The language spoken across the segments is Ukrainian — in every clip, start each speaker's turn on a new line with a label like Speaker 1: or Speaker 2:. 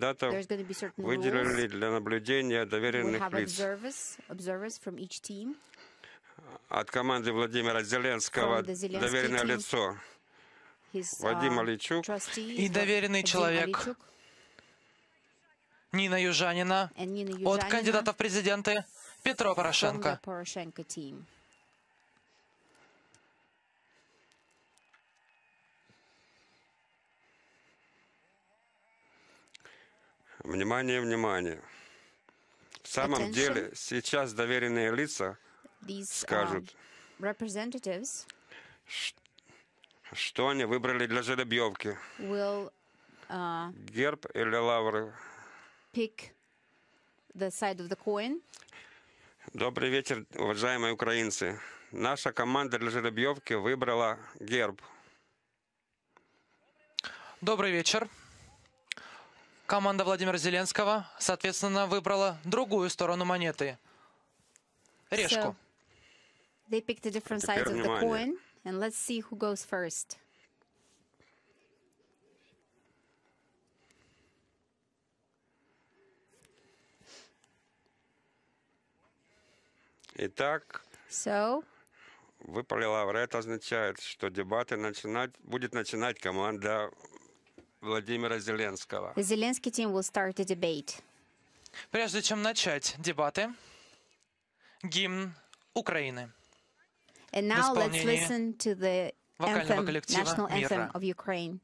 Speaker 1: Дата
Speaker 2: выделили для наблюдения доверенных лиц. От команды Владимира Зеленского доверенное лицо. Вадим Аличук.
Speaker 3: И доверенный человек Нина Южанина от кандидатов в президенты Петро Порошенко.
Speaker 2: Внимание, внимание. В самом
Speaker 1: Attention.
Speaker 2: деле сейчас доверенные лица
Speaker 1: These um,
Speaker 2: скажут,
Speaker 1: representatives
Speaker 2: что они выбрали для жеребьевки.
Speaker 1: will uh,
Speaker 2: Герб или лавры.
Speaker 1: pick the side of the coin.
Speaker 2: Добрый вечер, уважаемые украинцы. Наша команда для жеребьевки выбрала герб.
Speaker 3: Добрый вечер. Команда Владимира Зеленского, соответственно, выбрала другую сторону монеты. Решку.
Speaker 1: So they picked the different sides of the coin, and let's see who goes first.
Speaker 2: Итак,
Speaker 1: So
Speaker 2: выпали лавры. Это означает, что дебаты начинать, будет начинать команда Владимира Зеленского.
Speaker 1: the Zelensky team will start the debate.
Speaker 3: Прежде чем начать дебаты, гимн Украины.
Speaker 1: And now let's
Speaker 3: исполнении
Speaker 1: listen to the
Speaker 3: вокального
Speaker 1: anthem,
Speaker 3: коллектива
Speaker 1: national anthem
Speaker 3: «Мира».
Speaker 1: of Ukraine.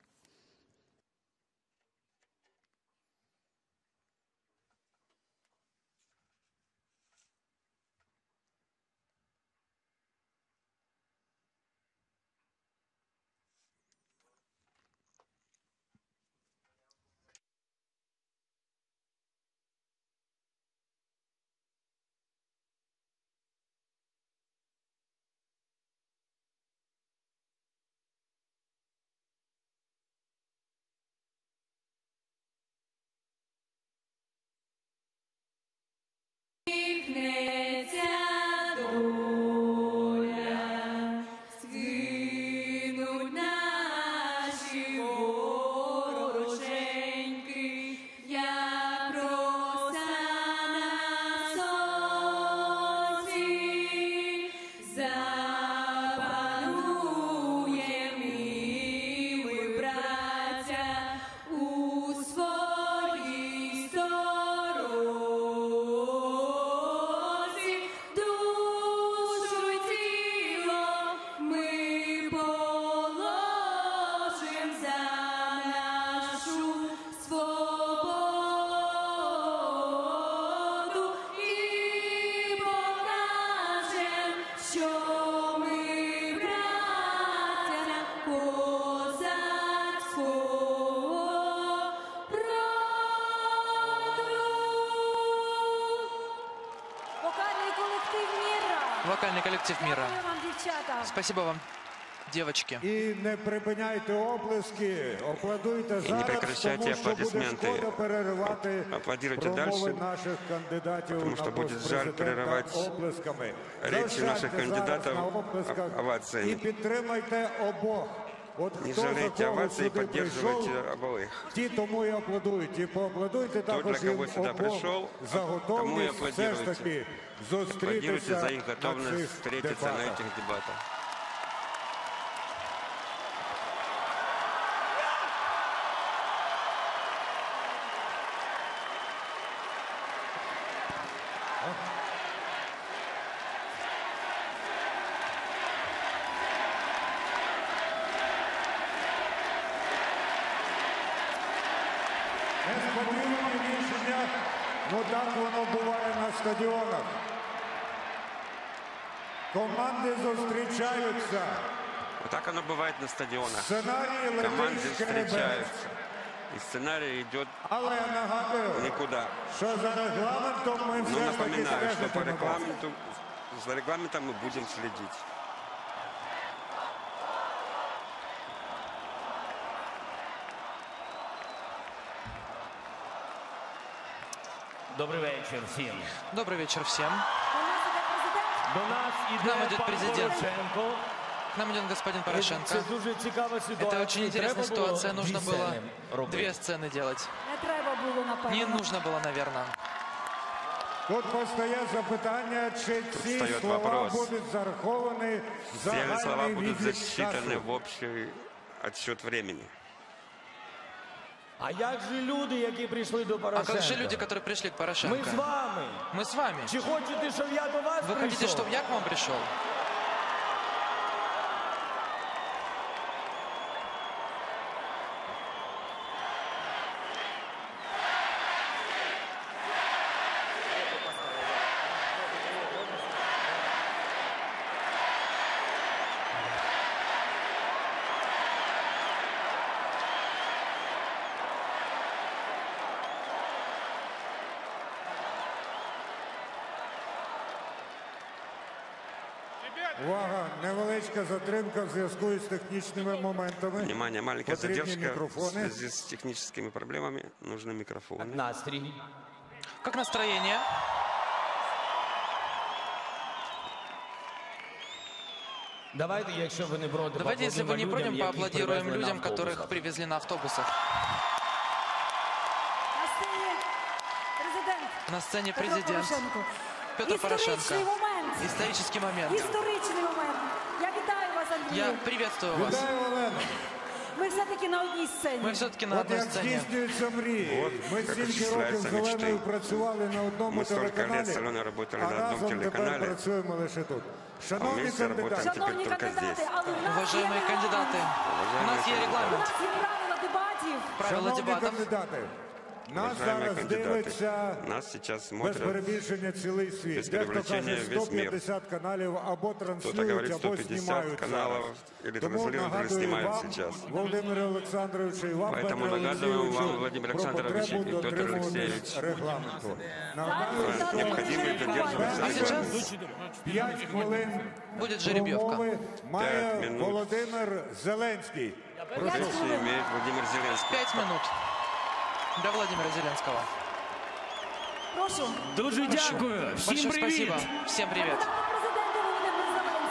Speaker 3: Коллектив мира. Спасибо вам, девочки.
Speaker 4: І не припиняйте оплески, аплодуйте зараз,
Speaker 2: прекращайте
Speaker 4: тому що буде шкода переривати
Speaker 2: Аплодируйте
Speaker 4: промови
Speaker 2: дальше,
Speaker 4: наших кандидатів
Speaker 2: потому
Speaker 4: на
Speaker 2: что будет
Speaker 4: пост
Speaker 2: жаль
Speaker 4: оплесками.
Speaker 2: речі наших
Speaker 4: зараз
Speaker 2: кандидатів
Speaker 4: на оплесках
Speaker 2: оваціями.
Speaker 4: і підтримайте обох. От
Speaker 2: Не
Speaker 4: хто за
Speaker 2: жалейте и
Speaker 4: сюди прийшов,
Speaker 2: поддерживайте обоих.
Speaker 4: ті тому і аплодують. І поаплодуйте також
Speaker 2: для кого
Speaker 4: їм
Speaker 2: сюда
Speaker 4: обох
Speaker 2: пришел,
Speaker 4: за
Speaker 2: тому і
Speaker 4: зустрітися
Speaker 2: за их
Speaker 4: на
Speaker 2: готовность
Speaker 4: цих
Speaker 2: встретиться на
Speaker 4: дебатах. буває на стадіонах. Команди зустрічаються.
Speaker 2: Вот так оно бывает на стадионах.
Speaker 4: Сценарій
Speaker 2: Команды
Speaker 4: летить шкребець.
Speaker 2: встречаются. И сценарий идет
Speaker 4: Але я нагадую,
Speaker 2: никуда.
Speaker 4: що за регламентом ми
Speaker 2: Но
Speaker 4: все ж таки
Speaker 2: напоминаю, что по
Speaker 4: стежитимемо.
Speaker 2: регламенту, за регламентом мы будем следить.
Speaker 5: Добрий вечір всім.
Speaker 3: Добрый вечер всем.
Speaker 6: У нас іде президент.
Speaker 5: До нас
Speaker 3: Нам
Speaker 5: іде
Speaker 3: іде
Speaker 5: пан
Speaker 3: президент.
Speaker 5: Порошенко.
Speaker 3: К нам идет господин Порошенко.
Speaker 5: Це дуже цікава ситуація.
Speaker 3: Это очень интересная
Speaker 5: Треба було
Speaker 3: ситуация. Нужно
Speaker 5: дві
Speaker 3: было
Speaker 5: сцени робити.
Speaker 3: две сцены делать.
Speaker 6: Не треба було, напевно.
Speaker 3: Не нужно было, наверное.
Speaker 4: Тут постає запитання, чи ці
Speaker 2: Встаєт
Speaker 4: слова
Speaker 2: вопрос.
Speaker 4: будуть зараховані в
Speaker 2: Все ли слова
Speaker 4: загальний
Speaker 2: будут
Speaker 4: відлік
Speaker 2: засчитаны
Speaker 4: часу.
Speaker 2: в общий отсчет времени?
Speaker 5: А як же люди, які прийшли до
Speaker 3: А
Speaker 5: Порошенка?
Speaker 3: как же люди, которые пришли к
Speaker 5: Ми
Speaker 3: Порошенко?
Speaker 5: з вами.
Speaker 3: Мы с вами.
Speaker 5: Чи хочете, щоб я до вас
Speaker 3: Вы хотите,
Speaker 5: прийшов?
Speaker 3: чтобы я к вам пришел?
Speaker 4: невеличка затримка в зв'язку із технічними моментами.
Speaker 2: Внимание, маленькая
Speaker 4: Потрібні
Speaker 2: задержка в
Speaker 4: мікрофони.
Speaker 2: связи с техническими проблемами. Нужны микрофоны.
Speaker 5: Настрій.
Speaker 3: Как настроение?
Speaker 5: Давайте, якщо ви не проти,
Speaker 3: Давайте, если вы не
Speaker 5: поаплодуємо
Speaker 3: против,
Speaker 5: людям, яких
Speaker 3: поаплодируем
Speaker 5: привезли на
Speaker 3: людям, которых
Speaker 5: автобусах.
Speaker 3: привезли на автобусах.
Speaker 6: На сцені президент
Speaker 3: На сцене
Speaker 6: Петро
Speaker 3: президент
Speaker 6: Порошенко.
Speaker 3: Петр Порошенко.
Speaker 6: Історичний момент.
Speaker 3: Исторический момент.
Speaker 6: Історичний момент. Я вітаю вас, Андрію.
Speaker 3: Я приветствую вас.
Speaker 4: Вітаю, Олена!
Speaker 6: Ми все-таки на одній сцені.
Speaker 3: Мы все-таки на
Speaker 4: От
Speaker 3: одной
Speaker 4: як
Speaker 3: сцене.
Speaker 4: здійснюються мрії.
Speaker 2: От
Speaker 4: Ми
Speaker 2: як
Speaker 4: стільки
Speaker 2: осуществляються
Speaker 4: років з Оленою
Speaker 2: мечти.
Speaker 4: працювали на одному
Speaker 2: Ми стільки лет
Speaker 4: телеканалі,
Speaker 2: з Оленою работали
Speaker 4: а
Speaker 2: на одному
Speaker 4: разом тепер
Speaker 2: телеканалі.
Speaker 4: працюємо лише тут. Шановні
Speaker 2: вместе работаем
Speaker 4: кандидати,
Speaker 2: теперь
Speaker 6: Шановні
Speaker 2: только
Speaker 6: кандидати,
Speaker 2: здесь.
Speaker 6: але в нас є
Speaker 3: Уважаемые
Speaker 6: регламент.
Speaker 3: кандидаты, у нас есть
Speaker 6: У
Speaker 3: регламент,
Speaker 6: нас є правила дебатів.
Speaker 3: правила
Speaker 4: шановні
Speaker 3: дебатов.
Speaker 4: кандидати, нас
Speaker 2: Уважаемые
Speaker 4: зараз
Speaker 2: кандидаты,
Speaker 4: дивиться
Speaker 2: нас сейчас
Speaker 4: без
Speaker 2: смотрят
Speaker 4: перебільшення цілий світ.
Speaker 2: без
Speaker 4: Дехто
Speaker 2: перебільшення
Speaker 4: каже
Speaker 2: весь мир.
Speaker 4: 150 каналів або
Speaker 2: Кто-то
Speaker 4: транслюють,
Speaker 2: говорит
Speaker 4: або
Speaker 2: 150
Speaker 4: знімають
Speaker 2: каналов
Speaker 4: зараз.
Speaker 2: или
Speaker 4: Тому
Speaker 2: транслируют, или
Speaker 4: нагадую
Speaker 2: снимают
Speaker 4: вам,
Speaker 2: сейчас.
Speaker 4: Володимире Олександровичу, і вам,
Speaker 2: Поэтому
Speaker 4: Петре
Speaker 2: нагадую вам,
Speaker 4: Олексійовичу,
Speaker 2: Владимир
Speaker 4: про
Speaker 2: Олександрович і
Speaker 4: потребу
Speaker 2: Петр
Speaker 4: дотримуватись
Speaker 2: Олексійович.
Speaker 4: регламенту.
Speaker 6: Зараз
Speaker 4: Нагадую,
Speaker 6: результати
Speaker 2: необхідно
Speaker 6: будуть
Speaker 2: придержуватися
Speaker 3: А
Speaker 6: жеребкування.
Speaker 3: сейчас
Speaker 4: 5 хвилин
Speaker 3: будет жеребьевка.
Speaker 4: промови має
Speaker 2: П'ять минут.
Speaker 4: Володимир Зеленський.
Speaker 2: Следующий имеет Владимир Зеленский.
Speaker 3: Пять минут для Владимира Зеленского.
Speaker 6: Прошу.
Speaker 5: Дуже дякую. Всім
Speaker 3: Большое
Speaker 5: привіт.
Speaker 3: спасибо. Всем привет.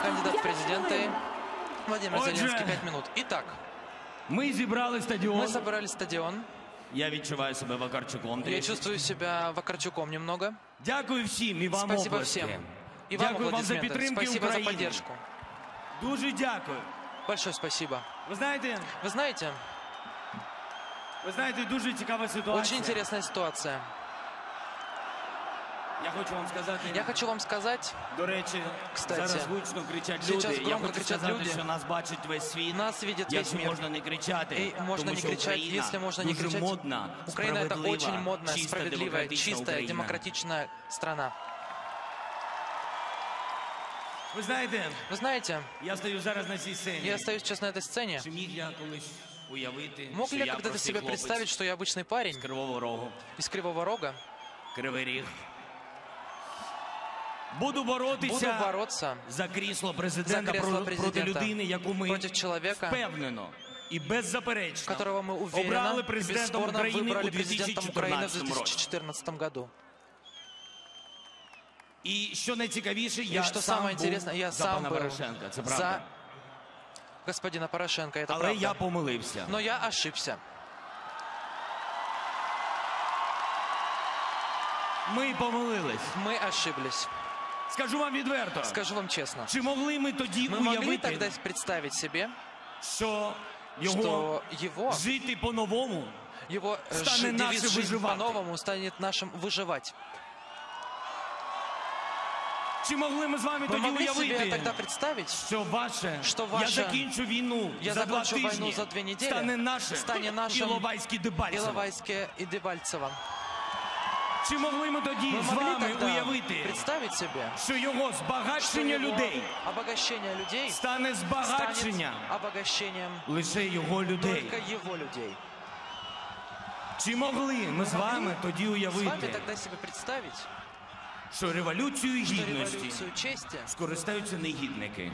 Speaker 6: Кандидат в президенти Володимир Зеленський.
Speaker 3: Кандидат в
Speaker 6: П'ять
Speaker 3: президенты
Speaker 6: хвилин.
Speaker 3: Владимир
Speaker 5: Отже.
Speaker 3: Зеленский, 5 минут. Итак,
Speaker 5: Ми зібрали стадіон.
Speaker 3: мы собрали стадион.
Speaker 5: Я відчуваю себе Вакарчуком.
Speaker 3: Я чувствую себя Вакарчуком немного.
Speaker 5: Дякую всім і вам
Speaker 3: Спасибо
Speaker 5: оплески.
Speaker 3: всем. И вам
Speaker 5: Дякую вам за
Speaker 3: аплодисменты.
Speaker 5: підтримку
Speaker 3: Спасибо за
Speaker 5: України.
Speaker 3: поддержку.
Speaker 5: Дуже дякую.
Speaker 3: Большое спасибо.
Speaker 5: Ви знаєте,
Speaker 3: Вы знаете,
Speaker 5: ви знаєте, дуже цікава ситуація.
Speaker 3: очень интересная ситуация.
Speaker 5: Я хочу вам сказати,
Speaker 3: Я хочу вам сказать,
Speaker 5: до речі,
Speaker 3: Кстати,
Speaker 5: зараз гучно кричать
Speaker 3: сейчас
Speaker 5: люди. Я
Speaker 3: громко
Speaker 5: хочу
Speaker 3: кричать
Speaker 5: сказати,
Speaker 3: люди.
Speaker 5: що нас бачить весь світ.
Speaker 3: нас видит
Speaker 5: Як
Speaker 3: весь
Speaker 5: же
Speaker 3: мир.
Speaker 5: можна не кричати?
Speaker 3: И можно
Speaker 5: тому
Speaker 3: не
Speaker 5: що
Speaker 3: кричать,
Speaker 5: Україна
Speaker 3: если можно не
Speaker 5: дуже
Speaker 3: кричать.
Speaker 5: модна,
Speaker 3: Украина это
Speaker 5: справедлива,
Speaker 3: очень модная,
Speaker 5: чиста,
Speaker 3: справедливая,
Speaker 5: демократична
Speaker 3: чистая,
Speaker 5: Україна.
Speaker 3: демократичная страна.
Speaker 5: Ви знаєте,
Speaker 3: Вы знаете,
Speaker 5: я стою зараз на цій сцені.
Speaker 3: я остаюсь сейчас на этой сцене.
Speaker 5: Чи міг я колись уявити,
Speaker 3: Мог
Speaker 5: що
Speaker 3: ли я
Speaker 5: я
Speaker 3: когда-то
Speaker 5: простий
Speaker 3: себе
Speaker 5: хлопець
Speaker 3: представить, что я обычный
Speaker 5: з
Speaker 3: парень
Speaker 5: Кривого Рогу,
Speaker 3: из Кривого Рога?
Speaker 5: Кривий Ріг. Буду
Speaker 3: Буду
Speaker 5: боротися
Speaker 3: бороться
Speaker 5: за крісло президента
Speaker 3: За кресло
Speaker 5: про- проти
Speaker 3: президента.
Speaker 5: людини, яку ми
Speaker 3: против человека,
Speaker 5: впевнено і беззаперечно
Speaker 3: которого мы уверенно
Speaker 5: обрали
Speaker 3: и
Speaker 5: президентом
Speaker 3: бесспорно
Speaker 5: України у
Speaker 3: выбрали президентом Украины в
Speaker 5: 2014 році.
Speaker 3: 2014 году.
Speaker 5: І що найцікавіше, я
Speaker 3: и что
Speaker 5: сам
Speaker 3: самое
Speaker 5: був
Speaker 3: интересное, я
Speaker 5: за
Speaker 3: сам
Speaker 5: пана
Speaker 3: был
Speaker 5: Порошенка, це
Speaker 3: за
Speaker 5: правда.
Speaker 3: господина Порошенко, это
Speaker 5: Але
Speaker 3: правда.
Speaker 5: я помилився.
Speaker 3: Но я ошибся.
Speaker 5: Ми помилились.
Speaker 3: Мы ошиблись.
Speaker 5: Скажу вам відверто.
Speaker 3: Скажу вам честно.
Speaker 5: Чи могли ми тоді
Speaker 3: Мы могли
Speaker 5: уявити,
Speaker 3: тогда представить себе,
Speaker 5: що його
Speaker 3: что его,
Speaker 5: жити по-новому
Speaker 3: его э,
Speaker 5: стане
Speaker 3: жи-
Speaker 5: наше
Speaker 3: девиз «Жизнь
Speaker 5: выживать».
Speaker 3: по-новому станет нашим выживать.
Speaker 5: Чи могли ми з вами тоді
Speaker 3: могли себе
Speaker 5: уявити,
Speaker 3: тогда представить,
Speaker 5: що ваше,
Speaker 3: Що
Speaker 5: я закінчу війну
Speaker 3: Я
Speaker 5: за два
Speaker 3: закончу
Speaker 5: тижні,
Speaker 3: війну за дві неділі,
Speaker 5: стане наше,
Speaker 3: стане нашим
Speaker 5: Іловайське Дебальцево.
Speaker 3: Иловайске и Дебальцево.
Speaker 5: Чи могли ми тоді
Speaker 3: Мы
Speaker 5: з
Speaker 3: могли
Speaker 5: вами
Speaker 3: тогда
Speaker 5: уявити,
Speaker 3: представить себе,
Speaker 5: що його
Speaker 3: что
Speaker 5: збагачення
Speaker 3: его
Speaker 5: людей
Speaker 3: обогащение людей
Speaker 5: стане збагачення
Speaker 3: станет обогащением
Speaker 5: лише його людей?
Speaker 3: только его людей.
Speaker 5: Чи могли ми з вами тоді
Speaker 3: С вами
Speaker 5: уявити,
Speaker 3: тогда себе представить,
Speaker 5: що революцію
Speaker 3: что
Speaker 5: гідності
Speaker 3: революцию чести
Speaker 5: скористаються негідники?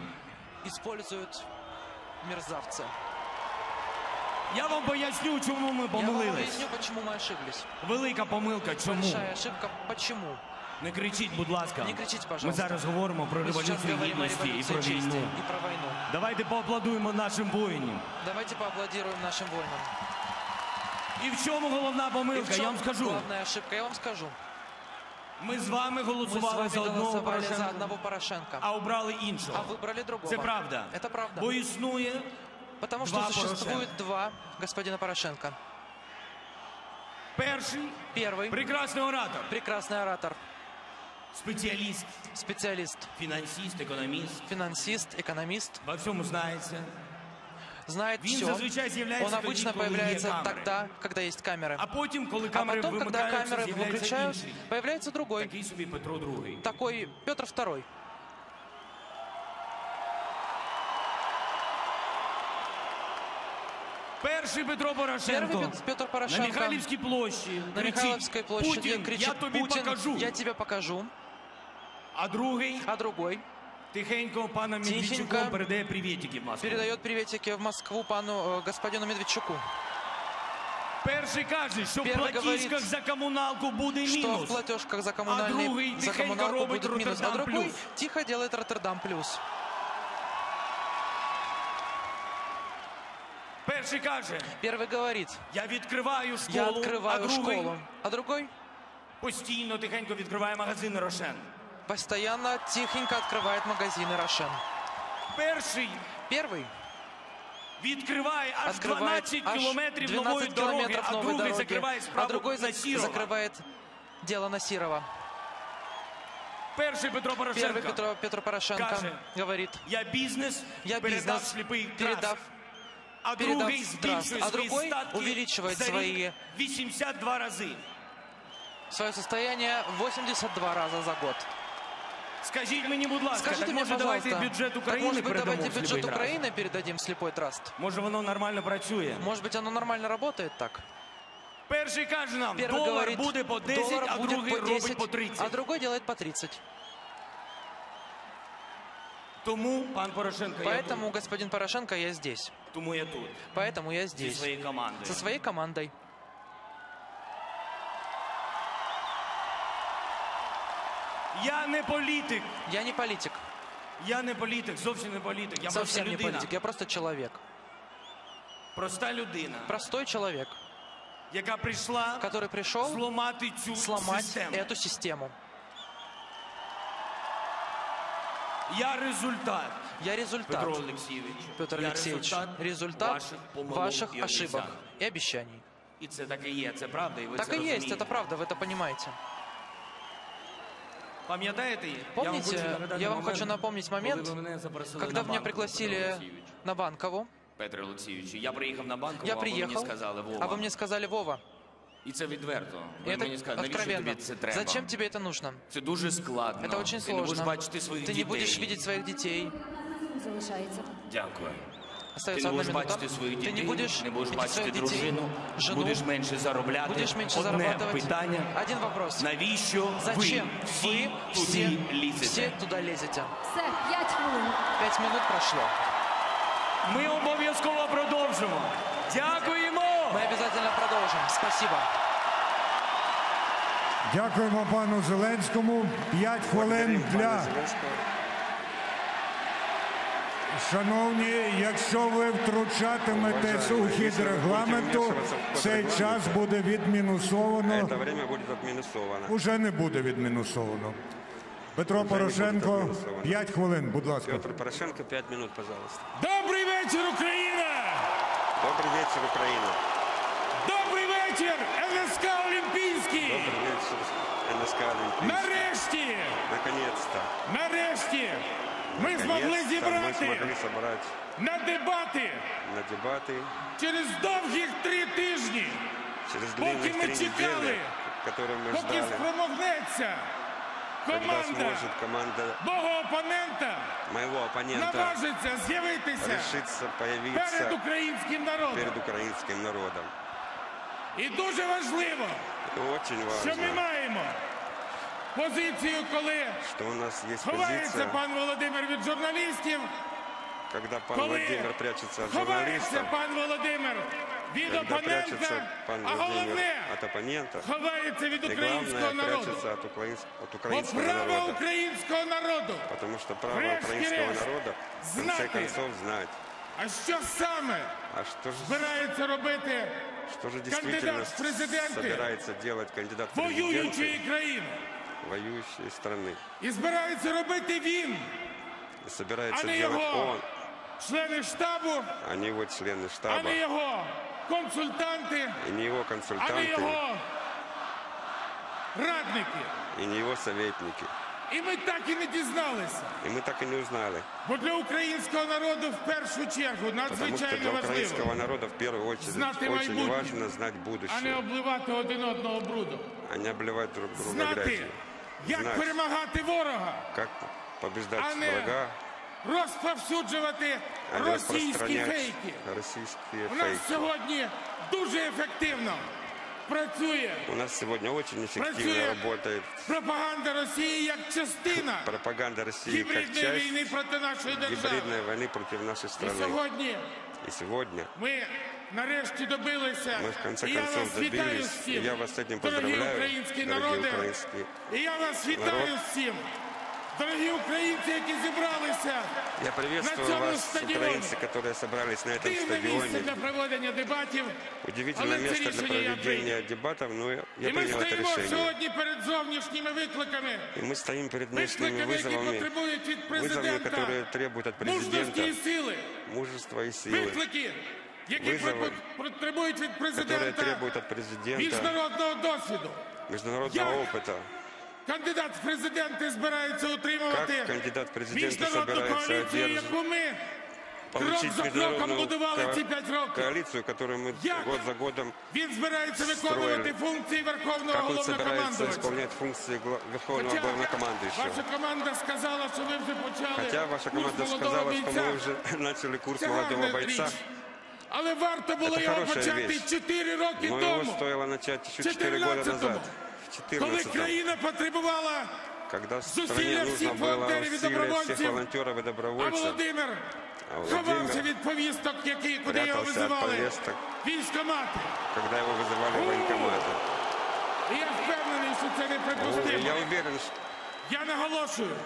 Speaker 3: используют мерзавцы.
Speaker 5: Я вам поясню, чому ми
Speaker 3: Я вам
Speaker 5: помилились.
Speaker 3: объясню, почему мы ошиблись.
Speaker 5: Велика помилка, чому?
Speaker 3: Большая ошибка. Почему?
Speaker 5: Не кричіть, будь ласка.
Speaker 3: Не кричіть,
Speaker 5: Ми
Speaker 3: пожалуйста.
Speaker 5: зараз говоримо про
Speaker 3: Мы сейчас
Speaker 5: революцію
Speaker 3: говорим о
Speaker 5: гідності і
Speaker 3: революции
Speaker 5: про
Speaker 3: чести
Speaker 5: війну.
Speaker 3: и про войну.
Speaker 5: Давайте поаплодуємо нашим воїнам.
Speaker 3: Давайте поаплодируем нашим воинам.
Speaker 5: І в чому головна
Speaker 3: И в
Speaker 5: помилка? Я
Speaker 3: чем
Speaker 5: вам скажу.
Speaker 3: главная ошибка? Я вам скажу.
Speaker 5: Ми з вами
Speaker 3: Мы с
Speaker 5: голосували
Speaker 3: вами
Speaker 5: за одного
Speaker 3: голосовали за
Speaker 5: Порошенка,
Speaker 3: одного Порошенка,
Speaker 5: а обрали іншого.
Speaker 3: а выбрали другого.
Speaker 5: Це правда.
Speaker 3: Это правда.
Speaker 5: Бо існує
Speaker 3: Потому
Speaker 5: два
Speaker 3: что существует
Speaker 5: Порошенка.
Speaker 3: два господина Порошенко.
Speaker 5: перший
Speaker 3: Первый
Speaker 5: прекрасний оратор,
Speaker 3: прекрасный оратор,
Speaker 5: спеціаліст,
Speaker 3: специалист,
Speaker 5: фінансист, економіст.
Speaker 3: финансист, экономист,
Speaker 5: Во всьому знається.
Speaker 3: знает
Speaker 5: Він
Speaker 3: все.
Speaker 5: зазвичай з'являється
Speaker 3: Он
Speaker 5: тоді,
Speaker 3: обычно
Speaker 5: коли є
Speaker 3: появляется
Speaker 5: камери.
Speaker 3: тогда, когда есть камеры.
Speaker 5: А потім, коли
Speaker 3: А
Speaker 5: камери
Speaker 3: потом, когда
Speaker 5: вимикаються,
Speaker 3: камеры
Speaker 5: з'являється
Speaker 3: выключают,
Speaker 5: інший.
Speaker 3: появляется другой.
Speaker 5: Такий собі Петро II.
Speaker 3: Такой Петр II.
Speaker 5: Перший Петро Порошенко
Speaker 3: Первый Пет- Петр
Speaker 5: на
Speaker 3: Порошенко
Speaker 5: Михайлівській площі
Speaker 3: на
Speaker 5: кричить,
Speaker 3: Михайловской площади
Speaker 5: Путін,
Speaker 3: кричит
Speaker 5: я тобі
Speaker 3: Путин,
Speaker 5: покажу.
Speaker 3: я тебе покажу.
Speaker 5: А другий
Speaker 3: А другой
Speaker 5: тихенько пана Медведчуком
Speaker 3: Тихенько
Speaker 5: передає привітики в Москву.
Speaker 3: передает приветики в Москву пану э, господину Медведчуку.
Speaker 5: Перший каже, що в
Speaker 3: Перший
Speaker 5: платіжках
Speaker 3: говорить,
Speaker 5: за комуналку буде
Speaker 3: Что в
Speaker 5: мінус.
Speaker 3: платежках за
Speaker 5: А
Speaker 3: коммунальные
Speaker 5: другий
Speaker 3: за
Speaker 5: тихенько
Speaker 3: коммуналку
Speaker 5: робить
Speaker 3: будет минус, а
Speaker 5: Роттердам
Speaker 3: другой
Speaker 5: плюс.
Speaker 3: тихо делает Роттердам плюс.
Speaker 5: Перший каже,
Speaker 3: Первый говорит,
Speaker 5: я відкриваю школу,
Speaker 3: я
Speaker 5: а
Speaker 3: открываю
Speaker 5: другий
Speaker 3: школу, а другой
Speaker 5: постійно тихенько відкриває магазин Рошен.
Speaker 3: постоянно тихенько открывает магазины Рошен.
Speaker 5: Перший
Speaker 3: Первый
Speaker 5: відкриває аж
Speaker 3: открывает
Speaker 5: 12
Speaker 3: аж
Speaker 5: кілометрів нової
Speaker 3: 12
Speaker 5: дороги,
Speaker 3: километров
Speaker 5: а
Speaker 3: новой
Speaker 5: другий
Speaker 3: дороги,
Speaker 5: закриває
Speaker 3: а
Speaker 5: справу
Speaker 3: другой
Speaker 5: на
Speaker 3: зак-
Speaker 5: Сірова.
Speaker 3: закрывает дело на Сирова.
Speaker 5: Перший Петро
Speaker 3: Первый
Speaker 5: Порошенко
Speaker 3: Петро, Петро Порошенко
Speaker 5: Каже,
Speaker 3: говорит,
Speaker 5: Я бізнес
Speaker 3: я
Speaker 5: передав
Speaker 3: бизнес
Speaker 5: сліпий
Speaker 3: передав,
Speaker 5: трас. А
Speaker 3: передав
Speaker 5: другий
Speaker 3: трас,
Speaker 5: збільшує
Speaker 3: а
Speaker 5: свої
Speaker 3: другой
Speaker 5: статки
Speaker 3: увеличивает
Speaker 5: за рік
Speaker 3: свої
Speaker 5: 82 рази.
Speaker 3: свое состояние 82 раза за год.
Speaker 5: Скажіть мені, будь ласка,
Speaker 3: Скажите
Speaker 5: так
Speaker 3: мне,
Speaker 5: може давайте
Speaker 3: пожалуйста,
Speaker 5: бюджет
Speaker 3: так,
Speaker 5: України
Speaker 3: может быть,
Speaker 5: передамо
Speaker 3: давайте
Speaker 5: в сліпий
Speaker 3: бюджет
Speaker 5: трас?
Speaker 3: Украины передадим слепой траст?
Speaker 5: Може воно нормально працює?
Speaker 3: Может быть, оно нормально работает так?
Speaker 5: Перший каже нам,
Speaker 3: Первый
Speaker 5: долар
Speaker 3: говорит,
Speaker 5: буде по 10,
Speaker 3: доллар
Speaker 5: а
Speaker 3: будет
Speaker 5: другий
Speaker 3: по 10,
Speaker 5: робить по 30.
Speaker 3: а другой делает по 30.
Speaker 5: Тому, пан Порошенко, я
Speaker 3: Поэтому,
Speaker 5: тут.
Speaker 3: господин Порошенко, я здесь.
Speaker 5: Тому я тут.
Speaker 3: Поэтому я
Speaker 5: Зі
Speaker 3: здесь.
Speaker 5: своєю командою.
Speaker 3: Со своей командой.
Speaker 5: Я не політик.
Speaker 3: Я не политик.
Speaker 5: Я не політик, зовсім не політик. Я
Speaker 3: Совсем
Speaker 5: просто
Speaker 3: не
Speaker 5: людина.
Speaker 3: политик. Я просто человек.
Speaker 5: Проста людина,
Speaker 3: Простой человек,
Speaker 5: яка прийшла
Speaker 3: который пришел
Speaker 5: зламати цю
Speaker 3: сломать
Speaker 5: систему.
Speaker 3: эту систему.
Speaker 5: Я результат.
Speaker 3: Я результат,
Speaker 5: Петро Олексійович.
Speaker 3: Петр
Speaker 5: Я
Speaker 3: Алексеевич,
Speaker 5: результат,
Speaker 3: результат
Speaker 5: ваших помилок
Speaker 3: ваших
Speaker 5: і
Speaker 3: ошибок
Speaker 5: обіцянок.
Speaker 3: и обещаний.
Speaker 5: І це так і є, це правда, і ви
Speaker 3: Так
Speaker 5: це
Speaker 3: и есть,
Speaker 5: розумієте.
Speaker 3: это правда, вы это понимаете.
Speaker 5: Пам'ятаєте? я
Speaker 3: Помните,
Speaker 5: вам хочу, нагадати
Speaker 3: я вам
Speaker 5: момент,
Speaker 3: хочу напомнить
Speaker 5: коли
Speaker 3: момент,
Speaker 5: ви мене запросили
Speaker 3: Когда
Speaker 5: на
Speaker 3: меня
Speaker 5: банку,
Speaker 3: пригласили
Speaker 5: Петро Олексійович.
Speaker 3: на Банкову,
Speaker 5: Петро Олексійович, я приїхав на банку,
Speaker 3: я
Speaker 5: а ви мені
Speaker 3: приехал,
Speaker 5: сказали, Вова.
Speaker 3: а вы мне сказали, Вова,
Speaker 5: І це відверто.
Speaker 3: и
Speaker 5: Ви
Speaker 3: это
Speaker 5: мені сказали, навіщо
Speaker 3: откровенно,
Speaker 5: тобі це треба?
Speaker 3: зачем тебе это нужно?
Speaker 5: Це дуже складно.
Speaker 3: Это очень
Speaker 5: Ти не будеш
Speaker 3: сложно.
Speaker 5: бачити своїх
Speaker 3: Ты не
Speaker 5: дітей.
Speaker 3: будешь видеть своих детей.
Speaker 6: Залишається.
Speaker 5: Дякую. Ти
Speaker 3: Остается
Speaker 5: не
Speaker 3: одна
Speaker 5: будеш
Speaker 3: минута.
Speaker 5: бачити своїх
Speaker 3: Ты
Speaker 5: дітей,
Speaker 3: не будешь
Speaker 5: не будеш
Speaker 3: видеть
Speaker 5: бачити
Speaker 3: своих детей,
Speaker 5: дружину,
Speaker 3: жену,
Speaker 5: будеш менше заробляти.
Speaker 3: будешь меньше
Speaker 5: Одне
Speaker 3: зарабатывать.
Speaker 5: питання.
Speaker 3: Один вопрос.
Speaker 5: Навіщо
Speaker 3: Зачем
Speaker 5: ви всі
Speaker 3: вы
Speaker 5: туди
Speaker 3: все,
Speaker 5: лізете?
Speaker 3: все туда лезете?
Speaker 1: Все, 5 хвилин.
Speaker 3: Пять минут прошло.
Speaker 5: Ми обов'язково продовжимо. Дякуємо!
Speaker 3: Мы обязательно продолжим. Спасибо.
Speaker 4: Дякуємо пану Зеленському. П'ять хвилин для. Шановні, якщо ви втручатиметесь у хід регламенту, цей час буде відмінусовано.
Speaker 2: Это время будет отминусовано.
Speaker 4: Уже не буде відмінусовано. Петро Порошенко, 5 хвилин, будь ласка.
Speaker 2: Петр Порошенко, пять минут, пожалуйста.
Speaker 7: Добрий вечір, Україна!
Speaker 2: Добрый вечер, Украина.
Speaker 7: Добрий вечір, НСК Олімпійський!
Speaker 2: Добрый вечер, НСК Олимпийский.
Speaker 7: Нарешті,
Speaker 2: Наконец-то.
Speaker 7: нарешті ми змогли
Speaker 2: Наконец-то мы
Speaker 7: зібрати
Speaker 2: смогли собрать
Speaker 7: на дебати
Speaker 2: на дебаты
Speaker 7: через довгих три тижні,
Speaker 2: через
Speaker 7: Поки
Speaker 2: длинных
Speaker 7: ми
Speaker 2: три
Speaker 7: чекали,
Speaker 2: недели, которые мы
Speaker 7: поки
Speaker 2: ждали,
Speaker 7: спромогнеться
Speaker 2: когда
Speaker 7: команда
Speaker 2: сможет команда
Speaker 7: мого опонента
Speaker 2: моего оппонента
Speaker 7: наважиться з'явитися
Speaker 2: решиться
Speaker 7: перед
Speaker 2: появиться
Speaker 7: українським народом.
Speaker 2: перед украинским народом.
Speaker 7: І дуже важливо,
Speaker 2: И очень
Speaker 7: що ми
Speaker 2: важно,
Speaker 7: маємо позицію, коли
Speaker 2: что у нас есть
Speaker 7: ховається
Speaker 2: позиция,
Speaker 7: пан Володимир від журналістів,
Speaker 2: когда пан
Speaker 7: коли
Speaker 2: Владимир прячется от
Speaker 7: ховається
Speaker 2: журналистов,
Speaker 7: пан Володимир від
Speaker 2: когда прячется
Speaker 7: опонента,
Speaker 2: пан
Speaker 7: а
Speaker 2: Владимир
Speaker 7: головне
Speaker 2: от оппонента.
Speaker 7: ховається від
Speaker 2: И
Speaker 7: українського
Speaker 2: главное,
Speaker 7: народу.
Speaker 2: прячется от, украинс- от
Speaker 7: Бо
Speaker 2: украинского
Speaker 7: право
Speaker 2: народа.
Speaker 7: українського народу.
Speaker 2: Потому что право
Speaker 7: Врешті-решт,
Speaker 2: украинского народа в конце
Speaker 7: знати.
Speaker 2: концов знать.
Speaker 7: А що саме
Speaker 2: А что же,
Speaker 7: збирається робити
Speaker 2: что же действительно
Speaker 7: кандидат в президенти
Speaker 2: собирается делать кандидат в
Speaker 7: воюючої
Speaker 2: президенты
Speaker 7: країни?
Speaker 2: воюющей страны?
Speaker 7: І збирається робити він,
Speaker 2: И собирается
Speaker 7: А не
Speaker 2: делать
Speaker 7: его
Speaker 2: он,
Speaker 7: члени штабу,
Speaker 2: а не его члены
Speaker 7: а
Speaker 2: штаба,
Speaker 7: не його консультанти,
Speaker 2: и не его
Speaker 7: а не
Speaker 2: консультанты,
Speaker 7: його радники.
Speaker 2: и не его советники.
Speaker 7: І ми так і не дізналися.
Speaker 2: И мы так и не узнали.
Speaker 7: Бо для українського народу в першу чергу
Speaker 2: Потому что
Speaker 7: надзвичайно
Speaker 2: для украинского
Speaker 7: важливо,
Speaker 2: народа в первую очередь
Speaker 7: Знати
Speaker 2: очень
Speaker 7: майбутнє.
Speaker 2: важно знать
Speaker 7: а не
Speaker 2: будущее,
Speaker 7: обливати один одного брудом.
Speaker 2: а не обливать друг друга
Speaker 7: Знати,
Speaker 2: грязью.
Speaker 7: як
Speaker 2: Знать,
Speaker 7: перемагати ворога,
Speaker 2: как побеждать
Speaker 7: а не
Speaker 2: врага,
Speaker 7: розповсюджувати
Speaker 2: а не
Speaker 7: російські
Speaker 2: распространять
Speaker 7: фейки.
Speaker 2: российские
Speaker 7: У нас
Speaker 2: фейки.
Speaker 7: сьогодні дуже ефективно працює
Speaker 2: У нас сегодня очень эффективно
Speaker 7: Працює
Speaker 2: работает
Speaker 7: пропаганда Росії як частина
Speaker 2: пропаганда России как
Speaker 7: гібридної
Speaker 2: часть
Speaker 7: війни проти нашої держави.
Speaker 2: гибридной войны против нашей
Speaker 7: І
Speaker 2: страны.
Speaker 7: сьогодні
Speaker 2: И сегодня
Speaker 7: ми нарешті добилися.
Speaker 2: мы в конце
Speaker 7: і я
Speaker 2: концов
Speaker 7: вас вітаю
Speaker 2: добились, и
Speaker 7: всім,
Speaker 2: я вас с этим
Speaker 7: дорогі
Speaker 2: поздравляю,
Speaker 7: українські
Speaker 2: дорогие
Speaker 7: народи.
Speaker 2: украинские.
Speaker 7: І я вас вітаю
Speaker 2: народ.
Speaker 7: всім, дорогі українці, які зібралися.
Speaker 2: Я приветствую
Speaker 7: На цьому
Speaker 2: вас,
Speaker 7: стадіоні.
Speaker 2: украинцы, которые собрались на этом
Speaker 7: Дивне місце
Speaker 2: стадионе.
Speaker 7: для проведення дебатів.
Speaker 2: Удивительное
Speaker 7: Але це
Speaker 2: место для
Speaker 7: рішення я
Speaker 2: проведения
Speaker 7: прийняв.
Speaker 2: дебатов, но я, я
Speaker 7: І ми
Speaker 2: принял это
Speaker 7: стоїмо
Speaker 2: решение.
Speaker 7: сьогодні перед зовнішніми викликами.
Speaker 2: И мы стоим перед внешними
Speaker 7: Викликами, які
Speaker 2: вызовами,
Speaker 7: потребують від
Speaker 2: вызовами,
Speaker 7: президента
Speaker 2: которые требуют от
Speaker 7: мужності і
Speaker 2: президента
Speaker 7: сили.
Speaker 2: мужества и силы,
Speaker 7: Виклики, які
Speaker 2: Визови,
Speaker 7: потребують від
Speaker 2: которые
Speaker 7: президента
Speaker 2: требуют от президента
Speaker 7: міжнародного досвіду.
Speaker 2: международного
Speaker 7: Як
Speaker 2: опыта.
Speaker 7: Кандидат в президенти збирається утримувати
Speaker 2: Как кандидат в президенты
Speaker 7: міжнародну
Speaker 2: собирается
Speaker 7: коаліцію,
Speaker 2: одержать,
Speaker 7: яку ми крок
Speaker 2: получить
Speaker 7: за кроком
Speaker 2: международную
Speaker 7: будували ці
Speaker 2: ко-
Speaker 7: п'ять років.
Speaker 2: коалицию, которую мы
Speaker 7: Як
Speaker 2: год за годом,
Speaker 7: він збирається виконувати
Speaker 2: строїли.
Speaker 7: функції верховного
Speaker 2: как он собирается
Speaker 7: головнокомандувача.
Speaker 2: исполнять функции гла- верховного
Speaker 7: Хоча
Speaker 2: главнокомандующего.
Speaker 7: ваша команда сказала, що ви вже почали
Speaker 2: Хотя ваша
Speaker 7: курс
Speaker 2: команда
Speaker 7: молодого
Speaker 2: сказала, что
Speaker 7: бійця.
Speaker 2: мы уже начали курс
Speaker 7: Це
Speaker 2: молодого
Speaker 7: гарна
Speaker 2: бойца,
Speaker 7: річ. Але варто було
Speaker 2: Це
Speaker 7: його
Speaker 2: хороша
Speaker 7: почати
Speaker 2: річ.
Speaker 7: 4 роки
Speaker 2: но его
Speaker 7: тому,
Speaker 2: стоило начать еще 4 года
Speaker 7: 14-му,
Speaker 2: назад, в
Speaker 7: коли
Speaker 2: 14
Speaker 7: країна потребувала,
Speaker 2: когда в
Speaker 7: Зусилля
Speaker 2: стране нужно
Speaker 7: всіх
Speaker 2: было
Speaker 7: волонтерів і
Speaker 2: усилия всех
Speaker 7: добровольців,
Speaker 2: волонтеров и
Speaker 7: а
Speaker 2: добровольцев,
Speaker 7: Володимир
Speaker 2: А Володимир
Speaker 7: ховався від повісток, які, куди його
Speaker 2: прятался от
Speaker 7: визивали
Speaker 2: повесток.
Speaker 7: військомати.
Speaker 2: когда его вызывали в военкоматы.
Speaker 7: І я впевнений, що це
Speaker 2: И
Speaker 7: неприпустимо.
Speaker 2: Я уверен, что
Speaker 7: Я наголошую,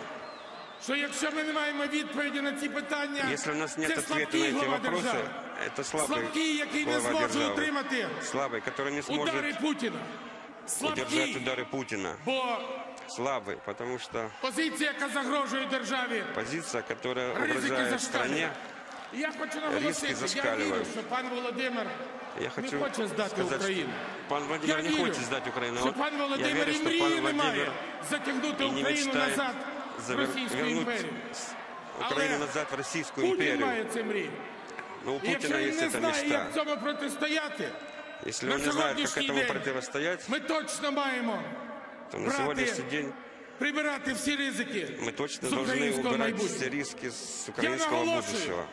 Speaker 7: що якщо ми не маємо відповіді на ці питання,
Speaker 2: если у нас нет
Speaker 7: це
Speaker 2: ответа на
Speaker 7: слабкий
Speaker 2: эти
Speaker 7: глава
Speaker 2: вопросы,
Speaker 7: держави.
Speaker 2: это слабый
Speaker 7: Слабкий, який не
Speaker 2: глава
Speaker 7: зможе
Speaker 2: державы.
Speaker 7: утримати
Speaker 2: Слабый, который не
Speaker 7: удари
Speaker 2: сможет
Speaker 7: Путіна.
Speaker 2: удержать
Speaker 7: Слабкий,
Speaker 2: удары Путина.
Speaker 7: бо
Speaker 2: Слабый, потому что
Speaker 7: позиція, яка загрожує державі,
Speaker 2: позиция, которая
Speaker 7: ризики
Speaker 2: угрожает стране,
Speaker 7: зашкалюють. І я хочу наголосити, я
Speaker 2: зашкалюють.
Speaker 7: вірю, що пан Володимир
Speaker 2: я хочу
Speaker 7: не хоче здати
Speaker 2: сказать,
Speaker 7: Україну.
Speaker 2: что пан Владимир
Speaker 7: Я
Speaker 2: не
Speaker 7: вірю,
Speaker 2: хочет сдать Украину.
Speaker 7: що
Speaker 2: Вот
Speaker 7: пан
Speaker 2: я
Speaker 7: Володимир
Speaker 2: верю,
Speaker 7: і
Speaker 2: что
Speaker 7: мрії
Speaker 2: пан
Speaker 7: не має
Speaker 2: Владимир
Speaker 7: затягнути
Speaker 2: и не
Speaker 7: Україну
Speaker 2: мечтает
Speaker 7: назад в
Speaker 2: завер-
Speaker 7: Російську
Speaker 2: вернуть
Speaker 7: імперію.
Speaker 2: Украину
Speaker 7: Але
Speaker 2: назад в Российскую
Speaker 7: Путін
Speaker 2: империю.
Speaker 7: має це мрії.
Speaker 2: Но у
Speaker 7: І якщо
Speaker 2: Путина
Speaker 7: він
Speaker 2: есть
Speaker 7: не
Speaker 2: эта
Speaker 7: знає,
Speaker 2: мечта.
Speaker 7: як цьому протистояти,
Speaker 2: Если
Speaker 7: на
Speaker 2: он не знает, как
Speaker 7: сьогоднішній
Speaker 2: этому
Speaker 7: день
Speaker 2: противостоять,
Speaker 7: ми точно маємо
Speaker 2: то на
Speaker 7: брати,
Speaker 2: сегодняшний день
Speaker 7: прибирати всі ризики
Speaker 2: мы точно
Speaker 7: з
Speaker 2: должны
Speaker 7: українського
Speaker 2: убирать все
Speaker 7: майбутнього.
Speaker 2: риски с украинского
Speaker 7: наголошую,
Speaker 2: будущего.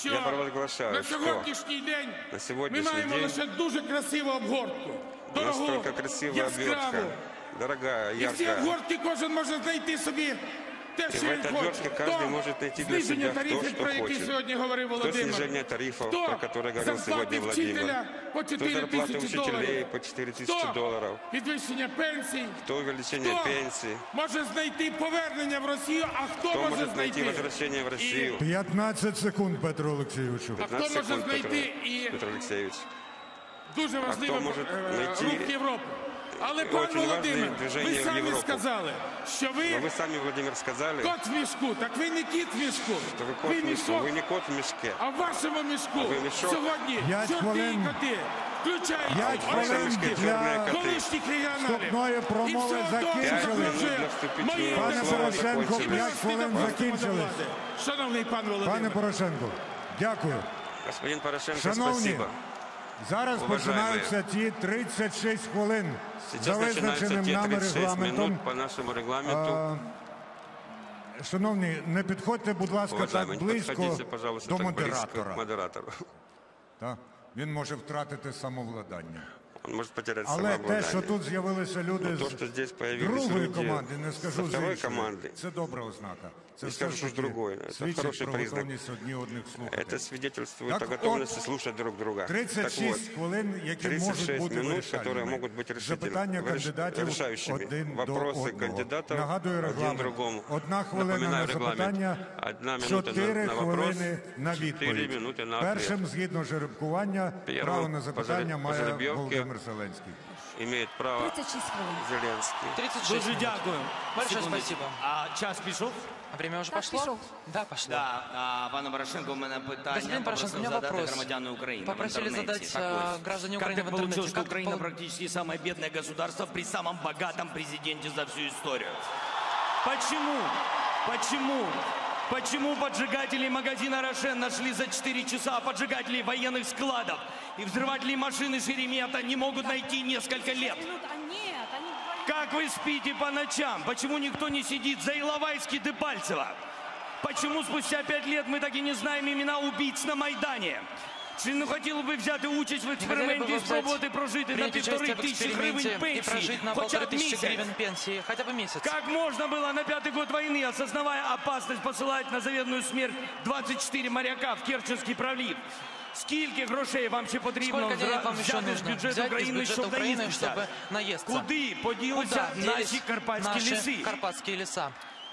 Speaker 7: Що
Speaker 2: Я провозглашаю,
Speaker 7: на
Speaker 2: що
Speaker 7: сьогоднішній день
Speaker 2: на
Speaker 7: ми
Speaker 2: сьогоднішній
Speaker 7: маємо
Speaker 2: день
Speaker 7: лише дуже красиву обгортку.
Speaker 2: У нас
Speaker 7: Дорогу,
Speaker 2: только красивая
Speaker 7: яскраву.
Speaker 2: обертка, дорогая,
Speaker 7: І всі
Speaker 2: яркая.
Speaker 7: обгортки кожен може знайти собі те,
Speaker 2: И в
Speaker 7: що він
Speaker 2: этой
Speaker 7: хоче.
Speaker 2: обертке каждый может найти для
Speaker 7: зниження
Speaker 2: себя то,
Speaker 7: тарифів,
Speaker 2: что
Speaker 7: про які
Speaker 2: хочет.
Speaker 7: сьогодні говорив
Speaker 2: То
Speaker 7: Володимир.
Speaker 2: снижение тарифов,
Speaker 7: Хто
Speaker 2: про которые говорил
Speaker 7: зарплати
Speaker 2: сегодня Владимир.
Speaker 7: вчителя по
Speaker 2: То
Speaker 7: 4
Speaker 2: зарплаты
Speaker 7: тисячі
Speaker 2: учителей
Speaker 7: доларів.
Speaker 2: по 4 тысячи
Speaker 7: Хто
Speaker 2: долларов.
Speaker 7: підвищення пенсій.
Speaker 2: То увеличение
Speaker 7: Хто
Speaker 2: пенсий.
Speaker 7: може знайти повернення в Росію, а хто,
Speaker 2: Кто
Speaker 7: може
Speaker 2: может найти
Speaker 7: знайти?
Speaker 2: возвращение в Россию?
Speaker 4: 15 секунд, Петро Олексійовичу.
Speaker 7: А хто
Speaker 2: 15
Speaker 7: може
Speaker 2: секунд,
Speaker 7: знайти
Speaker 2: Петро,
Speaker 7: і
Speaker 2: Петр Алексеевич.
Speaker 7: дуже важливо
Speaker 2: хто може
Speaker 7: е,
Speaker 2: знайти
Speaker 7: рух Європи. Але
Speaker 2: і
Speaker 7: пан
Speaker 2: очень
Speaker 7: Володимир,
Speaker 2: важливе движення
Speaker 7: ви
Speaker 2: в
Speaker 7: самі
Speaker 2: Європу.
Speaker 7: сказали, що ви
Speaker 2: Но вы сами, Владимир, сказали,
Speaker 7: кот в мішку. Так ви не кіт в мішку.
Speaker 2: что вы кот в мешке.
Speaker 7: мішок.
Speaker 2: Вы не кот в мешке.
Speaker 7: А в вашому мішку
Speaker 2: ви мішок?
Speaker 7: сьогодні
Speaker 4: П'ять
Speaker 7: чорти і
Speaker 4: хвилин.
Speaker 7: коти, включаючи
Speaker 4: П'ять
Speaker 2: Ваши
Speaker 4: хвилин
Speaker 2: мешки
Speaker 4: для
Speaker 2: черные коты.
Speaker 7: колишніх регіоналів.
Speaker 4: вступної промови
Speaker 7: І все
Speaker 4: закінчили.
Speaker 7: одно
Speaker 2: П'ять
Speaker 7: вже
Speaker 2: хвилин для вступительного
Speaker 7: моєї
Speaker 2: слова
Speaker 4: Пане
Speaker 7: держави.
Speaker 4: Порошенко,
Speaker 7: І
Speaker 4: п'ять
Speaker 7: вивести
Speaker 4: хвилин
Speaker 7: до
Speaker 4: закінчились.
Speaker 7: влади. Шановний пан Володимир,
Speaker 4: Пане Порошенко, дякую.
Speaker 2: Господин Порошенко,
Speaker 4: Шановні,
Speaker 2: спасибо.
Speaker 4: зараз
Speaker 2: Уважаємо.
Speaker 4: починаються ті 36 хвилин за визначеним нами
Speaker 2: 36
Speaker 4: регламентом.
Speaker 2: по нашему регламенту.
Speaker 4: Шановні, не підходьте, будь ласка, так близько до
Speaker 2: так
Speaker 4: модератора.
Speaker 2: модератору.
Speaker 4: Та? Він може втратити самовладання.
Speaker 2: Он может потерять
Speaker 4: Але те, що тут з'явилися люди
Speaker 2: Ну,
Speaker 4: з другої команди, не скажу з іншої, це добра ознака. Це
Speaker 2: и
Speaker 4: все
Speaker 2: скажут
Speaker 4: ж
Speaker 2: что-то
Speaker 4: таки
Speaker 2: другое. Это
Speaker 4: свідчить
Speaker 2: хороший
Speaker 4: про
Speaker 2: признак.
Speaker 4: готовність одні одних слухати.
Speaker 2: Это свидетельствует
Speaker 4: Так
Speaker 2: о готовности
Speaker 4: вот,
Speaker 2: слушать друг друга.
Speaker 4: 36
Speaker 2: так вот,
Speaker 4: хвилин, які можуть
Speaker 2: 36
Speaker 4: бути
Speaker 2: минут,
Speaker 4: вирішальними.
Speaker 2: которые могут быть решительными.
Speaker 4: Запитання
Speaker 2: Виріш-
Speaker 4: кандидатів
Speaker 2: решающими.
Speaker 4: один
Speaker 2: Вопросы
Speaker 4: до одного.
Speaker 2: кандидатов
Speaker 4: Нагадую
Speaker 2: один
Speaker 4: регламент.
Speaker 2: другому.
Speaker 4: Одна хвилина
Speaker 2: Напоминаю
Speaker 4: на
Speaker 2: регламент.
Speaker 4: запитання,
Speaker 2: Одна минута
Speaker 4: чотири
Speaker 2: на- на вопрос,
Speaker 4: хвилини на
Speaker 2: чотири
Speaker 4: відповідь.
Speaker 2: минути на ответ.
Speaker 4: Першим, згідно жеребкування,
Speaker 2: Первым
Speaker 4: право на
Speaker 2: по
Speaker 4: запитання
Speaker 2: жереб- по
Speaker 4: має
Speaker 2: жеребьовке.
Speaker 4: Володимир Зеленський.
Speaker 2: Имеет право
Speaker 6: 36 хвилин.
Speaker 2: Зеленский.
Speaker 3: 36
Speaker 5: Дуже
Speaker 3: минут.
Speaker 5: дякую.
Speaker 3: Большое
Speaker 5: Секундочку.
Speaker 3: спасибо.
Speaker 5: А час пішов?
Speaker 3: А время уже
Speaker 6: Так,
Speaker 3: пошло?
Speaker 6: пішов.
Speaker 3: Да, пошло.
Speaker 8: Да, а, пане Порошенко, у мене питання.
Speaker 3: Господин Порошенко, у меня
Speaker 8: Попросив задати
Speaker 3: вопрос.
Speaker 8: громадяни України в
Speaker 3: Попросили
Speaker 8: інтернеті.
Speaker 3: задать
Speaker 8: Так
Speaker 3: э,
Speaker 8: ось.
Speaker 3: граждане
Speaker 8: Как
Speaker 3: Украины
Speaker 8: так
Speaker 3: в
Speaker 8: получилось,
Speaker 3: интернете.
Speaker 8: что
Speaker 3: Как
Speaker 8: Украина
Speaker 3: пол-
Speaker 8: практически самое бедное государство при самом богатом президенте за всю историю?
Speaker 5: Почему? Почему? Почему поджигатели магазина «Рошен» нашли за 4 часа поджигателей военных складов и взрывателей машины «Шеремета» не могут найти несколько лет?
Speaker 6: Минут, а нет, они вдвоем.
Speaker 5: Как вы спите по ночам? Почему никто не сидит за Иловайский Дебальцево? Почему спустя пять лет мы так и не знаем имена убийц на Майдані? Чи не хотіли би взяти участь в
Speaker 3: Не хотели бы
Speaker 5: експерименті
Speaker 3: вы
Speaker 5: і
Speaker 3: взять,
Speaker 5: спробувати прожити на
Speaker 3: принять
Speaker 5: півтори
Speaker 3: участие в
Speaker 5: тисячі гривень
Speaker 3: эксперименте и
Speaker 5: пенсії
Speaker 3: прожить на
Speaker 5: хоча
Speaker 3: полторы
Speaker 5: б
Speaker 3: тысячи
Speaker 5: місяць?
Speaker 3: гривен пенсии хотя бы месяц?
Speaker 5: Как можно было на пятый год войны, осознавая опасность, посылать на заветную смерть 24 моряка в Керченський пролив? Скільки грошей вам ще потрібно
Speaker 3: Сколько денег вам еще
Speaker 5: взяти з
Speaker 3: нужно
Speaker 5: бюджету
Speaker 3: взять из
Speaker 5: України,
Speaker 3: бюджета
Speaker 5: щоб
Speaker 3: Украины,
Speaker 5: наїстися?
Speaker 3: чтобы наесться?
Speaker 5: Куди поділися
Speaker 3: Куда делись
Speaker 5: наші карпатські
Speaker 3: наши
Speaker 5: ліси?
Speaker 3: карпатские леса?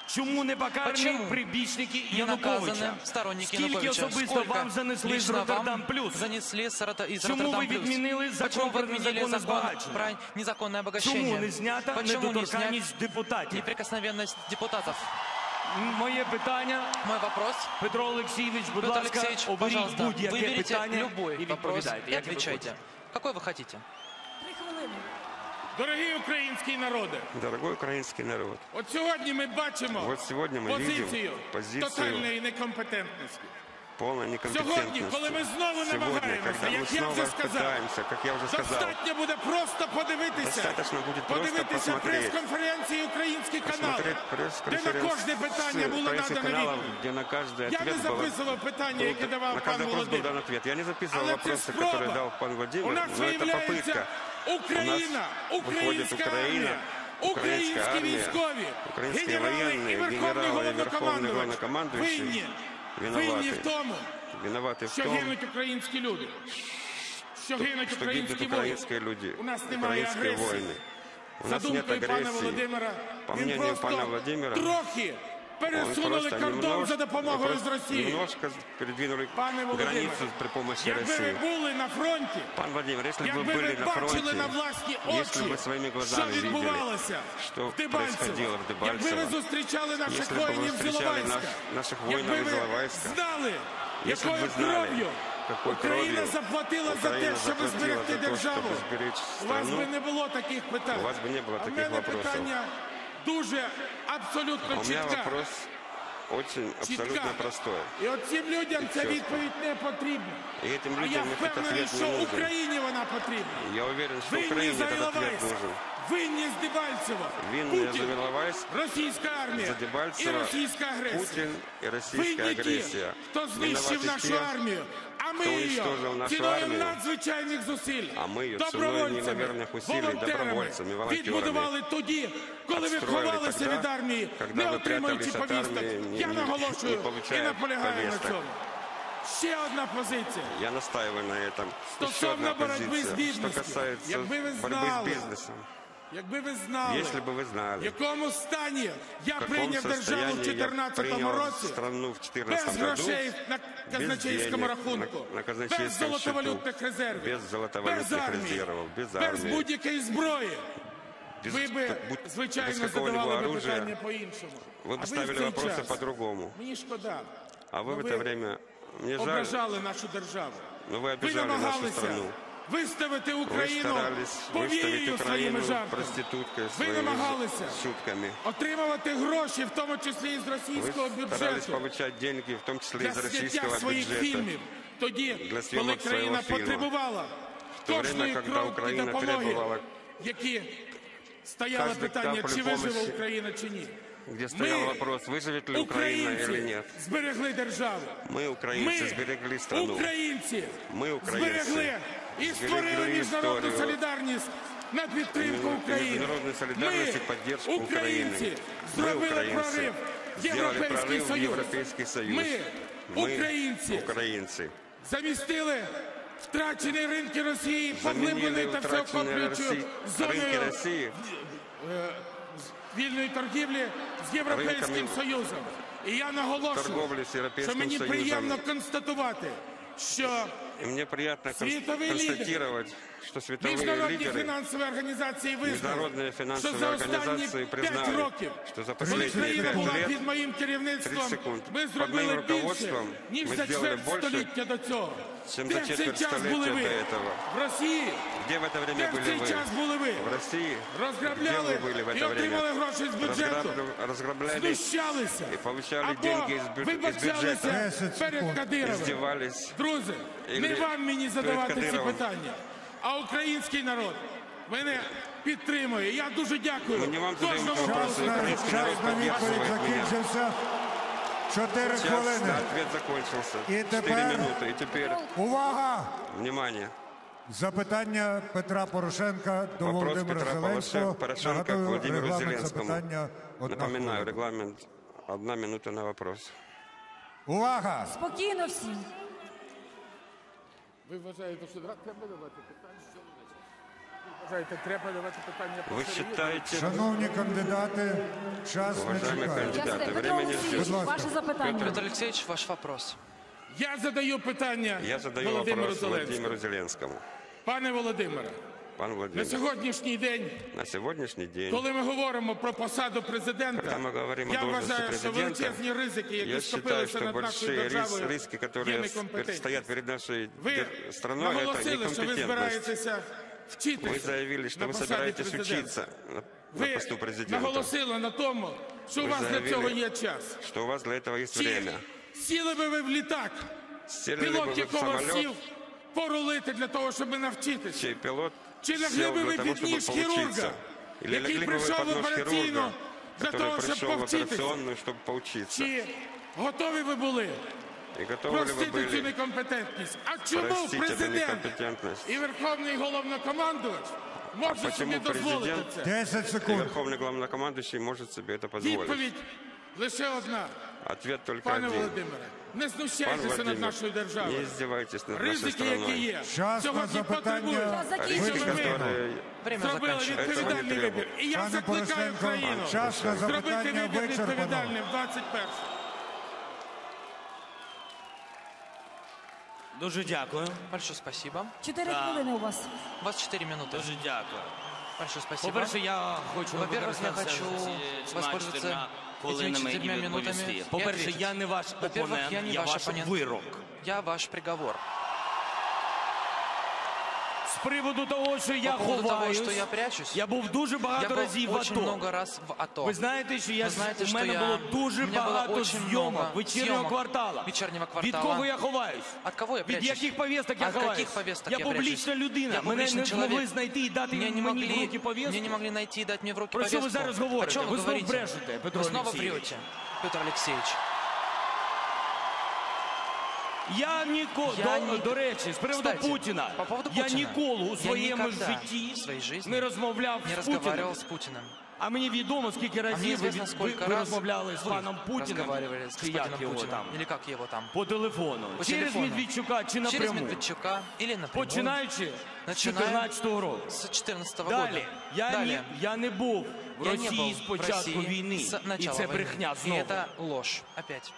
Speaker 5: Чому не покарані
Speaker 3: Почему
Speaker 5: прибічники
Speaker 3: Не
Speaker 5: Януковича?
Speaker 3: наказаны сторонники
Speaker 5: Скільки
Speaker 3: Януковича.
Speaker 5: особисто
Speaker 3: Сколько
Speaker 5: вам занесли з
Speaker 3: лично
Speaker 5: Роттердам
Speaker 3: вам
Speaker 5: Плюс?
Speaker 3: занесли с Рота- из
Speaker 5: Чому ви
Speaker 3: Роттердам Плюс?
Speaker 5: відмінили закон
Speaker 3: Почему вы
Speaker 5: про
Speaker 3: отменили
Speaker 5: незаконне
Speaker 3: закон
Speaker 5: збагачення?
Speaker 3: про незаконное обогащение?
Speaker 5: Чому не знята
Speaker 3: Почему не
Speaker 5: недоторканність
Speaker 3: снят
Speaker 5: депутатів?
Speaker 3: неприкосновенность депутатов?
Speaker 5: Моє питання,
Speaker 3: Мой вопрос.
Speaker 5: Петро Олексійович, будь
Speaker 3: Петр
Speaker 5: ласка,
Speaker 3: Алексеевич,
Speaker 5: оберіть
Speaker 3: пожалуйста,
Speaker 5: будь-яке
Speaker 3: выберите
Speaker 5: питання
Speaker 3: любой
Speaker 5: і
Speaker 3: вопрос
Speaker 5: відповідайте.
Speaker 3: и
Speaker 5: як ви
Speaker 3: отвечайте.
Speaker 5: хочете.
Speaker 3: Какой вы хотите?
Speaker 6: Три хвилини.
Speaker 7: Дорогий український народе,
Speaker 2: Дорогой украинский народ,
Speaker 7: от сьогодні ми бачимо
Speaker 2: Вот сьогодні ми
Speaker 7: позицію
Speaker 2: позицію
Speaker 7: тотальної некомпетентності
Speaker 2: полной некомпетентности.
Speaker 7: Сьогодні, коли ми знову
Speaker 2: Сегодня,
Speaker 7: намагаємося,
Speaker 2: когда мы
Speaker 7: як я
Speaker 2: снова
Speaker 7: вже сказав,
Speaker 2: пытаемся, как я уже сказал,
Speaker 7: достатньо буде просто подивитися,
Speaker 2: Достаточно буде просто
Speaker 7: подивитися
Speaker 2: посмотреть.
Speaker 7: прес-конференції українські канали,
Speaker 2: смотреть
Speaker 7: де на
Speaker 2: пресс-конференц
Speaker 7: кожне питання
Speaker 2: с
Speaker 7: було
Speaker 2: прессы
Speaker 7: надано
Speaker 2: каналов,
Speaker 7: відповідь.
Speaker 2: где на каждый
Speaker 7: Я не
Speaker 2: ответ было...
Speaker 7: записував питання, яке
Speaker 2: был-
Speaker 7: давав
Speaker 2: на
Speaker 7: пан
Speaker 2: каждый вопрос был дан
Speaker 7: Володимир.
Speaker 2: ответ. Я не записывал
Speaker 7: Але це
Speaker 2: вопросы,
Speaker 7: спроба.
Speaker 2: которые дал пан Владимир,
Speaker 7: У нас
Speaker 2: но это
Speaker 7: виявляється
Speaker 2: попытка.
Speaker 7: Україна,
Speaker 2: У нас выходит
Speaker 7: українська
Speaker 2: Украина,
Speaker 7: армія,
Speaker 2: украинская
Speaker 7: українські
Speaker 2: армія,
Speaker 7: військові,
Speaker 2: украинские
Speaker 7: генерали і
Speaker 2: военные,
Speaker 7: верховний
Speaker 2: генералы и верховный
Speaker 7: головнокомандувач
Speaker 2: главнокомандующий
Speaker 7: винні,
Speaker 2: виноваты.
Speaker 7: винні в тому,
Speaker 2: Виноваты в
Speaker 7: що
Speaker 2: том,
Speaker 7: гинуть українські люди, що гинуть
Speaker 2: что гибнут
Speaker 7: українські воїни.
Speaker 2: украинские люди,
Speaker 7: У нас немає
Speaker 2: украинские
Speaker 7: агресії.
Speaker 2: войны. У
Speaker 7: За
Speaker 2: нас нет
Speaker 7: думкою пана
Speaker 2: агрессии.
Speaker 7: Володимира,
Speaker 2: По
Speaker 7: він
Speaker 2: мнению
Speaker 7: просто
Speaker 2: пана Владимира,
Speaker 7: трохи
Speaker 2: Он
Speaker 7: пересунули
Speaker 2: просто
Speaker 7: кордон
Speaker 2: немножко-
Speaker 7: за допомогою
Speaker 2: просто
Speaker 7: з Росії.
Speaker 2: Немножко передвинули
Speaker 7: Пане Володимире,
Speaker 2: границу при помощи
Speaker 7: Якби ви
Speaker 2: России.
Speaker 7: були на фронті,
Speaker 2: Пан Владимир, если бы вы
Speaker 7: якби
Speaker 2: были
Speaker 7: ви
Speaker 2: на
Speaker 7: бачили
Speaker 2: фронте,
Speaker 7: на власні
Speaker 2: если
Speaker 7: очі,
Speaker 2: бы своими
Speaker 7: що
Speaker 2: глазами видели,
Speaker 7: відбувалося
Speaker 2: что
Speaker 7: в Дебальцево,
Speaker 2: происходило в
Speaker 7: якби
Speaker 2: Дебальцево,
Speaker 7: ви зустрічали наших
Speaker 2: если бы вы
Speaker 7: воїнів з
Speaker 2: встречали
Speaker 7: Іловайська,
Speaker 2: наш- наших
Speaker 7: якби
Speaker 2: воинов из
Speaker 7: ви
Speaker 2: Иловайска,
Speaker 7: знали,
Speaker 2: если бы
Speaker 7: якою
Speaker 2: вы знали,
Speaker 7: кров'ю
Speaker 2: какой
Speaker 7: Україна
Speaker 2: кровью
Speaker 7: заплатила за те,
Speaker 2: Украина
Speaker 7: щоб
Speaker 2: заплатила
Speaker 7: зберегти
Speaker 2: за то,
Speaker 7: державу,
Speaker 2: чтобы сберечь
Speaker 7: у вас
Speaker 2: страну,
Speaker 7: би не було таких питань.
Speaker 2: у вас бы не было
Speaker 7: А в
Speaker 2: таких
Speaker 7: мене
Speaker 2: вопросов.
Speaker 7: питання дуже абсолютно
Speaker 2: А у меня
Speaker 7: чітке.
Speaker 2: вопрос очень абсолютно
Speaker 7: Чітка.
Speaker 2: простой.
Speaker 7: І от цим людям ця
Speaker 2: чітко.
Speaker 7: відповідь не потрібна.
Speaker 2: И этим
Speaker 7: А я
Speaker 2: людям этот
Speaker 7: впевнений,
Speaker 2: ответ
Speaker 7: що
Speaker 2: не нужен.
Speaker 7: Україні вона потрібна.
Speaker 2: Я уверен, что
Speaker 7: Винні
Speaker 2: Украине
Speaker 7: за
Speaker 2: этот ответ
Speaker 7: Іловайськ,
Speaker 2: нужен.
Speaker 7: винні з Дебальцева,
Speaker 2: Винные
Speaker 7: Путін,
Speaker 2: за Иловайск,
Speaker 7: російська армія
Speaker 2: за
Speaker 7: і
Speaker 2: Дебальцево,
Speaker 7: російська агресія.
Speaker 2: Путин и российская
Speaker 7: Винні ті,
Speaker 2: агрессия.
Speaker 7: хто знищив
Speaker 2: Виноваты
Speaker 7: нашу
Speaker 2: те,
Speaker 7: армію, а ми
Speaker 2: хто
Speaker 7: її
Speaker 2: уничтожив нашу
Speaker 7: ціною
Speaker 2: армію,
Speaker 7: надзвичайних зусиль,
Speaker 2: а ми її ціною
Speaker 7: добровольцями,
Speaker 2: неймовірних усилій,
Speaker 7: волонтерами
Speaker 2: добровольцями, волонтерами
Speaker 7: відбудували тоді, коли ви
Speaker 2: Отстроїли
Speaker 7: ховалися
Speaker 2: тогда,
Speaker 7: від армії,
Speaker 2: когда
Speaker 7: не
Speaker 2: ви
Speaker 7: отримуючи
Speaker 2: прятались від
Speaker 7: повісток.
Speaker 2: армії, ні-
Speaker 7: Я
Speaker 2: ні-
Speaker 7: наголошую
Speaker 2: не
Speaker 7: і
Speaker 2: получая
Speaker 7: наполягаю на
Speaker 2: повісток.
Speaker 7: цьому. Ще одна позиція.
Speaker 2: Я настаиваю на этом. Еще
Speaker 7: Стосовно
Speaker 2: одна
Speaker 7: боротьби з
Speaker 2: позиция, что
Speaker 7: бізнесом.
Speaker 2: касается
Speaker 7: Якби ви
Speaker 2: борьбы
Speaker 7: знали,
Speaker 2: с бизнесом.
Speaker 7: Якби ви знали,
Speaker 2: Если бы вы
Speaker 7: в
Speaker 2: знали,
Speaker 7: якому стані я
Speaker 2: в каком
Speaker 7: прийняв державу в
Speaker 2: состоянии я
Speaker 7: 2014
Speaker 2: принял
Speaker 7: році,
Speaker 2: страну в
Speaker 7: без
Speaker 2: 2014 году,
Speaker 7: грошей на казначейському
Speaker 2: денег
Speaker 7: рахунку,
Speaker 2: на- на
Speaker 7: без
Speaker 2: казначейском
Speaker 7: золотовалютних
Speaker 2: счету,
Speaker 7: резервів,
Speaker 2: без золотовалютных
Speaker 7: без армії,
Speaker 2: резервов, без
Speaker 7: без
Speaker 2: армии,
Speaker 7: будь-якої зброї.
Speaker 2: без,
Speaker 7: Ви би,
Speaker 2: как будь- без
Speaker 7: звичайно,
Speaker 2: какого-либо
Speaker 7: задавали би
Speaker 2: оружия,
Speaker 7: питання по-іншому.
Speaker 2: вы
Speaker 7: А
Speaker 2: бы
Speaker 7: в
Speaker 2: ставили
Speaker 7: цей
Speaker 2: вопросы
Speaker 7: час,
Speaker 2: по-другому.
Speaker 7: Мені шкода.
Speaker 2: А вы
Speaker 7: но
Speaker 2: в
Speaker 7: ви
Speaker 2: это время, мне жаль,
Speaker 7: ображали нашу державу.
Speaker 2: но вы
Speaker 7: Ви
Speaker 2: обижали нашу
Speaker 7: намагалися
Speaker 2: страну.
Speaker 7: виставити
Speaker 2: Вы
Speaker 7: Україну
Speaker 2: старались
Speaker 7: повією
Speaker 2: выставить
Speaker 7: своїми
Speaker 2: Украину
Speaker 7: жартами.
Speaker 2: проституткой,
Speaker 7: Ви
Speaker 2: своими
Speaker 7: намагалися
Speaker 2: шутками.
Speaker 7: отримувати гроші, в тому числі і з російського
Speaker 2: Вы старались
Speaker 7: бюджету.
Speaker 2: получать деньги, в том числе
Speaker 7: для
Speaker 2: из
Speaker 7: зняття
Speaker 2: российского
Speaker 7: своїх
Speaker 2: бюджета.
Speaker 7: фільмів. Тоді,
Speaker 2: для зйомок
Speaker 7: коли країна
Speaker 2: свого фільму.
Speaker 7: потребувала
Speaker 2: то время,
Speaker 7: кожної
Speaker 2: когда
Speaker 7: кроки
Speaker 2: Україна
Speaker 7: допомоги,
Speaker 2: требувала
Speaker 7: які стояло
Speaker 2: каждой
Speaker 7: питання,
Speaker 2: каплі
Speaker 7: чи виживе
Speaker 2: помощи,
Speaker 7: Україна чи ні.
Speaker 2: где стоял
Speaker 7: Ми,
Speaker 2: вопрос, выживет ли Украина или
Speaker 7: Українці,
Speaker 2: нет.
Speaker 7: зберегли державу.
Speaker 2: Мы, украинцы,
Speaker 7: Ми,
Speaker 2: зберегли страну.
Speaker 7: українці,
Speaker 2: Ми, українці,
Speaker 7: зберегли і
Speaker 2: зберегли
Speaker 7: створили міжнародну
Speaker 2: історію.
Speaker 7: солідарність на підтримку
Speaker 2: Між-
Speaker 7: України.
Speaker 2: міжнародну солідарність і підтримку
Speaker 7: українці,
Speaker 2: України. Ми,
Speaker 7: зробили
Speaker 2: українці,
Speaker 7: прорив
Speaker 2: сделали
Speaker 7: Європейський
Speaker 2: прорыв в
Speaker 7: Союз.
Speaker 2: Европейский Союз.
Speaker 7: Ми, українці,
Speaker 2: украинцы,
Speaker 7: замістили втрачені ринки Росії
Speaker 2: заменили
Speaker 7: поглибленою та
Speaker 2: утраченные
Speaker 7: всеохоплюючою
Speaker 2: России, рынки
Speaker 7: зоною
Speaker 2: России
Speaker 7: вільної торгівлі з Європейським
Speaker 2: Ринками
Speaker 7: Союзом. І я наголошую,
Speaker 2: торговли с
Speaker 7: що
Speaker 2: Европейским
Speaker 7: мені
Speaker 2: Союзом.
Speaker 7: приємно констатувати, що
Speaker 2: И мне приятно кон-
Speaker 7: Световые
Speaker 2: констатировать, что световые
Speaker 7: міжнародні
Speaker 2: лидеры,
Speaker 7: фінансові організації визнали,
Speaker 2: международные
Speaker 7: що
Speaker 2: финансовые
Speaker 7: за останні
Speaker 2: организации
Speaker 7: 5
Speaker 2: признали,
Speaker 7: років,
Speaker 2: что за
Speaker 7: коли
Speaker 2: последние
Speaker 7: країна
Speaker 2: пять
Speaker 7: була
Speaker 2: лет
Speaker 7: під моїм керівництвом,
Speaker 2: 30 секунд.
Speaker 7: ми
Speaker 2: Под
Speaker 7: зробили
Speaker 2: моїм
Speaker 7: більше,
Speaker 2: руководством
Speaker 7: ніж
Speaker 2: ми
Speaker 7: за
Speaker 2: зробили
Speaker 7: чверть
Speaker 2: більше,
Speaker 7: століття до цього.
Speaker 2: чем
Speaker 7: Де
Speaker 2: за
Speaker 7: в цей
Speaker 2: четверть
Speaker 7: час були
Speaker 2: столетия
Speaker 7: ви?
Speaker 2: до этого.
Speaker 7: В Росії
Speaker 2: Где в это время
Speaker 7: Де в
Speaker 2: были
Speaker 7: цей
Speaker 2: вы?
Speaker 7: час були ви?
Speaker 2: В России. Где
Speaker 7: розграбляли
Speaker 2: вы были в
Speaker 7: і
Speaker 2: это
Speaker 7: отримали
Speaker 2: время?
Speaker 7: гроші з бюджету,
Speaker 2: Разграбли- Разграбляли,
Speaker 7: знущалися
Speaker 2: і получали
Speaker 7: або
Speaker 2: деньги з бю- із
Speaker 7: вибачалися
Speaker 2: бюджету.
Speaker 4: 10
Speaker 7: перед
Speaker 4: секунд.
Speaker 7: Кадировим.
Speaker 2: издевались.
Speaker 7: Друзі,
Speaker 2: І
Speaker 7: не
Speaker 2: перед
Speaker 7: вам мені задавати ці
Speaker 2: Кадировим.
Speaker 7: питання, а український народ мене підтримує. Я дуже дякую.
Speaker 2: Ми не вам задаємо
Speaker 7: кожному
Speaker 2: вопроси,
Speaker 4: Час
Speaker 7: голосу.
Speaker 4: на,
Speaker 2: Український
Speaker 4: час
Speaker 2: народ
Speaker 4: на відповідь
Speaker 2: підтримує мене.
Speaker 4: закінчився. Чотири
Speaker 2: Сейчас
Speaker 4: хвилини.
Speaker 2: ответ закончился.
Speaker 4: И
Speaker 2: Четыре
Speaker 4: теперь-
Speaker 2: минуты. И теперь,
Speaker 4: Увага!
Speaker 2: внимание,
Speaker 4: Запитання Петра Порошенка до
Speaker 2: вопрос
Speaker 4: Володимира
Speaker 2: Петра
Speaker 4: Зеленського.
Speaker 2: Порошенка к
Speaker 4: Нагадую,
Speaker 2: Владимиру
Speaker 4: регламент
Speaker 2: Зеленскому.
Speaker 4: запитання одна
Speaker 2: Напоминаю,
Speaker 4: хвилина.
Speaker 2: регламент одна минута на вопрос.
Speaker 4: Увага!
Speaker 6: Спокійно всім.
Speaker 7: Ви вважаєте, що треба давати питання? Ви вважаєте, треба давати питання по
Speaker 2: Вы
Speaker 7: серйозно?
Speaker 2: считаете,
Speaker 4: Шановні кандидати, час не
Speaker 2: Уважаемые
Speaker 4: чекає.
Speaker 2: кандидаты,
Speaker 6: Я Петро
Speaker 2: время не
Speaker 6: Олексійович,
Speaker 2: ждет.
Speaker 4: Будь ласка.
Speaker 6: ваше запитання.
Speaker 3: Петр Алексеевич, ваш вопрос.
Speaker 7: Я задаю питання
Speaker 2: я задаю
Speaker 7: Володимиру
Speaker 2: вопрос
Speaker 7: Зеленському.
Speaker 2: Владимиру Зеленскому.
Speaker 7: Пане Володимире,
Speaker 2: Пан
Speaker 7: на
Speaker 2: Владимир,
Speaker 7: сьогоднішній день,
Speaker 2: на сегодняшний день,
Speaker 7: коли ми говоримо про посаду президента,
Speaker 2: Когда мы говорим о
Speaker 7: я
Speaker 2: должности
Speaker 7: вважаю, що
Speaker 2: президента,
Speaker 7: величезні ризики, які
Speaker 2: я считаю,
Speaker 7: скопилися
Speaker 2: что
Speaker 7: над нашою
Speaker 2: большие рис-
Speaker 7: державою,
Speaker 2: риски,
Speaker 7: є
Speaker 2: которые с-
Speaker 7: некомпетентність.
Speaker 2: стоят перед нашей
Speaker 7: Ви
Speaker 2: дер- страной, это
Speaker 7: наголосили, що ви
Speaker 2: некомпетентность.
Speaker 7: збираєтеся вчитися
Speaker 2: Вы заявили, что
Speaker 7: на
Speaker 2: вы
Speaker 7: посаді
Speaker 2: собираетесь
Speaker 7: президента.
Speaker 2: учиться на, на
Speaker 7: Ви
Speaker 2: посту президента,
Speaker 7: наголосили на тому, що у
Speaker 2: Ви
Speaker 7: вас для
Speaker 2: заявили,
Speaker 7: цього є час.
Speaker 2: что у вас для этого есть
Speaker 7: Чи
Speaker 2: время.
Speaker 7: сіли би ви в літак,
Speaker 2: Сели ли бы
Speaker 7: пілот
Speaker 2: вы в
Speaker 7: якого сів
Speaker 2: самолет,
Speaker 7: порулити для того, щоб навчитися?
Speaker 2: чей пилот
Speaker 7: Чи лягли
Speaker 2: сел
Speaker 7: би
Speaker 2: для
Speaker 7: ви
Speaker 2: того,
Speaker 7: під
Speaker 2: чтобы
Speaker 7: ніж хірурга,
Speaker 2: поучиться? Или
Speaker 7: який
Speaker 2: легли бы вы
Speaker 7: прийшов
Speaker 2: под
Speaker 7: в
Speaker 2: нож
Speaker 7: операційну
Speaker 2: хирурга,
Speaker 7: для того,
Speaker 2: который
Speaker 7: щоб
Speaker 2: пришел в
Speaker 7: повчитися?
Speaker 2: операционную, чтобы поучиться?
Speaker 7: Чи готові ви були
Speaker 2: И готовы ли вы
Speaker 7: простити цю
Speaker 2: были
Speaker 7: некомпетентність? А чому
Speaker 2: простить эту
Speaker 7: президент
Speaker 2: некомпетентность?
Speaker 7: і верховний головнокомандувач може собі
Speaker 2: почему
Speaker 7: дозволити
Speaker 2: президент
Speaker 7: це?
Speaker 4: 10
Speaker 2: И
Speaker 4: секунд.
Speaker 2: Верховный главнокомандующий может себе это позволить.
Speaker 7: Відповідь лише одна.
Speaker 2: Ответ только
Speaker 7: Пане
Speaker 2: один.
Speaker 7: Володимире, не
Speaker 2: Пан
Speaker 7: знущайтеся над
Speaker 2: Владимир,
Speaker 7: нашою
Speaker 2: не
Speaker 7: державою.
Speaker 2: издевайтесь над нашей
Speaker 7: Ризики, які
Speaker 2: страной.
Speaker 7: є,
Speaker 4: Час на
Speaker 7: сьогодні
Speaker 4: запитання
Speaker 7: потребують,
Speaker 6: закінчено.
Speaker 7: щоб
Speaker 2: Ризики,
Speaker 7: ви
Speaker 2: которые
Speaker 3: Время
Speaker 7: зробили
Speaker 3: заканчивается.
Speaker 7: відповідальний
Speaker 2: Этого не
Speaker 7: вибір. І я
Speaker 4: Пане
Speaker 7: закликаю
Speaker 4: Порошенко,
Speaker 7: країну
Speaker 4: час на
Speaker 7: зробити
Speaker 4: запитання
Speaker 7: вибір
Speaker 4: вичерпано.
Speaker 7: відповідальним 21
Speaker 8: Дуже дякую.
Speaker 3: Большое спасибо.
Speaker 6: Чотири
Speaker 8: Да.
Speaker 6: хвилини у вас.
Speaker 3: У вас 4 минуты.
Speaker 8: Дуже дякую.
Speaker 3: Большое спасибо.
Speaker 8: По-перше, я хочу
Speaker 3: Во-первых, я
Speaker 8: використатися
Speaker 3: хочу
Speaker 8: всіма
Speaker 3: воспользоваться
Speaker 8: чотирма
Speaker 3: этими
Speaker 8: хвилинами і відповісти. По-перше, я не ваш опонент,
Speaker 3: я
Speaker 8: я
Speaker 3: ваш
Speaker 8: вирок.
Speaker 3: Я ваш приговор
Speaker 5: З приводу того, що я
Speaker 3: По поводу того,
Speaker 5: ховаюсь,
Speaker 3: что я прячусь,
Speaker 5: я був дуже
Speaker 3: я
Speaker 5: багато
Speaker 3: был
Speaker 5: разів в
Speaker 3: очень
Speaker 5: АТО.
Speaker 3: много раз в АТО.
Speaker 5: Ви знаєте, що я
Speaker 3: Ви знаєте,
Speaker 5: у
Speaker 3: що
Speaker 5: мене
Speaker 3: я-
Speaker 5: було дуже
Speaker 3: у мене було
Speaker 5: багато
Speaker 3: очень
Speaker 5: зйомок
Speaker 3: много
Speaker 5: вечірнього
Speaker 3: зйомок
Speaker 5: квартала.
Speaker 3: вечірнього
Speaker 5: Від
Speaker 3: квартала.
Speaker 5: кого я ховаюсь?
Speaker 3: От кого я
Speaker 5: Від
Speaker 3: прячусь?
Speaker 5: яких повісток я
Speaker 3: От
Speaker 5: ховаюсь?
Speaker 3: каких повесток
Speaker 5: я
Speaker 3: я
Speaker 5: публічна
Speaker 3: прячусь?
Speaker 5: людина.
Speaker 3: Я
Speaker 5: Мене
Speaker 3: публичный
Speaker 5: не
Speaker 3: человек.
Speaker 5: змогли знайти і дати
Speaker 3: Мне не
Speaker 5: мені
Speaker 3: могли,
Speaker 5: в руки повістку.
Speaker 3: мне не могли найти и дать мне в руки
Speaker 5: Про що ви
Speaker 3: повестку.
Speaker 5: зараз говорите?
Speaker 3: О чем
Speaker 5: Ви
Speaker 3: вы
Speaker 5: знов
Speaker 3: говорите?
Speaker 5: брешете, Петро
Speaker 3: Вы снова
Speaker 5: Олексійович.
Speaker 3: врете, Петр Алексеевич.
Speaker 5: Я ніколи,
Speaker 3: Я
Speaker 5: до,
Speaker 3: ні-
Speaker 5: до речі, з приводу
Speaker 3: Кстати,
Speaker 5: Путіна,
Speaker 3: по поводу
Speaker 5: я
Speaker 3: Путіна.
Speaker 5: ніколи у
Speaker 3: Я
Speaker 5: своєму
Speaker 3: никогда
Speaker 5: житті
Speaker 3: в своей жизни
Speaker 5: не розмовляв
Speaker 3: Не
Speaker 5: з
Speaker 3: разговаривал
Speaker 5: Путіним.
Speaker 3: с Путиным.
Speaker 5: А мені відомо, скільки
Speaker 3: А мне
Speaker 5: разів ви,
Speaker 3: известно,
Speaker 5: ви,
Speaker 3: сколько
Speaker 5: ви
Speaker 3: раз
Speaker 5: розмовляли з
Speaker 3: вы
Speaker 5: паном Путіним,
Speaker 3: разговаривали с
Speaker 5: чи як
Speaker 3: господином
Speaker 5: його
Speaker 3: Путиным,
Speaker 5: там,
Speaker 3: или как его там,
Speaker 5: по телефону,
Speaker 3: По
Speaker 5: через
Speaker 3: телефону.
Speaker 5: Медведчука чи
Speaker 3: через
Speaker 5: напряму,
Speaker 3: Медведчука или напрямую.
Speaker 5: починаючи з
Speaker 3: Начинаем
Speaker 5: 14 року.
Speaker 3: с 2014
Speaker 5: Далі,
Speaker 3: года.
Speaker 5: я,
Speaker 3: Далее.
Speaker 5: Не, я не був в
Speaker 3: Я не
Speaker 5: Росії
Speaker 3: был
Speaker 5: з
Speaker 3: в
Speaker 5: початку
Speaker 3: России
Speaker 5: війни,
Speaker 3: с
Speaker 5: і
Speaker 3: начала
Speaker 5: це
Speaker 3: войны.
Speaker 5: брехня
Speaker 3: И
Speaker 5: знову.
Speaker 3: это ложь. Опять.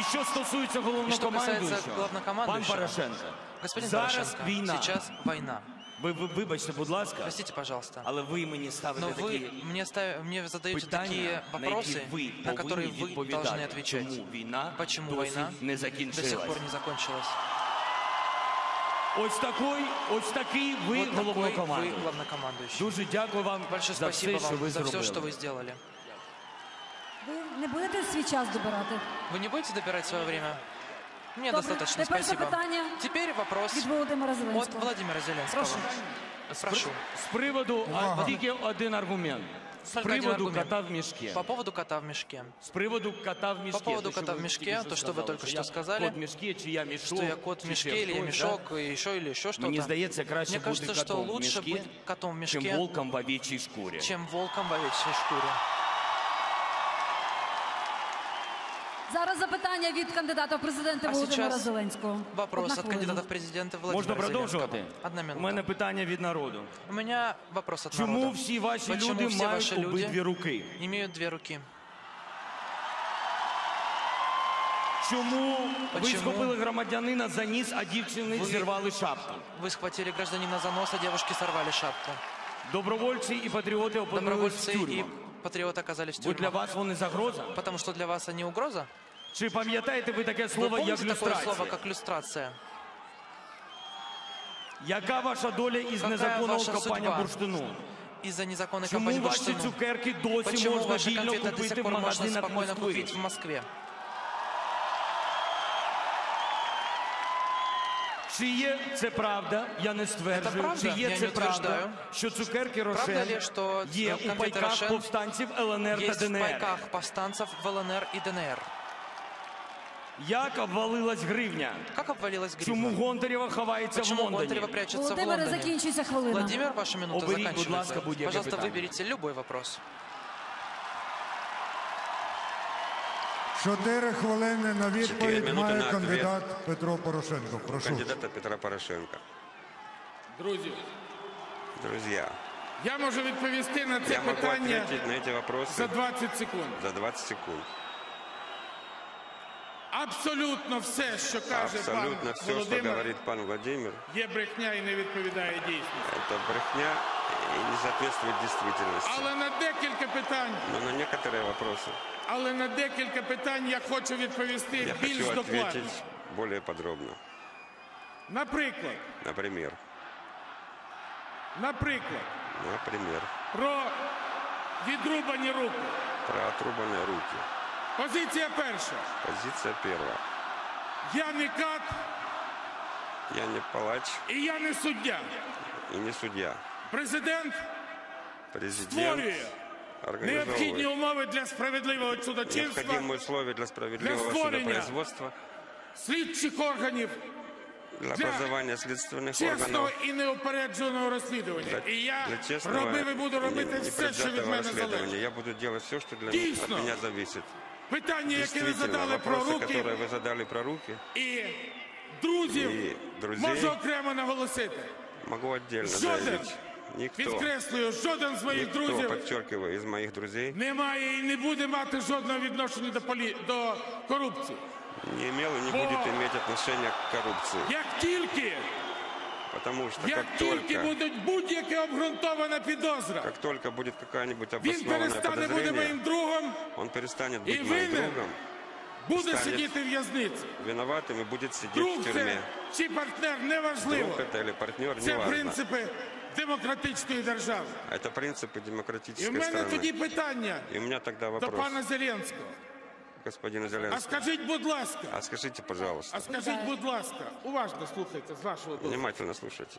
Speaker 5: І що стосується
Speaker 3: І що касається
Speaker 5: головнокомандуючого,
Speaker 3: главнокомандуючого,
Speaker 5: пан Порошенко,
Speaker 3: Господин
Speaker 5: зараз
Speaker 3: Порошенко,
Speaker 5: війна.
Speaker 3: сейчас война.
Speaker 5: Ви, ви вибачте, будь ласка,
Speaker 3: Простите, пожалуйста.
Speaker 5: але ви мені ставите
Speaker 3: Но
Speaker 5: такі
Speaker 3: вы мне, став... мне задаете
Speaker 5: питання,
Speaker 3: такие
Speaker 5: на
Speaker 3: вопросы,
Speaker 5: які ви
Speaker 3: на которые
Speaker 5: повинні
Speaker 3: вы
Speaker 5: відповідати.
Speaker 3: должны отвечать.
Speaker 5: Чому війна
Speaker 3: Почему
Speaker 5: досі
Speaker 3: война
Speaker 5: не
Speaker 3: до
Speaker 5: закінчилась?
Speaker 3: сих пор не закончилась?
Speaker 5: Ось такий, ось такий ви
Speaker 3: вот такой вы
Speaker 5: головнокомандуючий.
Speaker 3: главнокомандующий.
Speaker 5: Дуже дякую вам
Speaker 3: Большое
Speaker 5: за
Speaker 3: спасибо
Speaker 5: все, що
Speaker 3: вам
Speaker 5: ви
Speaker 3: за все,
Speaker 5: зробили.
Speaker 3: что вы сделали.
Speaker 6: Ви не будете свій час добирати?
Speaker 3: Вы не будете добирать свое время? Мне
Speaker 6: Добре,
Speaker 3: достаточно,
Speaker 6: тепер
Speaker 3: спасибо.
Speaker 6: запитання
Speaker 3: Теперь вопрос
Speaker 6: від Володимира
Speaker 3: от
Speaker 6: Зеленського.
Speaker 3: Владимира Зеленского.
Speaker 6: Прошу.
Speaker 3: Прошу.
Speaker 5: З приводу а, тільки один аргумент. З
Speaker 3: Только один
Speaker 5: приводу
Speaker 3: аргумент.
Speaker 5: кота в мішки.
Speaker 3: По поводу кота в мешке.
Speaker 5: З приводу кота в мішки.
Speaker 3: По поводу
Speaker 5: те, що
Speaker 3: кота
Speaker 5: ви
Speaker 3: в мішки,
Speaker 5: тільки
Speaker 3: то, що ви
Speaker 5: сказали,
Speaker 3: тільки що
Speaker 5: я
Speaker 3: сказали,
Speaker 5: Кот в мішки, чи я мішок.
Speaker 3: Что я кот в
Speaker 5: чи
Speaker 3: мешке
Speaker 5: ще
Speaker 3: или я
Speaker 5: щось,
Speaker 3: мешок, и еще или еще
Speaker 5: Да?
Speaker 3: что-то.
Speaker 5: Мені здається, краще
Speaker 3: Мне кажется,
Speaker 5: бути
Speaker 3: что
Speaker 5: котом в
Speaker 3: лучше
Speaker 5: мішки,
Speaker 3: быть котом в мешке,
Speaker 5: чим волком в овечій шкурі.
Speaker 3: чем волком в овечьей шкуре.
Speaker 6: Зараз запитання від кандидата в президенти
Speaker 3: А
Speaker 6: Володимира
Speaker 3: сейчас
Speaker 6: Зеленського.
Speaker 3: Вопрос
Speaker 6: Одна
Speaker 3: от
Speaker 6: хвилина.
Speaker 3: кандидата в президенты Владимира
Speaker 5: Можна продовжувати?
Speaker 3: Зеленского. Одна
Speaker 5: У
Speaker 3: минута.
Speaker 5: мене питання від народу.
Speaker 3: У меня вопрос от
Speaker 5: Чому
Speaker 3: народа.
Speaker 5: всі ваші
Speaker 3: Почему
Speaker 5: люди
Speaker 3: все
Speaker 5: мають
Speaker 3: ваши люди
Speaker 5: обидві руки?
Speaker 3: имеют две руки?
Speaker 5: Чому ви
Speaker 3: Почему?
Speaker 5: схопили громадянина за ніс, а дівчини
Speaker 3: Ви-
Speaker 5: зірвали шапку?
Speaker 3: Вы схватили гражданина за нос, а девушки сорвали шапку.
Speaker 5: Добровольці і патріоти опинились в
Speaker 3: Добровольцы и
Speaker 5: тюрмах.
Speaker 3: патриоты оказались в
Speaker 5: Бо для
Speaker 3: тюрьмах.
Speaker 5: вас вони загроза?
Speaker 3: Потому что для вас они угроза?
Speaker 5: Чи пам'ятаєте ви таке слово, як люстрація?
Speaker 3: слово, как люстрация?
Speaker 5: Яка ваша доля із незаконного копання бурштину?
Speaker 3: Из-за незаконной
Speaker 5: Чому
Speaker 3: кампании
Speaker 5: ваші
Speaker 3: бурштину.
Speaker 5: цукерки досі
Speaker 3: Почему
Speaker 5: можна
Speaker 3: ваши
Speaker 5: вільно
Speaker 3: конфеты до
Speaker 5: купити
Speaker 3: сих
Speaker 5: в
Speaker 3: пор можно
Speaker 5: магазинах
Speaker 3: спокойно
Speaker 5: Москви?
Speaker 3: купить в Москве?
Speaker 5: Чи є це правда? Я не стверджую. Чи є
Speaker 3: Я
Speaker 5: це правда, що цукерки Рошен
Speaker 3: ли, що
Speaker 5: є у пайках повстанців ЛНР та
Speaker 3: Есть в пайках повстанцев в ЛНР и ДНР.
Speaker 5: Як обвалилась гривня?
Speaker 3: Как обвалилась гривна?
Speaker 5: Чому Гонтарєва ховається в
Speaker 3: Почему
Speaker 5: Лондоні?
Speaker 3: Гонтарева прячется в
Speaker 6: Володимире,
Speaker 3: Лондоне?
Speaker 6: закінчується хвилина.
Speaker 3: Владимир, ваша минута
Speaker 5: Уберите, будь
Speaker 3: заканчивается.
Speaker 5: ласка, будь-яке
Speaker 3: Пожалуйста,
Speaker 5: питання.
Speaker 3: выберите любой вопрос.
Speaker 4: Чотири хвилини на
Speaker 2: Чотири
Speaker 4: відповідь
Speaker 2: минути
Speaker 4: має
Speaker 2: на ответ.
Speaker 4: кандидат Петро Порошенко. Прошу.
Speaker 2: Кандидата Петра Порошенко.
Speaker 7: Друзі,
Speaker 2: Друзья,
Speaker 7: я можу відповісти на це
Speaker 2: я могу
Speaker 7: питання
Speaker 2: ответить на эти
Speaker 7: за
Speaker 2: вопросы
Speaker 7: 20 секунд.
Speaker 2: за 20 секунд.
Speaker 7: Абсолютно все, що каже
Speaker 2: Абсолютно
Speaker 7: пан
Speaker 2: все, что
Speaker 7: Володимир,
Speaker 2: говорит пан Владимир,
Speaker 7: є брехня і не відповідає дійсності.
Speaker 2: это брехня и не соответствует действительности.
Speaker 7: Але на декілька питань,
Speaker 2: Но на некоторые вопросы
Speaker 7: але на декілька питань я хочу відповісти
Speaker 2: я
Speaker 7: більш
Speaker 2: хочу
Speaker 7: докладно.
Speaker 2: ответить более подробно.
Speaker 7: Наприклад,
Speaker 2: Например,
Speaker 7: наприклад,
Speaker 2: например,
Speaker 7: про відрубані руки.
Speaker 2: про отрубанные руки.
Speaker 7: Позиція перша.
Speaker 2: Позиция первая.
Speaker 7: Я не кат
Speaker 2: Я не палач
Speaker 7: і я не суддя.
Speaker 2: и не судья.
Speaker 7: Президент
Speaker 2: Президент
Speaker 7: створює необхідні
Speaker 2: организовывает
Speaker 7: умови для справедливого судочинства,
Speaker 2: необходимые условия для справедливого
Speaker 7: Для створения.
Speaker 2: судопроизводства,
Speaker 7: слідчих органів,
Speaker 2: для
Speaker 7: Для
Speaker 2: образования следственных
Speaker 7: чесного
Speaker 2: органов,
Speaker 7: і неупередженого розслідування.
Speaker 2: для,
Speaker 7: І я
Speaker 2: для честного
Speaker 7: робив і буду
Speaker 2: и
Speaker 7: робити все, що від
Speaker 2: непредвзятого
Speaker 7: мене
Speaker 2: расследования.
Speaker 7: залежить.
Speaker 2: Я буду делать все, что для
Speaker 7: Дійсно.
Speaker 2: от меня зависит.
Speaker 7: Питання, яке ви
Speaker 2: Действительно,
Speaker 7: задали про
Speaker 2: вопросы,
Speaker 7: руки,
Speaker 2: которые вы задали про руки,
Speaker 7: і друзів,
Speaker 2: и друзей,
Speaker 7: можу окремо наголосити.
Speaker 2: могу отдельно
Speaker 7: Жоден,
Speaker 2: заявить. Никто,
Speaker 7: підкреслюю, жоден з моїх
Speaker 2: никто,
Speaker 7: друзів
Speaker 2: подчеркиваю, из моих друзей
Speaker 7: не має і не буде мати жодного відношення до, полі... до корупції.
Speaker 2: не имел и не
Speaker 7: Бо-
Speaker 2: будет иметь отношения к коррупции.
Speaker 7: Як тільки,
Speaker 2: Потому что
Speaker 7: як
Speaker 2: как
Speaker 7: тільки
Speaker 2: только,
Speaker 7: буде будь-яке обґрунтована підозра,
Speaker 2: как только будет какая-нибудь
Speaker 7: він
Speaker 2: обоснованное
Speaker 7: перестане бути
Speaker 2: подозрение,
Speaker 7: моїм другом,
Speaker 2: он перестанет
Speaker 7: І
Speaker 2: быть моим
Speaker 7: винен
Speaker 2: другом,
Speaker 7: буде
Speaker 2: Станет.
Speaker 7: сидіти в в'язниці.
Speaker 2: виноватым и будет сидеть
Speaker 7: Друг
Speaker 2: в
Speaker 7: це
Speaker 2: тюрьме.
Speaker 7: чи партнер неважливо.
Speaker 2: Друг это или партнер,
Speaker 7: Це
Speaker 2: неважно.
Speaker 7: принципи демократичної держави.
Speaker 2: Это принципы
Speaker 7: І в
Speaker 2: демократической
Speaker 7: мене
Speaker 2: страны.
Speaker 7: тоді питання
Speaker 2: И у меня тогда
Speaker 7: до
Speaker 2: вопрос,
Speaker 7: пана Зеленського.
Speaker 2: господина
Speaker 7: А
Speaker 2: Зеленского.
Speaker 7: скажіть, будь ласка,
Speaker 2: А скажите, пожалуйста,
Speaker 7: а скажіть, будь ласка, уважно слухайте з вашого дозволу.
Speaker 2: внимательно слушайте.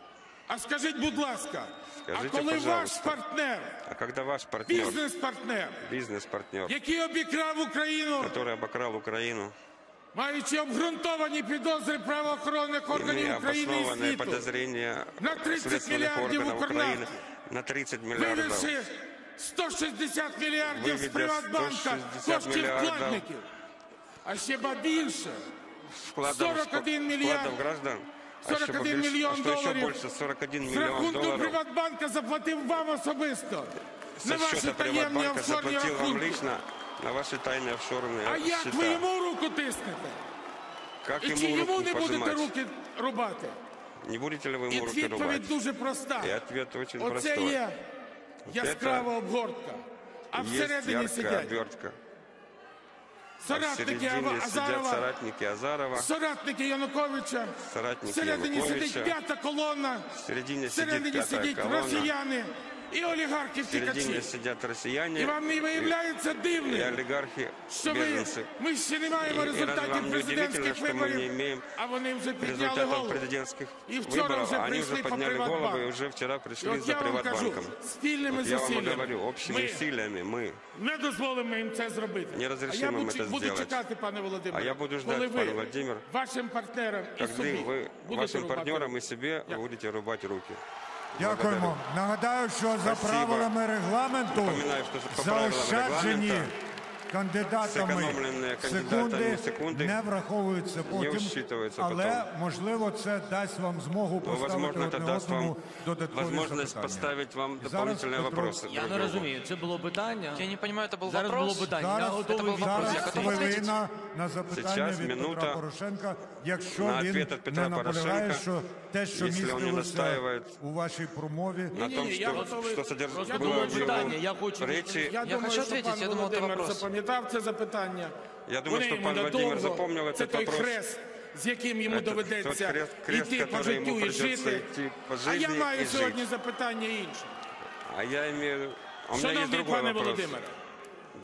Speaker 7: А скажіть, будь ласка,
Speaker 2: Скажіть,
Speaker 7: а коли ваш
Speaker 2: пожалуйста.
Speaker 7: партнер,
Speaker 2: А когда ваш партнер,
Speaker 7: бізнес-партнер,
Speaker 2: бизнес-партнер,
Speaker 7: який обікрав Україну,
Speaker 2: который обокрал Украину,
Speaker 7: маючи обґрунтовані підозри правоохоронних органів
Speaker 2: имея
Speaker 7: України і
Speaker 2: обоснованные
Speaker 7: світу,
Speaker 2: подозрения
Speaker 7: На 30
Speaker 2: следственных
Speaker 7: миллиардов
Speaker 2: органов
Speaker 7: Укрнафты.
Speaker 2: Украины на 30 миллиардов,
Speaker 7: вивезши 160 мільярдів з
Speaker 2: Виведя
Speaker 7: Приватбанка
Speaker 2: 160
Speaker 7: коштів
Speaker 2: мільярдів.
Speaker 7: вкладників. А ще ба більше.
Speaker 2: вкладов,
Speaker 7: 41 миллиард.
Speaker 2: вкладов граждан, а
Speaker 7: 41
Speaker 2: еще побольше-
Speaker 7: миллион
Speaker 2: а что еще
Speaker 7: долларів.
Speaker 2: больше, 41
Speaker 7: З
Speaker 2: миллион
Speaker 7: рахунку
Speaker 2: долларов
Speaker 7: Приватбанка заплатив вам особисто.
Speaker 2: со
Speaker 7: На ваші
Speaker 2: счета
Speaker 7: таємні
Speaker 2: Приватбанка
Speaker 7: офшорні
Speaker 2: заплатил вам
Speaker 7: рахунки.
Speaker 2: лично на ваши тайные офшорные
Speaker 7: А як ви
Speaker 2: счета.
Speaker 7: йому руку тиснете?
Speaker 2: Как
Speaker 7: І
Speaker 2: ему
Speaker 7: чи йому
Speaker 2: руку
Speaker 7: не будете
Speaker 2: пожимать?
Speaker 7: руки рубати?
Speaker 2: Не будете ли вы
Speaker 7: І
Speaker 2: ему руки
Speaker 7: відповідь
Speaker 2: рубать?
Speaker 7: дуже проста.
Speaker 2: И ответ очень
Speaker 7: Оце
Speaker 2: простой.
Speaker 7: є яскрава обгортка. А всередині сидять
Speaker 2: обертка.
Speaker 7: Соратники
Speaker 2: а
Speaker 7: Азарова,
Speaker 2: соратники Азарова,
Speaker 7: соратники Януковича.
Speaker 2: соратники
Speaker 7: Всередині
Speaker 2: Януковича.
Speaker 7: сидить п'ята колона.
Speaker 2: В середине сидит
Speaker 7: Всередині сидить
Speaker 2: колонна.
Speaker 7: росіяни, і олігархи
Speaker 2: В середине
Speaker 7: втікачі.
Speaker 2: сидят россияне
Speaker 7: І вам не виявляється
Speaker 2: и
Speaker 7: дивним,
Speaker 2: олигархи,
Speaker 7: що ви,
Speaker 2: беженцы.
Speaker 7: ми ще не маємо
Speaker 2: І- і разве
Speaker 7: результатів
Speaker 2: вам не
Speaker 7: президентських
Speaker 2: удивительно, що ми не
Speaker 7: виборів,
Speaker 2: маємо
Speaker 7: а вони вже підняли
Speaker 2: Результатов
Speaker 7: голову.
Speaker 2: президентских
Speaker 7: И вчера
Speaker 2: выборов,
Speaker 7: уже
Speaker 2: а они
Speaker 7: пришли
Speaker 2: уже
Speaker 7: по
Speaker 2: подняли
Speaker 7: Приватбанку.
Speaker 2: головы и уже вчера
Speaker 7: І
Speaker 2: пришли
Speaker 7: от
Speaker 2: за
Speaker 7: я вам кажу,
Speaker 2: Приватбанком.
Speaker 7: спільними
Speaker 2: Вот я вам и
Speaker 7: зусиллями
Speaker 2: говорю, общими
Speaker 7: ми
Speaker 2: усилиями мы.
Speaker 7: не дозволимо їм це зробити.
Speaker 2: Не
Speaker 7: а
Speaker 2: разрешим
Speaker 7: я
Speaker 2: им
Speaker 7: буду,
Speaker 2: это
Speaker 7: буду
Speaker 2: сделать.
Speaker 7: чекати, пане Володимире,
Speaker 2: А я буду ждать,
Speaker 7: коли ви
Speaker 2: пане Владимир,
Speaker 7: вашим партнерам і
Speaker 2: Когда
Speaker 7: собі
Speaker 2: вы
Speaker 7: будете
Speaker 2: вашим
Speaker 7: рубати
Speaker 2: партнерам
Speaker 7: руки.
Speaker 2: и себе будете рубать руки.
Speaker 4: Дякуємо.
Speaker 2: Благодарю.
Speaker 4: Нагадаю, що за
Speaker 2: Спасибо.
Speaker 4: правилами регламенту
Speaker 2: Напоминаю, що по правилам
Speaker 4: заощаджені
Speaker 2: регламенту
Speaker 4: кандидатами
Speaker 2: зекономлені
Speaker 4: секунди
Speaker 2: кандидатами секунди
Speaker 4: не враховуються потім,
Speaker 2: вsчитываются
Speaker 4: але
Speaker 2: потом.
Speaker 4: можливо це дасть вам змогу
Speaker 2: Ну,
Speaker 4: поставити
Speaker 2: возможно, это
Speaker 4: одне
Speaker 2: даст
Speaker 4: одному
Speaker 2: вам
Speaker 4: додаткові
Speaker 2: возможность
Speaker 4: запитання.
Speaker 2: поставить вам
Speaker 4: І зараз
Speaker 2: дополнительные
Speaker 4: Петро-
Speaker 2: вопросы.
Speaker 5: Я
Speaker 2: друг
Speaker 5: не
Speaker 2: другу.
Speaker 5: розумію, це було питання.
Speaker 3: Я не понимаю, это был
Speaker 5: Зараз
Speaker 3: вопрос.
Speaker 5: було питання. Я
Speaker 4: Зараз,
Speaker 5: готовий
Speaker 3: Це був вопрос,
Speaker 4: зараз
Speaker 3: я
Speaker 5: відповісти.
Speaker 3: готов ответить.
Speaker 4: хвилина на запитання
Speaker 2: Сейчас
Speaker 4: від
Speaker 2: минута
Speaker 4: Петра Порошенка, якщо
Speaker 2: на
Speaker 4: він
Speaker 2: ответ от Петра
Speaker 4: не наполягає,
Speaker 2: Порошенка,
Speaker 4: що те, що
Speaker 2: если он не
Speaker 4: містилося
Speaker 2: настаивает
Speaker 4: у вашій промові,
Speaker 2: На том,
Speaker 7: Не-не-не, я
Speaker 2: что,
Speaker 7: готовый-
Speaker 2: что содержит
Speaker 7: просто
Speaker 2: было
Speaker 5: було
Speaker 2: в его
Speaker 5: питання, я хочу
Speaker 2: речи.
Speaker 7: Я,
Speaker 3: Я
Speaker 7: думаю,
Speaker 3: хочу
Speaker 7: що
Speaker 3: ответить,
Speaker 7: пан
Speaker 3: я думал, это
Speaker 7: Володимир
Speaker 3: вопрос.
Speaker 7: запам'ятав це запитання.
Speaker 2: Я думаю,
Speaker 7: Вони
Speaker 2: що
Speaker 7: йому
Speaker 2: пан Владимир
Speaker 7: надовго.
Speaker 2: запомнив
Speaker 7: Це
Speaker 2: этот
Speaker 7: той
Speaker 2: вопрос.
Speaker 7: хрест, з яким йому
Speaker 2: Этот
Speaker 7: доведеться
Speaker 2: тот крест, крест,
Speaker 7: йти по
Speaker 2: который
Speaker 7: життю
Speaker 2: ему
Speaker 7: і
Speaker 2: придется
Speaker 7: жити.
Speaker 2: идти по
Speaker 7: А я
Speaker 2: жизни
Speaker 7: маю
Speaker 2: и
Speaker 7: сьогодні
Speaker 2: жить.
Speaker 7: запитання інше.
Speaker 2: А я имею... А у меня есть
Speaker 7: Шановний
Speaker 2: другой
Speaker 7: пане
Speaker 2: вопрос.
Speaker 7: Володимире,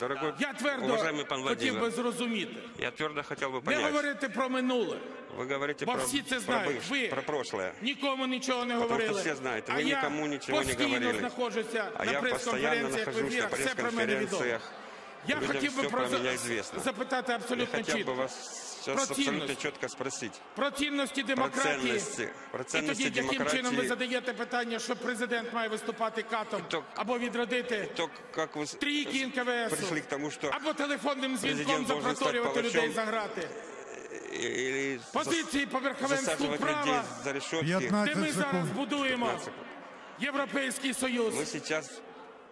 Speaker 2: Дорогой,
Speaker 7: я твердо
Speaker 2: уважаемый пан
Speaker 7: хотів
Speaker 2: Владимир,
Speaker 7: би зрозуміти.
Speaker 2: я твердо хотел бы
Speaker 7: Не
Speaker 2: понять.
Speaker 7: говорити про минуле.
Speaker 2: Вы говорите
Speaker 7: Бо
Speaker 2: про,
Speaker 7: всі це
Speaker 2: про,
Speaker 7: знають.
Speaker 2: бывш-
Speaker 7: Ви
Speaker 2: про прошлое.
Speaker 7: нікому нічого не
Speaker 2: Потому що
Speaker 7: говорили.
Speaker 2: всі знають,
Speaker 7: а
Speaker 2: ви
Speaker 7: я
Speaker 2: нікому нічого не
Speaker 7: постійно
Speaker 2: говорили.
Speaker 7: знаходжуся
Speaker 2: А
Speaker 7: на
Speaker 2: я постоянно
Speaker 7: прес-конференціях, в
Speaker 2: нахожусь на
Speaker 7: ефірах, все про мене відомо.
Speaker 2: пресс-конференциях.
Speaker 7: Я
Speaker 2: Людям
Speaker 7: хотів би
Speaker 2: все
Speaker 7: про
Speaker 2: про меня известно.
Speaker 7: запитати
Speaker 2: Я
Speaker 7: абсолютно
Speaker 2: хотел бы
Speaker 7: чітко.
Speaker 2: вас сейчас
Speaker 7: Про
Speaker 2: абсолютно
Speaker 7: ценность.
Speaker 2: четко спросить.
Speaker 7: Про цінності
Speaker 2: Про
Speaker 7: демократії.
Speaker 2: ценности. Про
Speaker 7: І
Speaker 2: ценности
Speaker 7: тоді, яким чином ви задаєте питання, що президент має виступати катом
Speaker 2: То-
Speaker 7: або відродити
Speaker 2: То, как вы с-
Speaker 7: трійки НКВС,
Speaker 2: пришли к тому, что
Speaker 7: або телефонним дзвінком
Speaker 2: президент должен стать
Speaker 7: запроторювати людей
Speaker 2: палачом.
Speaker 7: за грати.
Speaker 2: или
Speaker 7: Позиції по верховенству
Speaker 2: засаживать
Speaker 7: права,
Speaker 2: за решетки.
Speaker 7: де ми зараз
Speaker 4: секунд.
Speaker 7: будуємо
Speaker 2: 15.
Speaker 7: Європейський Союз.
Speaker 2: Мы сейчас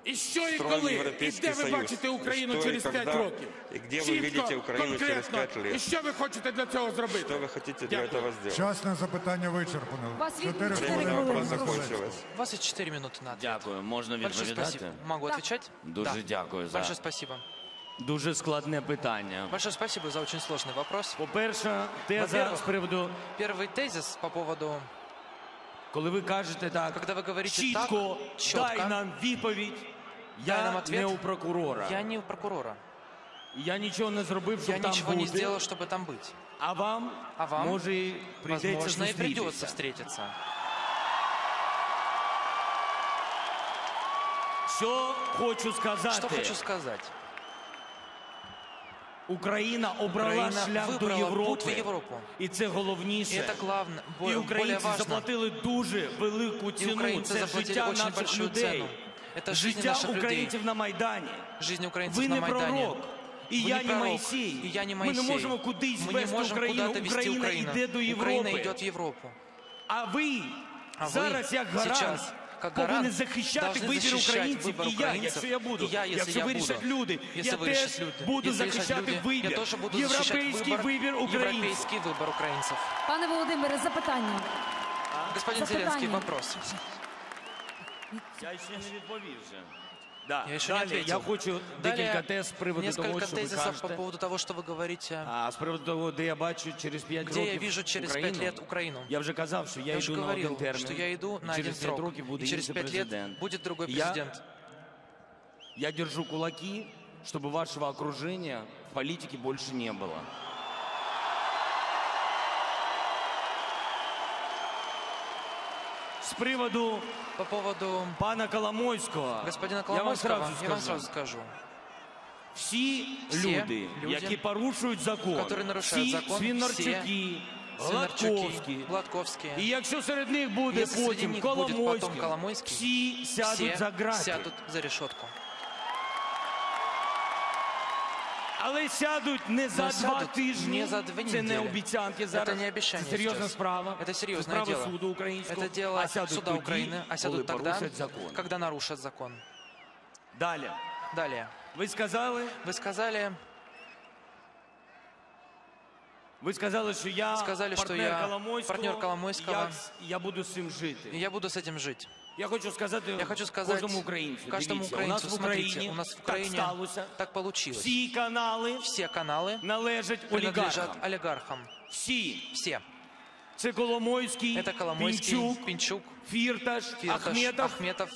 Speaker 7: І що і
Speaker 2: строим
Speaker 7: коли? І
Speaker 2: Европейский
Speaker 7: де ви
Speaker 2: Союз.
Speaker 7: бачите Україну
Speaker 2: Что и
Speaker 7: через 5
Speaker 2: когда,
Speaker 7: років?
Speaker 2: и где вы
Speaker 7: Чітко,
Speaker 2: видите Украину через
Speaker 7: конкретно.
Speaker 2: пять лет?
Speaker 7: І що ви хочете для цього зробити?
Speaker 2: что вы хотите для
Speaker 7: Дякую.
Speaker 2: этого сделать?
Speaker 4: час на запитання вичерпано.
Speaker 6: вас
Speaker 4: Чотири
Speaker 6: відповідь
Speaker 2: Время
Speaker 6: чотири
Speaker 2: на
Speaker 4: хвилини.
Speaker 2: вопрос
Speaker 6: хвилини.
Speaker 2: закончилось.
Speaker 3: 24 минуты на ответ.
Speaker 5: Дякую. Можна
Speaker 3: Большое
Speaker 5: відповідати?
Speaker 3: спасибо. Могу отвечать?
Speaker 5: Дуже
Speaker 3: Да.
Speaker 5: дякую за
Speaker 3: Большое спасибо.
Speaker 5: дуже складне питання.
Speaker 3: Большое спасибо за очень сложный вопрос.
Speaker 5: По-перше, теза
Speaker 3: Во-первых,
Speaker 5: з приводу,
Speaker 3: Первый тезис по поводу,
Speaker 5: коли ви кажете так,
Speaker 3: когда вы говорите
Speaker 5: чітко,
Speaker 3: так, четко,
Speaker 5: дай нам відповідь.
Speaker 3: Дай
Speaker 5: Я
Speaker 3: нам ответ.
Speaker 5: не у прокурора.
Speaker 3: я не у прокурора.
Speaker 5: Я нічого не зробив, щоб
Speaker 3: Я
Speaker 5: там
Speaker 3: ничего
Speaker 5: бути.
Speaker 3: не сделал, чтобы там быть.
Speaker 5: А вам,
Speaker 3: А вам,
Speaker 5: може і прийдеться
Speaker 3: Возможно, и придется
Speaker 5: зустрітися.
Speaker 3: встретиться.
Speaker 5: Що хочу сказати?
Speaker 3: Что хочу сказать.
Speaker 5: Україна обрала
Speaker 3: Україна
Speaker 5: шлях до
Speaker 3: вибрала
Speaker 5: Європи.
Speaker 3: путь в Європу.
Speaker 5: І це головніше.
Speaker 3: И это главное,
Speaker 5: І
Speaker 3: бо- более
Speaker 5: українці
Speaker 3: важно.
Speaker 5: заплатили дуже велику
Speaker 3: И
Speaker 5: ціну.
Speaker 3: украинцы
Speaker 5: Це
Speaker 3: заплатили
Speaker 5: життя
Speaker 3: очень
Speaker 5: наших
Speaker 3: большую
Speaker 5: людей.
Speaker 3: цену. Это жизни
Speaker 5: Життя
Speaker 3: наших людей.
Speaker 5: українців на Майдані.
Speaker 3: Жизнь украинцев
Speaker 5: Ви
Speaker 3: на
Speaker 5: не
Speaker 3: Майдане.
Speaker 5: пророк. І
Speaker 3: Вы
Speaker 5: я
Speaker 3: не
Speaker 5: не
Speaker 3: пророк,
Speaker 5: Моїсій.
Speaker 3: и я не
Speaker 5: Ми
Speaker 3: Моисей.
Speaker 5: не можемо кудись
Speaker 3: Мы не
Speaker 5: вести
Speaker 3: можем
Speaker 5: Україну.
Speaker 3: куда-то вести
Speaker 5: Україна
Speaker 3: Украину.
Speaker 5: йде до Європи.
Speaker 3: Украина идет в Европу.
Speaker 5: А ви
Speaker 3: А ви
Speaker 5: зараз як гарант
Speaker 3: сейчас, как
Speaker 5: повинні
Speaker 3: гарант,
Speaker 5: захищати
Speaker 3: должны
Speaker 5: вибір
Speaker 3: защищать
Speaker 5: українців.
Speaker 3: выбор
Speaker 5: І я,
Speaker 3: украинцев.
Speaker 5: якщо я буду,
Speaker 3: И я, если
Speaker 5: якщо
Speaker 3: я
Speaker 5: вирішать
Speaker 3: буду.
Speaker 5: люди,
Speaker 3: Если
Speaker 5: я
Speaker 3: вирішать
Speaker 5: теж
Speaker 3: люди.
Speaker 5: буду
Speaker 3: Если решать
Speaker 5: захищати
Speaker 3: люди,
Speaker 5: вибір.
Speaker 3: Я тоже буду защищать
Speaker 5: Європейський
Speaker 3: выбор,
Speaker 5: вибір українців.
Speaker 3: европейский выбор украинцев.
Speaker 6: Пане Володимире, запитання.
Speaker 3: Господин
Speaker 6: Запитание.
Speaker 3: Зеленский, вопрос.
Speaker 5: Я ще не відповів вже. Да.
Speaker 3: Я ще не
Speaker 5: Далі
Speaker 3: ответил.
Speaker 5: я хочу
Speaker 3: Далее
Speaker 5: декілька тез з приводу
Speaker 3: несколько
Speaker 5: того, що ви
Speaker 3: тезисов по
Speaker 5: кажете.
Speaker 3: поводу того, что вы говорите.
Speaker 5: А з приводу того, де я бачу через 5
Speaker 3: Где
Speaker 5: років
Speaker 3: я вижу через
Speaker 5: Україну,
Speaker 3: 5 лет Украину?
Speaker 5: Я вже казав, що я,
Speaker 3: Я уже
Speaker 5: йду на один
Speaker 3: говорил,
Speaker 5: термін.
Speaker 3: что я иду на один
Speaker 5: через 5
Speaker 3: срок.
Speaker 5: років буде
Speaker 3: И через
Speaker 5: інший
Speaker 3: 5 лет
Speaker 5: президент.
Speaker 3: будет другой
Speaker 5: Я-
Speaker 3: президент.
Speaker 5: Я держу кулаки, чтобы вашего окружения в политике больше не было. С приводу
Speaker 3: По поводу
Speaker 5: пана Коломойського,
Speaker 3: господина
Speaker 5: я вам сразу
Speaker 3: я вам сразу скажу.
Speaker 5: всі
Speaker 3: Всі
Speaker 5: люди,
Speaker 3: люди,
Speaker 5: які порушують закон, всі
Speaker 3: закон, Свінарчуки,
Speaker 5: Гладковські,
Speaker 3: Гладковські,
Speaker 5: і якщо серед них буде
Speaker 3: якщо
Speaker 5: потім Коломойський,
Speaker 3: потом Коломойский,
Speaker 5: всі сядуть
Speaker 3: всі
Speaker 5: за грати.
Speaker 3: сядут за решетку.
Speaker 5: Але сядуть не за
Speaker 3: Но
Speaker 5: два
Speaker 3: сядут
Speaker 5: тижні.
Speaker 3: не за дві
Speaker 5: Це не
Speaker 3: неділі.
Speaker 5: обіцянки
Speaker 3: Це
Speaker 5: зараз.
Speaker 3: не обіцяння
Speaker 5: Це серйозна
Speaker 3: зараз.
Speaker 5: справа.
Speaker 3: Это серьезное
Speaker 5: Це справа
Speaker 3: дело.
Speaker 5: суду українського.
Speaker 3: Это дело
Speaker 5: а сядуть
Speaker 3: суда
Speaker 5: тоді,
Speaker 3: Украины, а
Speaker 5: коли
Speaker 3: сядут тогда,
Speaker 5: порушать закон.
Speaker 3: когда нарушат закон.
Speaker 5: Далі.
Speaker 3: Далее.
Speaker 5: Ви сказали,
Speaker 3: Вы сказали,
Speaker 5: ви сказали, що я
Speaker 3: Сказали, що
Speaker 5: партнер
Speaker 3: я
Speaker 5: Коломойського,
Speaker 3: партнер Коломойського.
Speaker 5: Як я буду з цим жити.
Speaker 3: и я буду с этим жить.
Speaker 5: Я хочу сказати,
Speaker 3: Я хочу сказать
Speaker 5: кожному українцю.
Speaker 3: каждому
Speaker 5: дивіться,
Speaker 3: украинцу,
Speaker 5: у нас в
Speaker 3: смотрите,
Speaker 5: Україні
Speaker 3: у нас в
Speaker 5: так
Speaker 3: Украине
Speaker 5: сталося.
Speaker 3: так получилось.
Speaker 5: Всі канали
Speaker 3: Все каналы
Speaker 5: належать
Speaker 3: принадлежат
Speaker 5: олігархам.
Speaker 3: олигархам.
Speaker 5: Всі.
Speaker 3: Все.
Speaker 5: Це Коломойський,
Speaker 3: Это Коломойский,
Speaker 5: Пінчук,
Speaker 3: Пинчук,
Speaker 5: Фірташ,
Speaker 3: Фирташ,
Speaker 5: Ахметов
Speaker 3: Ахметов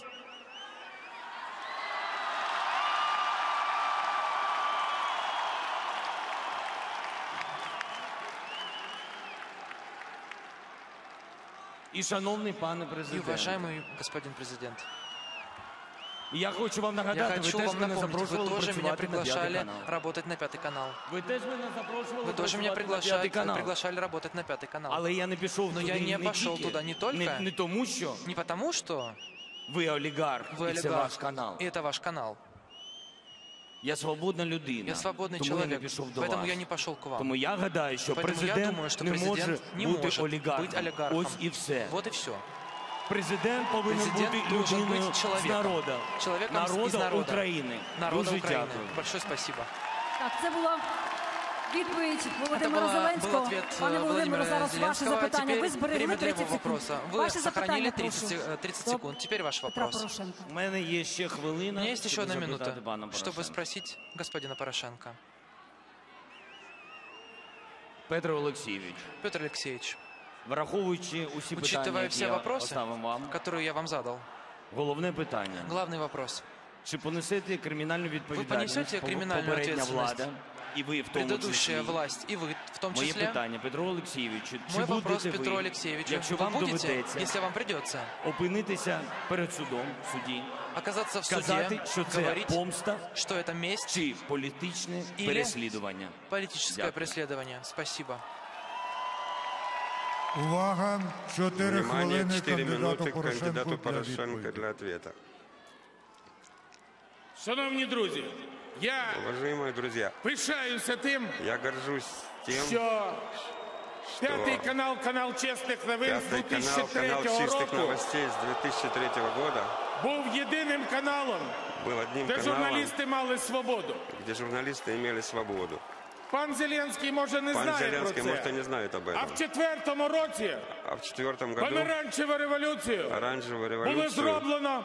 Speaker 5: І шановний пане
Speaker 3: И
Speaker 5: президент,
Speaker 3: уважаемый господин президент,
Speaker 5: я хочу вам
Speaker 3: я
Speaker 5: нагадати, ви
Speaker 3: хочу
Speaker 5: теж
Speaker 3: вам
Speaker 5: мене
Speaker 3: напомнить, вы
Speaker 5: запрошували
Speaker 3: тоже меня
Speaker 5: працювати на п'ятий
Speaker 3: приглашали
Speaker 5: канал.
Speaker 3: работать на пятый канал.
Speaker 5: Ви теж мене запрошували
Speaker 3: Вы тоже
Speaker 5: працювати на
Speaker 3: меня
Speaker 5: п'ятий
Speaker 3: приглашали,
Speaker 5: канал.
Speaker 3: приглашали работать на пятый канал.
Speaker 5: Але я не пішов
Speaker 3: Но
Speaker 5: туди
Speaker 3: я
Speaker 5: і
Speaker 3: не
Speaker 5: не
Speaker 3: пошел
Speaker 5: тільки.
Speaker 3: туда не только-
Speaker 5: не, не тому, що
Speaker 3: Не потому, что
Speaker 5: ви олігарх,
Speaker 3: вы
Speaker 5: і це
Speaker 3: олигарх,
Speaker 5: ваш канал.
Speaker 3: и это ваш канал.
Speaker 5: Я свободна людина.
Speaker 3: Я свободный
Speaker 5: тому я не
Speaker 3: человек,
Speaker 5: пішов до
Speaker 3: поэтому
Speaker 5: вас.
Speaker 3: я не пошел к вам.
Speaker 5: Тому я гадаю, що
Speaker 3: Поэтому я
Speaker 5: президент
Speaker 3: думаю, що
Speaker 5: не
Speaker 3: президент
Speaker 5: може
Speaker 3: не
Speaker 5: бути
Speaker 3: може
Speaker 5: олігархом.
Speaker 3: бути олігархом.
Speaker 5: Ось і все.
Speaker 3: Вот и все.
Speaker 5: Президент повинен
Speaker 3: Президент
Speaker 5: бути
Speaker 3: должен
Speaker 5: людиною
Speaker 3: быть
Speaker 5: з
Speaker 3: человеком.
Speaker 5: народу.
Speaker 3: Человеком из
Speaker 5: народу
Speaker 3: народа.
Speaker 5: України.
Speaker 3: Народа
Speaker 5: Дуже
Speaker 3: Украины.
Speaker 5: дякую.
Speaker 3: Большое спасибо.
Speaker 6: Так, це була відповідь
Speaker 3: Это
Speaker 6: Володимира
Speaker 3: была, был
Speaker 6: Зеленського.
Speaker 3: ответ э,
Speaker 6: Пане Володимире,
Speaker 3: Владимира
Speaker 6: зараз ваше
Speaker 3: Зеленского.
Speaker 6: запитання.
Speaker 3: Теперь
Speaker 6: Ви зберегли
Speaker 3: время
Speaker 6: 30
Speaker 3: моего
Speaker 6: секунд.
Speaker 3: вопроса. Вы
Speaker 6: Ваше
Speaker 3: сохранили
Speaker 6: запитання,
Speaker 3: 30,
Speaker 6: прошу.
Speaker 3: се- э, 30
Speaker 6: До
Speaker 3: секунд. Теперь ваш
Speaker 6: Петра
Speaker 3: вопрос.
Speaker 6: Порошенка.
Speaker 5: У мене є ще
Speaker 3: У
Speaker 5: хвилина.
Speaker 3: меня есть еще
Speaker 5: щоб
Speaker 3: одна
Speaker 5: запитати
Speaker 3: минута,
Speaker 5: пана
Speaker 3: чтобы
Speaker 5: Порошенка.
Speaker 3: спросить господина Порошенко.
Speaker 5: Петро Олексійович,
Speaker 3: Петр Алексеевич,
Speaker 5: враховуючи усі питання,
Speaker 3: учитывая
Speaker 5: які
Speaker 3: все
Speaker 5: я
Speaker 3: вопросы,
Speaker 5: поставив вам,
Speaker 3: которые я вам задал,
Speaker 5: головне питання.
Speaker 3: главный вопрос.
Speaker 5: Чи понесете кримінальну відповідальність
Speaker 3: понесете
Speaker 5: по-
Speaker 3: кримінальну
Speaker 5: попередня
Speaker 3: відповідальність?
Speaker 5: влада, і ви в тому
Speaker 3: Предыдущая
Speaker 5: числі?
Speaker 3: власть и вы в том
Speaker 5: Моє
Speaker 3: числе.
Speaker 5: питання, Петро Олексійовичу, чи
Speaker 3: Мой вопрос
Speaker 5: будете
Speaker 3: Петру
Speaker 5: ви,
Speaker 3: Алексеевичу.
Speaker 5: якщо
Speaker 3: Вы
Speaker 5: вам
Speaker 3: будете,
Speaker 5: доведеться
Speaker 3: если вам придется,
Speaker 5: опинитися перед судом, в суді,
Speaker 3: оказаться в
Speaker 5: сказати,
Speaker 3: суде,
Speaker 5: що це
Speaker 3: говорить,
Speaker 5: помста
Speaker 3: что это месть,
Speaker 5: чи політичне
Speaker 3: Ілі-
Speaker 5: переслідування?
Speaker 3: политическое
Speaker 5: Дякую.
Speaker 3: преследование. Спасибо.
Speaker 4: Увага! Чотири
Speaker 2: Внимание,
Speaker 4: хвилини
Speaker 2: 4
Speaker 4: кандидату
Speaker 2: минуты
Speaker 4: Порошенку
Speaker 2: кандидату
Speaker 4: для
Speaker 2: Порошенко
Speaker 4: відповіді.
Speaker 2: для ответа.
Speaker 7: Шановні друзі, я
Speaker 2: Уважаемые друзья,
Speaker 7: пишаюся тим,
Speaker 2: я горжусь тем,
Speaker 7: що п'ятий
Speaker 2: что
Speaker 7: канал, канал чесних новин з
Speaker 2: пятый канал,
Speaker 7: 2003
Speaker 2: канал чистых
Speaker 7: року
Speaker 2: новостей с 2003 года
Speaker 7: був єдиним каналом,
Speaker 2: был одним
Speaker 7: де
Speaker 2: каналом,
Speaker 7: журналісти мали свободу.
Speaker 2: где журналисты имели свободу.
Speaker 7: Пан Зеленський може не
Speaker 2: Пан
Speaker 7: знає
Speaker 2: Зеленский,
Speaker 7: про
Speaker 2: может, и
Speaker 7: це.
Speaker 2: не знает об
Speaker 7: А
Speaker 2: этом.
Speaker 7: в четвертому році
Speaker 2: А в четвертом году
Speaker 7: помаранчеву революцію
Speaker 2: оранжевую
Speaker 7: було
Speaker 2: революцию
Speaker 7: зроблено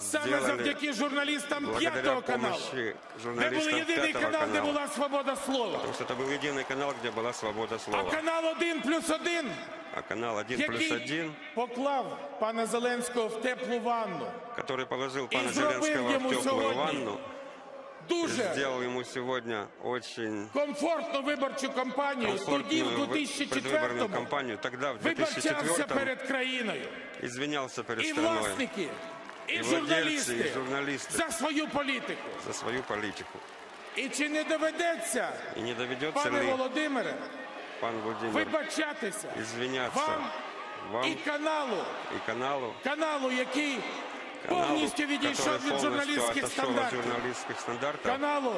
Speaker 7: саме
Speaker 2: сделали
Speaker 7: завдяки журналістам
Speaker 2: благодаря
Speaker 7: п'ятого каналу.
Speaker 2: помощи
Speaker 7: Де був
Speaker 2: журналистов
Speaker 7: єдиний
Speaker 2: пятого
Speaker 7: канал, де
Speaker 2: канала.
Speaker 7: була свобода слова.
Speaker 2: Потому что это был единый канал, где была свобода
Speaker 7: А
Speaker 2: слова.
Speaker 7: канал 1 плюс 1,
Speaker 2: А канал 1 плюс
Speaker 7: який
Speaker 2: 1,
Speaker 7: поклав пана Зеленського в теплу ванну,
Speaker 2: который положил пана
Speaker 7: зробив
Speaker 2: Зеленского
Speaker 7: йому
Speaker 2: в теплую
Speaker 7: сьогодні
Speaker 2: ванну,
Speaker 7: дуже
Speaker 2: сделал ему сегодня очень
Speaker 7: комфортну виборчу кампанію тоді, в
Speaker 2: комфортную вы- предвыборную
Speaker 7: 2004-му,
Speaker 2: кампанию. Тогда, в
Speaker 7: вибачався
Speaker 2: 2004
Speaker 7: перед країною.
Speaker 2: извинялся перед
Speaker 7: І
Speaker 2: страной
Speaker 7: власники, і
Speaker 2: І
Speaker 7: журналісти
Speaker 2: і журналісти.
Speaker 7: за свою політику.
Speaker 2: за свою политику.
Speaker 7: І чи не доведеться,
Speaker 2: И не доведется
Speaker 7: пане
Speaker 2: ли
Speaker 7: Володимире,
Speaker 2: пан Владимир
Speaker 7: вибачатися вам
Speaker 2: вам
Speaker 7: і каналу,
Speaker 2: и каналу,
Speaker 7: каналу, який
Speaker 2: каналу,
Speaker 7: повністю відійшов від журналістських
Speaker 2: отошел от
Speaker 7: стандартів,
Speaker 2: стандартов,
Speaker 7: каналу,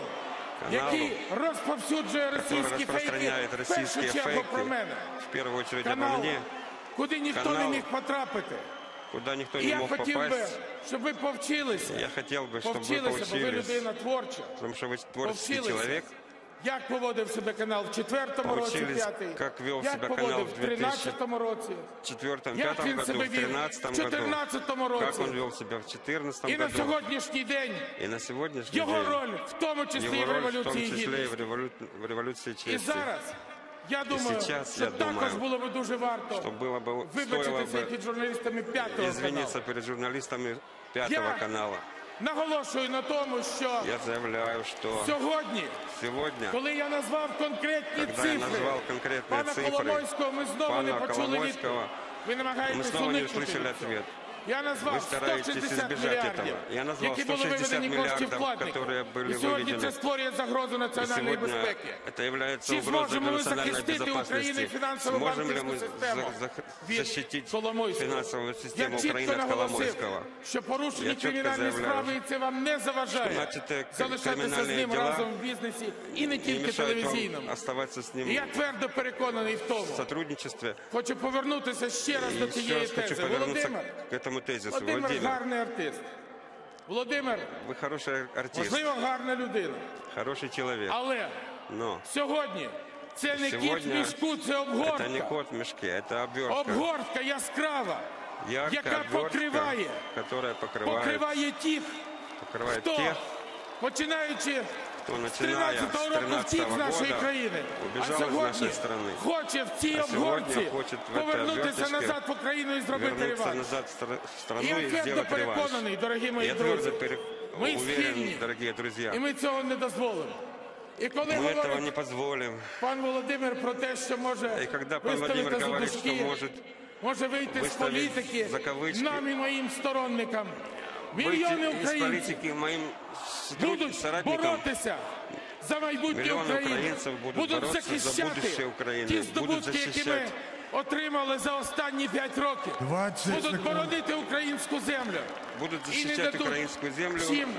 Speaker 7: який розповсюджує російські фейки, в першу чергу про мене.
Speaker 2: в первую очередь обо
Speaker 7: Канал, куди ніхто не міг потрапити
Speaker 2: куда никто
Speaker 7: І
Speaker 2: не
Speaker 7: я
Speaker 2: мог
Speaker 7: хотів би,
Speaker 2: попасть.
Speaker 7: щоб ви повчилися.
Speaker 2: Я хотел бы, чтобы вы
Speaker 7: Повчилися, бо ви
Speaker 2: поучились,
Speaker 7: людина творча.
Speaker 2: потому что вы творческий
Speaker 7: Повчилися,
Speaker 2: человек,
Speaker 7: як поводив себе канал в четвертому році,
Speaker 2: Повчились,
Speaker 7: п'ятий,
Speaker 2: як вел
Speaker 7: як
Speaker 2: себе
Speaker 7: поводив
Speaker 2: канал
Speaker 7: в
Speaker 2: в 2000
Speaker 7: тринадцятому році,
Speaker 2: в четвертом,
Speaker 7: як
Speaker 2: пятом
Speaker 7: він
Speaker 2: году,
Speaker 7: себе
Speaker 2: в
Speaker 7: вів в
Speaker 2: тринадцатом году,
Speaker 7: чотирнадцятому
Speaker 2: как
Speaker 7: році.
Speaker 2: он вел себя в четырнадцатом
Speaker 7: І на
Speaker 2: году.
Speaker 7: сьогоднішній день
Speaker 2: И на сегодняшний
Speaker 7: його
Speaker 2: день
Speaker 7: роль, в тому числі і
Speaker 2: его
Speaker 7: в
Speaker 2: роль в том
Speaker 7: революції
Speaker 2: числе и в,
Speaker 7: гідності.
Speaker 2: револю... в революции
Speaker 7: І
Speaker 2: чести.
Speaker 7: зараз, я думаю,
Speaker 2: сейчас,
Speaker 7: що
Speaker 2: я
Speaker 7: також
Speaker 2: думаю,
Speaker 7: було б дуже варто
Speaker 2: что было бы, стоило
Speaker 7: вибачитися
Speaker 2: бы
Speaker 7: під журналістами п'ятого каналу.
Speaker 2: извиниться перед журналистами пятого
Speaker 7: Я-
Speaker 2: канала.
Speaker 7: Наголошую на тому, що
Speaker 2: Я заявляю, что
Speaker 7: сьогодні
Speaker 2: сегодня,
Speaker 7: Коли я назвав конкретні
Speaker 2: когда я
Speaker 7: цифри
Speaker 2: назвал конкретные
Speaker 7: пана
Speaker 2: цифры,
Speaker 7: Коломойського, ми знову не
Speaker 2: пана
Speaker 7: почули відповідь.
Speaker 2: Коломойского,
Speaker 7: Ви
Speaker 2: мы
Speaker 7: намагаєтесь
Speaker 2: снова не
Speaker 7: уникнути
Speaker 2: услышали
Speaker 7: від цього.
Speaker 2: ответ.
Speaker 7: Я назвав
Speaker 2: Вы стараетесь
Speaker 7: 160
Speaker 2: избежать
Speaker 7: мільярдів,
Speaker 2: этого. Я назвал
Speaker 7: які були
Speaker 2: 160
Speaker 7: виведені коштів
Speaker 2: миллиардов,
Speaker 7: вкладників.
Speaker 2: которые были
Speaker 7: І сьогодні
Speaker 2: выведены.
Speaker 7: це створює загрозу
Speaker 2: И
Speaker 7: національної
Speaker 2: сегодня
Speaker 7: безпеки.
Speaker 2: это является
Speaker 7: Чи
Speaker 2: угрозой
Speaker 7: зможемо
Speaker 2: для
Speaker 7: ми
Speaker 2: национальной
Speaker 7: захистити Україну і
Speaker 2: безопасности.
Speaker 7: фінансову
Speaker 2: Сможем ли
Speaker 7: банківську
Speaker 2: мы
Speaker 7: систему
Speaker 2: за- за-
Speaker 7: від
Speaker 2: защитить
Speaker 7: Коломойського?
Speaker 2: финансовую
Speaker 7: Я
Speaker 2: систему
Speaker 7: чітко
Speaker 2: Украины от
Speaker 7: наголосив,
Speaker 2: Коломойского?
Speaker 7: що порушені
Speaker 2: Я чітко
Speaker 7: кримінальні
Speaker 2: заявляю,
Speaker 7: справи, і це вам не заважає
Speaker 2: що начате
Speaker 7: залишатися з
Speaker 2: кримінальні
Speaker 7: ним
Speaker 2: діла
Speaker 7: разом в бізнесі і не
Speaker 2: Не
Speaker 7: тільки
Speaker 2: мешает вам
Speaker 7: телевізійному.
Speaker 2: оставаться с ним
Speaker 7: І я твердо переконаний в тому,
Speaker 2: в сотрудничестве.
Speaker 7: Хочу повернутися ще раз до
Speaker 2: И еще
Speaker 7: цієї
Speaker 2: раз хочу
Speaker 7: тези.
Speaker 2: повернуться
Speaker 7: Володимир,
Speaker 2: к этому тезису.
Speaker 7: Володимир
Speaker 2: Владимир,
Speaker 7: гарний артист. Володимир,
Speaker 2: вы хороший артист,
Speaker 7: можливо, гарна людина.
Speaker 2: хороший человек,
Speaker 7: Але
Speaker 2: но
Speaker 7: сьогодні це не кіт
Speaker 2: Сьогодні
Speaker 7: в мішку, це
Speaker 2: это не
Speaker 7: обгортка.
Speaker 2: кот в мешке, это обертка.
Speaker 7: Обгортка яскрава,
Speaker 2: Яркая
Speaker 7: яка
Speaker 2: обертка,
Speaker 7: покриває,
Speaker 2: которая покрывает,
Speaker 7: покриває тих,
Speaker 2: покрывает
Speaker 7: хто,
Speaker 2: тех,
Speaker 7: починаючи
Speaker 2: кто
Speaker 7: з
Speaker 2: начиная
Speaker 7: 13-го
Speaker 2: с
Speaker 7: року втік
Speaker 2: 13
Speaker 7: з нашої
Speaker 2: года
Speaker 7: країни, а
Speaker 2: убежал из
Speaker 7: сьогодні
Speaker 2: нашей страны.
Speaker 7: хоче в цій
Speaker 2: А сьогодні
Speaker 7: обгорці
Speaker 2: хоче в этой
Speaker 7: повернутися
Speaker 2: оберточке
Speaker 7: назад в Україну і зробити
Speaker 2: вернуться
Speaker 7: реванш.
Speaker 2: назад в стра- в страну
Speaker 7: І я
Speaker 2: и
Speaker 7: твердо
Speaker 2: сделать реванш.
Speaker 7: переконаний, дорогі мої
Speaker 2: Я
Speaker 7: друзі,
Speaker 2: твердо пере-
Speaker 7: ми
Speaker 2: уверен,
Speaker 7: спільні,
Speaker 2: дорогие друзья,
Speaker 7: і ми цього не дозволимо. І коли
Speaker 2: мы этого
Speaker 7: говорить
Speaker 2: не позволим.
Speaker 7: пан Володимир про те, що може
Speaker 2: И когда пан
Speaker 7: виставити
Speaker 2: Владимир
Speaker 7: за
Speaker 2: говорит, что
Speaker 7: дужки
Speaker 2: может
Speaker 7: може вийти з
Speaker 2: Виставіть
Speaker 7: політики
Speaker 2: за кавички.
Speaker 7: нам і моїм сторонникам. Мільйони українців будуть боротися за майбутнє України,
Speaker 2: будуть
Speaker 7: будуть захищати ті здобутки, які ми отримали за останні п'ять років. будуть боронити українську землю.
Speaker 2: будут
Speaker 7: І не дадуть
Speaker 2: землю.
Speaker 7: всім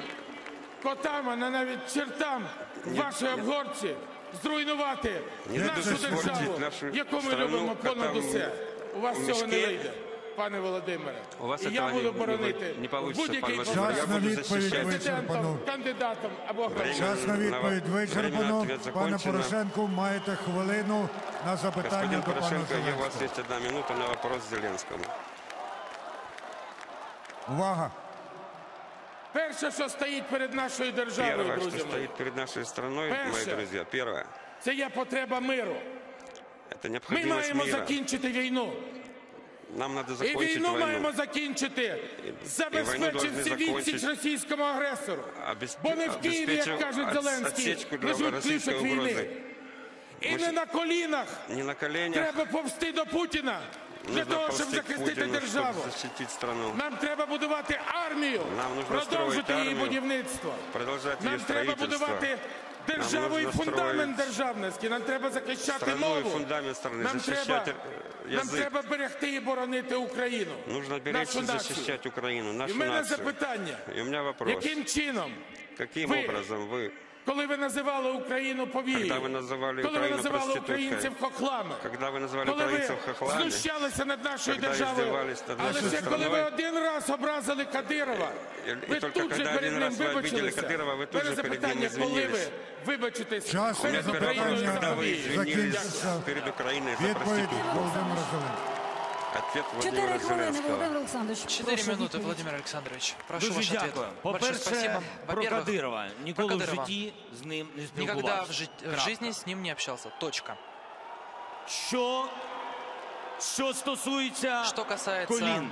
Speaker 7: котам, а навіть чертам в вашій обгорці зруйнувати нашу державу, яку ми любимо понад усе. У вас цього не вийде, пане Володимире.
Speaker 2: У вас
Speaker 7: І я
Speaker 2: этого
Speaker 7: буду
Speaker 2: не-
Speaker 7: боронити
Speaker 2: не получится,
Speaker 7: будь-який
Speaker 2: пан.
Speaker 4: Час на
Speaker 2: буду
Speaker 4: відповідь
Speaker 2: защищать.
Speaker 7: президентом, кандидатом або громадянином.
Speaker 4: Час на відповідь
Speaker 2: Время
Speaker 4: вичерпано.
Speaker 2: ответ
Speaker 4: Пане
Speaker 2: закончено.
Speaker 4: Порошенку, маєте хвилину на запитання
Speaker 2: Господин
Speaker 4: до пана
Speaker 2: Порошенко, є у вас
Speaker 4: Зеленського.
Speaker 2: есть одна минута на вопрос Зеленскому.
Speaker 4: Увага!
Speaker 7: Перше, що стоїть перед нашою державою,
Speaker 2: Первое,
Speaker 7: друзі
Speaker 2: что
Speaker 7: мої,
Speaker 2: стоит перед нашей страной, мои
Speaker 7: Перше.
Speaker 2: друзья, первое,
Speaker 7: це є потреба миру.
Speaker 2: это
Speaker 7: Ми
Speaker 2: необходимость
Speaker 7: маємо
Speaker 2: мира.
Speaker 7: закінчити війну.
Speaker 2: Нам надо
Speaker 7: І
Speaker 2: закончить
Speaker 7: війну
Speaker 2: войну.
Speaker 7: маємо закінчити, забезпечивши
Speaker 2: должны
Speaker 7: відсіч російському агресору.
Speaker 2: Обесп-
Speaker 7: Бо не в Києві, як
Speaker 2: обеспечив
Speaker 7: кажуть
Speaker 2: от-
Speaker 7: Зеленський,
Speaker 2: отсечку для російської
Speaker 7: ключик війни.
Speaker 2: угрози.
Speaker 7: І не на колінах
Speaker 2: Не на коленях.
Speaker 7: треба повсти до Путіна для
Speaker 2: Нужно
Speaker 7: того, щоб
Speaker 2: ползти к
Speaker 7: захистити
Speaker 2: Путину,
Speaker 7: державу.
Speaker 2: чтобы защитить страну.
Speaker 7: Нам треба будувати армію,
Speaker 2: Нам нужно
Speaker 7: продовжити її
Speaker 2: армію,
Speaker 7: будівництво. Нам треба будувати державу
Speaker 2: Нам
Speaker 7: і
Speaker 2: нужно
Speaker 7: фундамент державності. Нам треба захищати
Speaker 2: страну
Speaker 7: мову.
Speaker 2: фундамент страни,
Speaker 7: Нам треба, нам
Speaker 2: язик.
Speaker 7: треба берегти і боронити Україну.
Speaker 2: Нужно беречь
Speaker 7: нашу
Speaker 2: и
Speaker 7: націю.
Speaker 2: защищать Украину,
Speaker 7: І в мене
Speaker 2: нацию.
Speaker 7: запитання.
Speaker 2: И у меня вопрос.
Speaker 7: Яким чином,
Speaker 2: Каким
Speaker 7: ви-
Speaker 2: образом вы,
Speaker 7: коли ви називали Україну повією,
Speaker 2: Когда ви називали
Speaker 7: коли ви
Speaker 2: Україну
Speaker 7: називали
Speaker 2: проституткою,
Speaker 7: українців хохлами,
Speaker 2: когда вы называли
Speaker 7: коли ви
Speaker 2: украинцев хохлами,
Speaker 7: знущалися над нашою
Speaker 2: когда
Speaker 7: державою,
Speaker 2: издевались над
Speaker 7: але
Speaker 2: нашей
Speaker 7: ще коли ви
Speaker 2: страной,
Speaker 7: один раз образили Кадирова,
Speaker 2: И- и
Speaker 7: ви
Speaker 2: только
Speaker 7: тут же
Speaker 2: когда
Speaker 7: перед
Speaker 2: один
Speaker 7: ним
Speaker 2: раз вы обидели
Speaker 7: вибачилися.
Speaker 2: Кадирова, вы тут
Speaker 7: Мене
Speaker 2: же перед
Speaker 7: запитання,
Speaker 2: ним
Speaker 7: коли ви
Speaker 2: извинились.
Speaker 7: вибачитесь
Speaker 4: Час
Speaker 7: перед
Speaker 4: на
Speaker 7: Україною
Speaker 4: запитання.
Speaker 7: за
Speaker 2: когда вы
Speaker 7: повію?
Speaker 2: извинились
Speaker 4: Закінчився.
Speaker 2: перед Украиной за
Speaker 4: Відповідь
Speaker 2: проститутку.
Speaker 4: Володимира Зеленського.
Speaker 2: Ответ
Speaker 6: Чотири
Speaker 2: Владимира
Speaker 6: хвилини,
Speaker 2: Зеленского.
Speaker 6: Володимир Олександрович.
Speaker 3: Четыре
Speaker 6: прошу
Speaker 3: минуты,
Speaker 6: відповідь.
Speaker 3: Владимир Александрович. Прошу
Speaker 5: Дуже
Speaker 3: ваш ответ.
Speaker 5: дякую.
Speaker 3: Большое
Speaker 5: По-перше,
Speaker 3: спасибо.
Speaker 5: про
Speaker 3: Во-первых,
Speaker 5: Кадирова. Ніколи
Speaker 3: про
Speaker 5: в
Speaker 3: Кадирова.
Speaker 5: житті з ним не
Speaker 3: Никогда
Speaker 5: спілкувався.
Speaker 3: в, жи- в
Speaker 5: Крапка.
Speaker 3: жизни с ним не общался. Точка.
Speaker 5: Що, що стосується
Speaker 3: Что касается
Speaker 5: колін,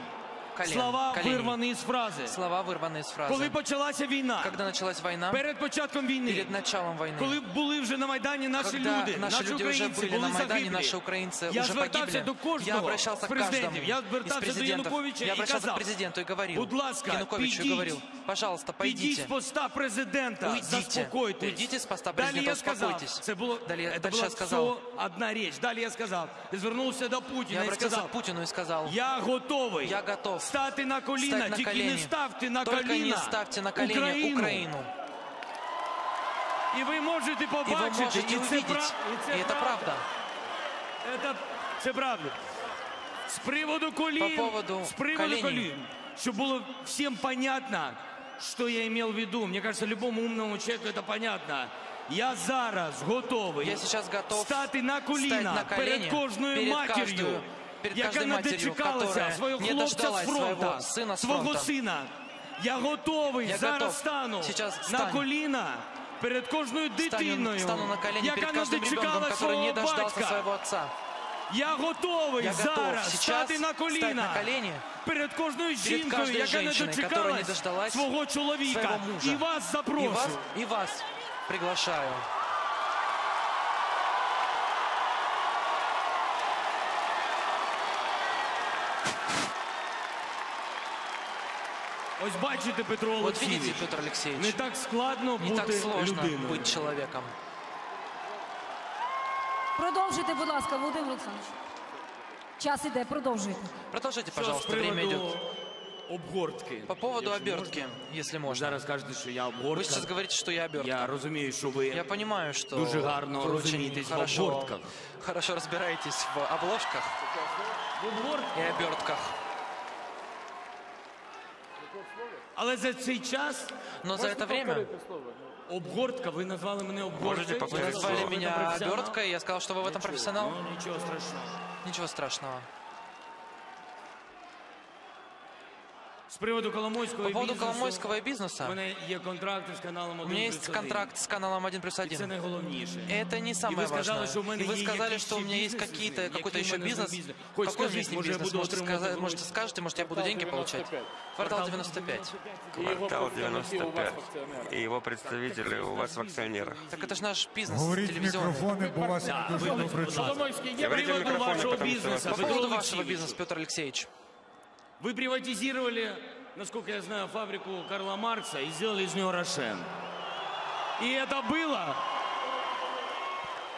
Speaker 3: колен,
Speaker 5: слова
Speaker 3: коленей.
Speaker 5: вирвані з фрази.
Speaker 3: Слова вырванные из фразы.
Speaker 5: Коли почалася війна,
Speaker 3: Когда началась война,
Speaker 5: перед початком війни,
Speaker 3: перед началом войны,
Speaker 5: коли були вже на Майдані наші
Speaker 3: когда
Speaker 5: люди,
Speaker 3: наши
Speaker 5: наші
Speaker 3: люди уже
Speaker 5: українці
Speaker 3: были на
Speaker 5: були
Speaker 3: Майдане,
Speaker 5: загиблі,
Speaker 3: наши украинцы
Speaker 5: я
Speaker 3: уже
Speaker 5: звертався
Speaker 3: погибли,
Speaker 5: до кожного
Speaker 3: я обращался
Speaker 5: з
Speaker 3: к каждому
Speaker 5: президентів, я
Speaker 3: из
Speaker 5: звертався до
Speaker 3: президентов,
Speaker 5: Януковича
Speaker 3: я
Speaker 5: і
Speaker 3: обращался
Speaker 5: казав,
Speaker 3: к президенту и говорил,
Speaker 5: будь ласка,
Speaker 3: Януковичу и
Speaker 5: підіть,
Speaker 3: говорил, пожалуйста,
Speaker 5: підіть
Speaker 3: пойдите,
Speaker 5: з поста президента,
Speaker 3: Уйдіть.
Speaker 5: заспокойтесь.
Speaker 3: Уйдіть з поста
Speaker 5: Далі
Speaker 3: президента,
Speaker 5: я сказав,
Speaker 3: успокойтесь.
Speaker 5: це було,
Speaker 3: Далі-
Speaker 5: це
Speaker 3: дальше
Speaker 5: була
Speaker 3: я сказав.
Speaker 5: всього одна річ. Далі я сказав, я звернувся до
Speaker 3: я
Speaker 5: Путіна і
Speaker 3: обратился
Speaker 5: сказав,
Speaker 3: к Путину и сказал,
Speaker 5: я готовий
Speaker 3: Я готов
Speaker 5: стати на коліна,
Speaker 3: встать на
Speaker 5: тільки
Speaker 3: колени.
Speaker 5: не ставте на
Speaker 3: Только
Speaker 5: коліна
Speaker 3: не ставьте на колени
Speaker 5: Україну.
Speaker 3: Украину.
Speaker 5: І ви можете
Speaker 3: И вы
Speaker 5: побачити,
Speaker 3: можете
Speaker 5: і це,
Speaker 3: увидеть,
Speaker 5: пра- і
Speaker 3: и это правда.
Speaker 5: Это, це правда. З приводу колін,
Speaker 3: По поводу
Speaker 5: з приводу
Speaker 3: коленей.
Speaker 5: колін, щоб було всім понятно, що я имел в виду. Мне кажется, любому умному человеку это понятно. Я зараз готовий
Speaker 3: Я сейчас готов
Speaker 5: стати на коліна
Speaker 3: стать на колени
Speaker 5: перед кожною
Speaker 3: перед
Speaker 5: матір'ю,
Speaker 3: каждую- перед
Speaker 5: яка
Speaker 3: каждой
Speaker 5: не
Speaker 3: матерью,
Speaker 5: дочекалася
Speaker 3: которая
Speaker 5: свого
Speaker 3: не
Speaker 5: хлопця з
Speaker 3: дождалась
Speaker 5: фронту,
Speaker 3: своего сына с
Speaker 5: свого
Speaker 3: фронта.
Speaker 5: сина. Я готовий
Speaker 3: Я
Speaker 5: зараз
Speaker 3: готов.
Speaker 5: стану
Speaker 3: Сейчас
Speaker 5: на
Speaker 3: встань.
Speaker 5: коліна перед кожною дитиною,
Speaker 3: стану на колени
Speaker 5: яка
Speaker 3: перед
Speaker 5: не
Speaker 3: каждым ребенком,
Speaker 5: дочекала
Speaker 3: который
Speaker 5: свого
Speaker 3: не дождался
Speaker 5: батька.
Speaker 3: своего отца.
Speaker 5: Я готовий
Speaker 3: Я готов
Speaker 5: зараз
Speaker 3: сейчас
Speaker 5: стати на
Speaker 3: стать
Speaker 5: коліна
Speaker 3: на колени
Speaker 5: перед кожною
Speaker 3: перед
Speaker 5: жінкою,
Speaker 3: каждой
Speaker 5: яка не
Speaker 3: женщиной, которая не
Speaker 5: дочекалась
Speaker 3: дождалась
Speaker 5: свого чоловіка.
Speaker 3: своего мужа.
Speaker 5: І вас
Speaker 3: И
Speaker 5: запрошую.
Speaker 3: вас, и вас приглашаю.
Speaker 5: Ось бачите, Петро
Speaker 3: Вот
Speaker 5: Олексійович,
Speaker 3: видите, Петр Алексеевич,
Speaker 5: не так складно
Speaker 3: не так
Speaker 5: бути
Speaker 3: сложно
Speaker 5: людиною.
Speaker 3: быть человеком.
Speaker 6: Продовжуйте, будь ласка, Володимир Олександрович. Час іде, продовжуйте.
Speaker 3: Продолжайте,
Speaker 5: Що з
Speaker 3: пожалуйста, время
Speaker 5: приводу
Speaker 3: идет.
Speaker 5: обгортки.
Speaker 3: По поводу
Speaker 5: Якщо
Speaker 3: обертки,
Speaker 5: можна.
Speaker 3: если
Speaker 5: Ви
Speaker 3: можно.
Speaker 5: зараз кажете, що я
Speaker 3: Вы
Speaker 5: обгортка.
Speaker 3: сейчас говорите, что я обертка.
Speaker 5: Я розумію, що ви
Speaker 3: Я понимаю, что
Speaker 5: Дуже гарно
Speaker 3: вы очень
Speaker 5: розумієтесь в
Speaker 3: хорошо,
Speaker 5: обгортках.
Speaker 3: хорошо разбираетесь в обложках
Speaker 5: в обгортках.
Speaker 3: и обертках.
Speaker 5: Але за цей час
Speaker 3: Но за это время
Speaker 5: обгортка, ви назвали мене обгорткою.
Speaker 2: Можете
Speaker 3: вы
Speaker 2: повторить
Speaker 3: назвали
Speaker 2: слово?
Speaker 3: меня оберткой, я сказал, что вы в этом профессионал.
Speaker 5: Ну, нічого страшного.
Speaker 3: Ничего страшного.
Speaker 5: З приводу Коломойського
Speaker 3: По
Speaker 5: і
Speaker 3: поводу
Speaker 5: бізнесу,
Speaker 3: Коломойского и
Speaker 5: У
Speaker 3: бизнеса,
Speaker 5: мене є контракти з каналом 1
Speaker 3: у меня есть контракт с каналом 1 плюс
Speaker 5: І це
Speaker 3: 1.
Speaker 5: найголовніше.
Speaker 3: И это не самое
Speaker 5: ви сказали,
Speaker 3: важное.
Speaker 5: що в мене
Speaker 3: И вы
Speaker 5: є
Speaker 3: сказали,
Speaker 5: якісь
Speaker 3: что у
Speaker 5: ще
Speaker 3: меня есть
Speaker 5: бізнеси з
Speaker 3: какие-то,
Speaker 5: ним,
Speaker 3: какой-то
Speaker 5: який
Speaker 3: еще
Speaker 5: в мене
Speaker 3: бизнес.
Speaker 5: бізнес. Хоч
Speaker 3: Какой у
Speaker 5: скажіть,
Speaker 3: меня с ним
Speaker 5: може, я
Speaker 3: бизнес?
Speaker 5: буду
Speaker 3: Можете,
Speaker 5: отримувати
Speaker 3: сказать,
Speaker 5: гроші?
Speaker 3: можете скажете, может, я буду деньги получать. Квартал 95.
Speaker 2: Квартал 95. И его представители у вас в акционерах.
Speaker 3: Так это же наш бизнес
Speaker 4: Говоріть в
Speaker 3: телевизионный.
Speaker 4: мікрофони, бо вас не дуже добре чути.
Speaker 7: Коломойський
Speaker 5: З
Speaker 7: є
Speaker 2: Говорите в
Speaker 5: приводу
Speaker 2: микрофон,
Speaker 5: вашого
Speaker 2: потому что
Speaker 5: бізнесу,
Speaker 3: По
Speaker 5: Петро
Speaker 3: поводу вашего
Speaker 5: Олексійович,
Speaker 3: бизнеса, Петр Алексеевич.
Speaker 5: Вы приватизировали, насколько я знаю, фабрику Карла Маркса и сделали из нее Рошен. И это было...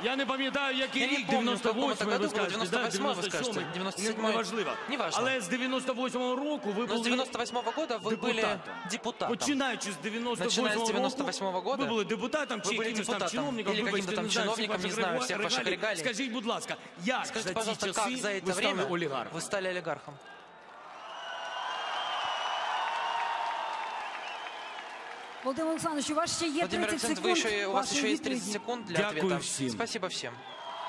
Speaker 5: Я не пам'ятаю, який
Speaker 3: Я не
Speaker 5: рік,
Speaker 3: помню, в какому
Speaker 5: 98
Speaker 3: году
Speaker 5: ви
Speaker 3: було,
Speaker 5: скажете,
Speaker 3: 98-й ви
Speaker 5: 97-й,
Speaker 3: скажете, 97-й.
Speaker 5: неважливо.
Speaker 3: Неважно.
Speaker 5: Але з 98-го року ви
Speaker 3: Но с
Speaker 5: були
Speaker 3: 98 года вы были
Speaker 5: депутатом.
Speaker 3: депутатом.
Speaker 5: Починаючи з 98
Speaker 3: Начиная с
Speaker 5: року,
Speaker 3: 98 года,
Speaker 5: ви були депутатом
Speaker 3: ви
Speaker 5: чи
Speaker 3: були
Speaker 5: якимось там
Speaker 3: депутатом,
Speaker 5: чиновником,
Speaker 3: или
Speaker 5: вибачте,
Speaker 3: каким-то там
Speaker 5: не знаю всіх
Speaker 3: чиновником, не
Speaker 5: ваших
Speaker 3: знаю
Speaker 5: регалій.
Speaker 3: всіх ваших регалій.
Speaker 5: Скажіть, будь ласка, як
Speaker 3: Скажите,
Speaker 5: за ці
Speaker 3: пожалуйста,
Speaker 5: часи
Speaker 3: как за это
Speaker 5: ви стали
Speaker 3: время
Speaker 5: олігархом?
Speaker 3: вы стали олигархом?
Speaker 6: Володимир Олександрович, у вас ще є
Speaker 3: Владимир
Speaker 6: 30
Speaker 3: Александрович, вы
Speaker 6: секунд.
Speaker 3: еще, у вас
Speaker 6: вашої
Speaker 3: еще есть 30
Speaker 6: відповіді.
Speaker 3: секунд для
Speaker 5: Дякую
Speaker 3: ответа.
Speaker 5: всім.
Speaker 3: Спасибо всем.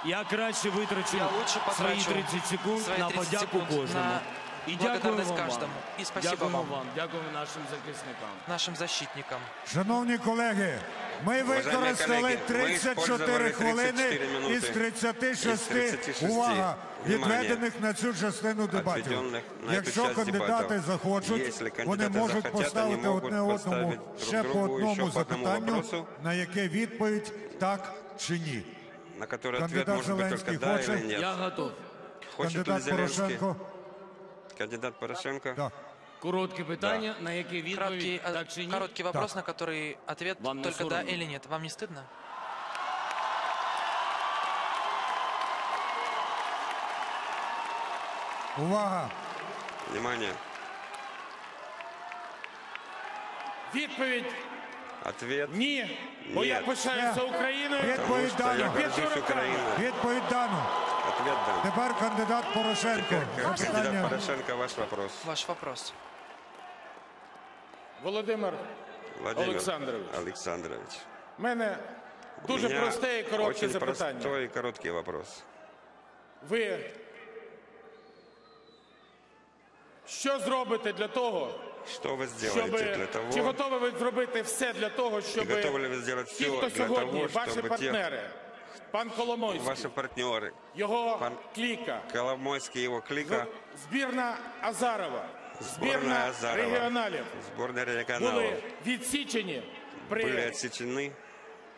Speaker 5: Я краще витрачу
Speaker 3: Я лучше
Speaker 5: свої
Speaker 3: потрачу
Speaker 5: 30 секунд
Speaker 3: свои
Speaker 5: на
Speaker 3: 30
Speaker 5: подяку
Speaker 3: секунд
Speaker 5: кожному.
Speaker 3: на
Speaker 5: І
Speaker 3: благодарность
Speaker 5: вам.
Speaker 3: каждому.
Speaker 5: І
Speaker 3: И спасибо
Speaker 5: Дякуємо
Speaker 3: вам.
Speaker 5: вам, дякуємо нашим захисникам.
Speaker 3: Нашим защитникам.
Speaker 4: Шановні колеги, ми використали
Speaker 2: колеги, ми
Speaker 4: 34
Speaker 2: использовали
Speaker 4: хвилини
Speaker 2: 34 минути
Speaker 4: із 36,
Speaker 2: із 36
Speaker 4: увага,
Speaker 2: внимання,
Speaker 4: відведених на цю частину дебатів.
Speaker 2: Отведенных на эту
Speaker 4: Якщо
Speaker 2: часть
Speaker 4: кандидати
Speaker 2: дебатів.
Speaker 4: захочуть,
Speaker 2: Если кандидати
Speaker 4: вони можуть
Speaker 2: захотят,
Speaker 4: поставити
Speaker 2: вони можуть
Speaker 4: одне одному
Speaker 2: поставити
Speaker 4: ще
Speaker 2: друг
Speaker 4: по
Speaker 2: другу
Speaker 4: одному
Speaker 2: ще по одному
Speaker 4: запитанню,
Speaker 2: вопросу.
Speaker 4: на яке відповідь так чи ні.
Speaker 2: На который ответ
Speaker 4: Кандидат
Speaker 2: может быть только
Speaker 4: Зеленский
Speaker 2: да
Speaker 4: хочет?
Speaker 2: или нет.
Speaker 5: Я готов.
Speaker 2: Хочет ли
Speaker 4: Кандидат
Speaker 2: Зеленский?
Speaker 4: Порошенко.
Speaker 2: Кандидат Порошенко?
Speaker 4: Так.
Speaker 5: Коротке питання, на яке
Speaker 3: Короткий,
Speaker 5: відповідь
Speaker 3: э,
Speaker 5: так чи ні?
Speaker 3: короткий вопрос, на который ответ
Speaker 5: Вам не
Speaker 3: только да
Speaker 5: соромно?
Speaker 3: или нет. Вам не стыдно?
Speaker 4: Увага!
Speaker 2: Внимание.
Speaker 7: Відповідь
Speaker 2: Ответ.
Speaker 7: ні. Бо я
Speaker 2: Ні.
Speaker 7: пишаюся
Speaker 4: Ні.
Speaker 7: Україною.
Speaker 2: Потому
Speaker 4: Відповідь
Speaker 2: что я
Speaker 4: дано.
Speaker 2: горжусь Украиной.
Speaker 4: Відповідь дано.
Speaker 2: Дан.
Speaker 4: Тепер кандидат Порошенко.
Speaker 2: Кандидат. Порошенко, ваш вопрос.
Speaker 3: Ваш вопрос.
Speaker 7: Володимир,
Speaker 2: Владимир
Speaker 7: Олександрович.
Speaker 2: Александрович.
Speaker 7: в мене
Speaker 2: У
Speaker 7: дуже
Speaker 2: меня
Speaker 7: просте і коротке
Speaker 2: очень
Speaker 7: запитання.
Speaker 2: простой и короткий вопрос.
Speaker 7: Ви що зробите для того,
Speaker 2: Что вы
Speaker 7: щоб
Speaker 2: сделаете для того,
Speaker 7: чи готові ви зробити все для того, щоб
Speaker 2: готові ли ви зробити
Speaker 7: ті,
Speaker 2: все
Speaker 7: хто
Speaker 2: для
Speaker 7: сьогодні,
Speaker 2: того,
Speaker 7: ваші
Speaker 2: щоб ті-
Speaker 7: партнери, пан Коломойський,
Speaker 2: ваши партнеры,
Speaker 7: його
Speaker 2: пан-
Speaker 7: кліка,
Speaker 2: Коломойский, его клика,
Speaker 7: збірна Азарова,
Speaker 2: сборная
Speaker 7: збірна
Speaker 2: Азарова,
Speaker 7: регіоналів
Speaker 2: сборная регионалов
Speaker 7: були відсічені
Speaker 2: были
Speaker 7: при
Speaker 2: отсечены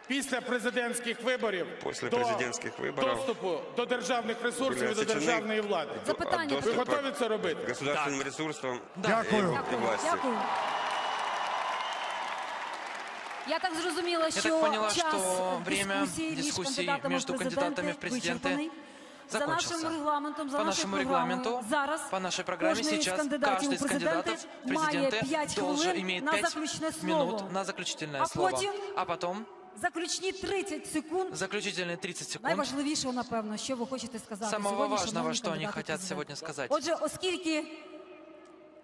Speaker 7: після президентських виборів
Speaker 2: Після
Speaker 7: до
Speaker 2: президентських виборів
Speaker 7: доступу до державних ресурсів і до
Speaker 2: відсічені
Speaker 7: державної влади.
Speaker 2: до-
Speaker 6: Запитання,
Speaker 2: от
Speaker 7: Ви
Speaker 2: доступа
Speaker 7: готові це робити?
Speaker 2: к государственным ресурсам
Speaker 4: Дякую.
Speaker 2: и
Speaker 6: Дякую.
Speaker 2: власти.
Speaker 6: Дякую. Я так зрозуміла,
Speaker 3: Я
Speaker 6: що
Speaker 3: так поняла,
Speaker 6: час
Speaker 3: что время
Speaker 6: дискусії між
Speaker 3: дискуссий
Speaker 6: кандидатами
Speaker 3: между
Speaker 6: в
Speaker 3: кандидатами в
Speaker 6: президенти
Speaker 3: президенты
Speaker 6: вичерпаний. За
Speaker 3: закончился.
Speaker 6: нашим регламентом, за
Speaker 3: По
Speaker 6: нашою
Speaker 3: нашему
Speaker 6: програмою,
Speaker 3: регламенту,
Speaker 6: зараз
Speaker 3: по нашей программе
Speaker 6: кожен із
Speaker 3: сейчас
Speaker 6: кандидатів
Speaker 3: каждый
Speaker 6: у
Speaker 3: из
Speaker 6: президенти
Speaker 3: кандидатов в
Speaker 6: має
Speaker 3: президенты
Speaker 6: 5
Speaker 3: должен
Speaker 6: хвилин
Speaker 3: иметь
Speaker 6: на
Speaker 3: 5
Speaker 6: заключне
Speaker 3: минут
Speaker 6: слово.
Speaker 3: на заключительное
Speaker 6: А
Speaker 3: слово.
Speaker 6: потім
Speaker 3: А потом
Speaker 6: заключні 30 секунд.
Speaker 3: заключительные 30 секунд.
Speaker 6: Найважливішого, напевно, що ви хочете сказати
Speaker 3: Самого
Speaker 6: сьогодні,
Speaker 3: важного,
Speaker 6: шановні
Speaker 3: что они
Speaker 6: кандидати в
Speaker 3: хотят
Speaker 6: президенти.
Speaker 3: сегодня сказать.
Speaker 6: Отже, оскільки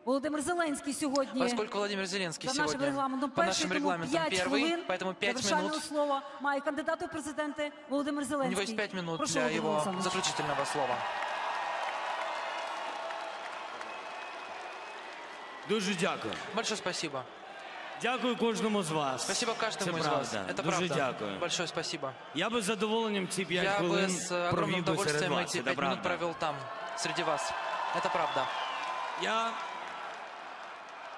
Speaker 6: Володимир Зеленський сьогодні
Speaker 3: Поскольку Владимир Зеленский
Speaker 6: за нашим
Speaker 3: сегодня
Speaker 6: регламентом
Speaker 3: по
Speaker 6: перший,
Speaker 3: нашим
Speaker 6: тому
Speaker 3: регламентам
Speaker 6: 5
Speaker 3: первый,
Speaker 6: хвилин
Speaker 3: поэтому 5
Speaker 6: завершального
Speaker 3: минут.
Speaker 6: слова має кандидат у президенти Володимир
Speaker 3: У
Speaker 6: Зеленський.
Speaker 3: него есть 5 минут
Speaker 6: Прошу,
Speaker 3: для
Speaker 6: Володимир
Speaker 3: его
Speaker 6: Олександрович.
Speaker 3: заключительного слова.
Speaker 5: Дуже дякую.
Speaker 3: Большое спасибо.
Speaker 5: Дякую кожному з вас.
Speaker 3: Спасибо каждому
Speaker 5: Це
Speaker 3: из вас.
Speaker 5: правда.
Speaker 3: Это
Speaker 5: Дуже
Speaker 3: правда.
Speaker 5: дякую.
Speaker 3: Большое спасибо.
Speaker 5: Я би з задоволенням ці 5
Speaker 3: Я бы
Speaker 5: хвилин
Speaker 3: с огромным
Speaker 5: провів би серед
Speaker 3: удовольствием
Speaker 5: вас.
Speaker 3: эти
Speaker 5: Це
Speaker 3: 5 минут
Speaker 5: правда.
Speaker 3: провел там, среди вас. Это правда.
Speaker 5: Я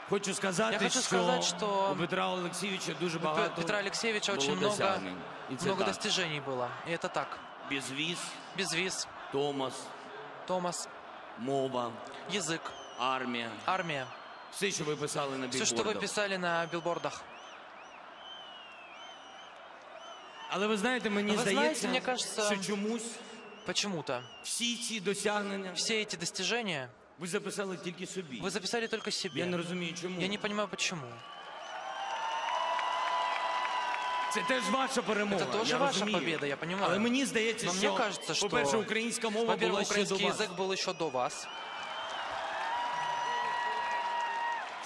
Speaker 5: хочу сказати,
Speaker 3: Я хочу
Speaker 5: що
Speaker 3: сказати, що
Speaker 5: у Петра Олексійовича дуже
Speaker 3: У
Speaker 5: багато
Speaker 3: Пе- Петра Алексеевича
Speaker 5: було
Speaker 3: очень много,
Speaker 5: досягнень. І це
Speaker 3: много
Speaker 5: так.
Speaker 3: достижений было. И это так.
Speaker 5: Безвіз,
Speaker 3: Безвиз,
Speaker 5: Томас,
Speaker 3: Томас,
Speaker 5: мова,
Speaker 3: язык,
Speaker 5: армія.
Speaker 3: армия.
Speaker 5: Все, що ви писали на
Speaker 3: Все, что вы
Speaker 5: бігбордах.
Speaker 3: писали на билбордах.
Speaker 5: Але ви знаєте, мені
Speaker 3: Ви
Speaker 5: здається,
Speaker 3: знаєте, мені кажется,
Speaker 5: що чомусь
Speaker 3: Почему-то
Speaker 5: всі ці досягнення
Speaker 3: все эти достижения
Speaker 5: ви записали тільки собі.
Speaker 3: вы записали только себе.
Speaker 5: Я не розумію, чому.
Speaker 3: Я не понимаю, почему.
Speaker 5: Це теж ваша перемога.
Speaker 3: Это тоже
Speaker 5: я
Speaker 3: ваша
Speaker 5: розумію.
Speaker 3: победа, я понимаю.
Speaker 5: Але мені здається,
Speaker 3: Но
Speaker 5: що,
Speaker 3: мне кажется, что,
Speaker 5: по-перше, українська мова
Speaker 3: во-первых,
Speaker 5: була ще до
Speaker 3: украинский
Speaker 5: вас.
Speaker 3: язык был еще до вас.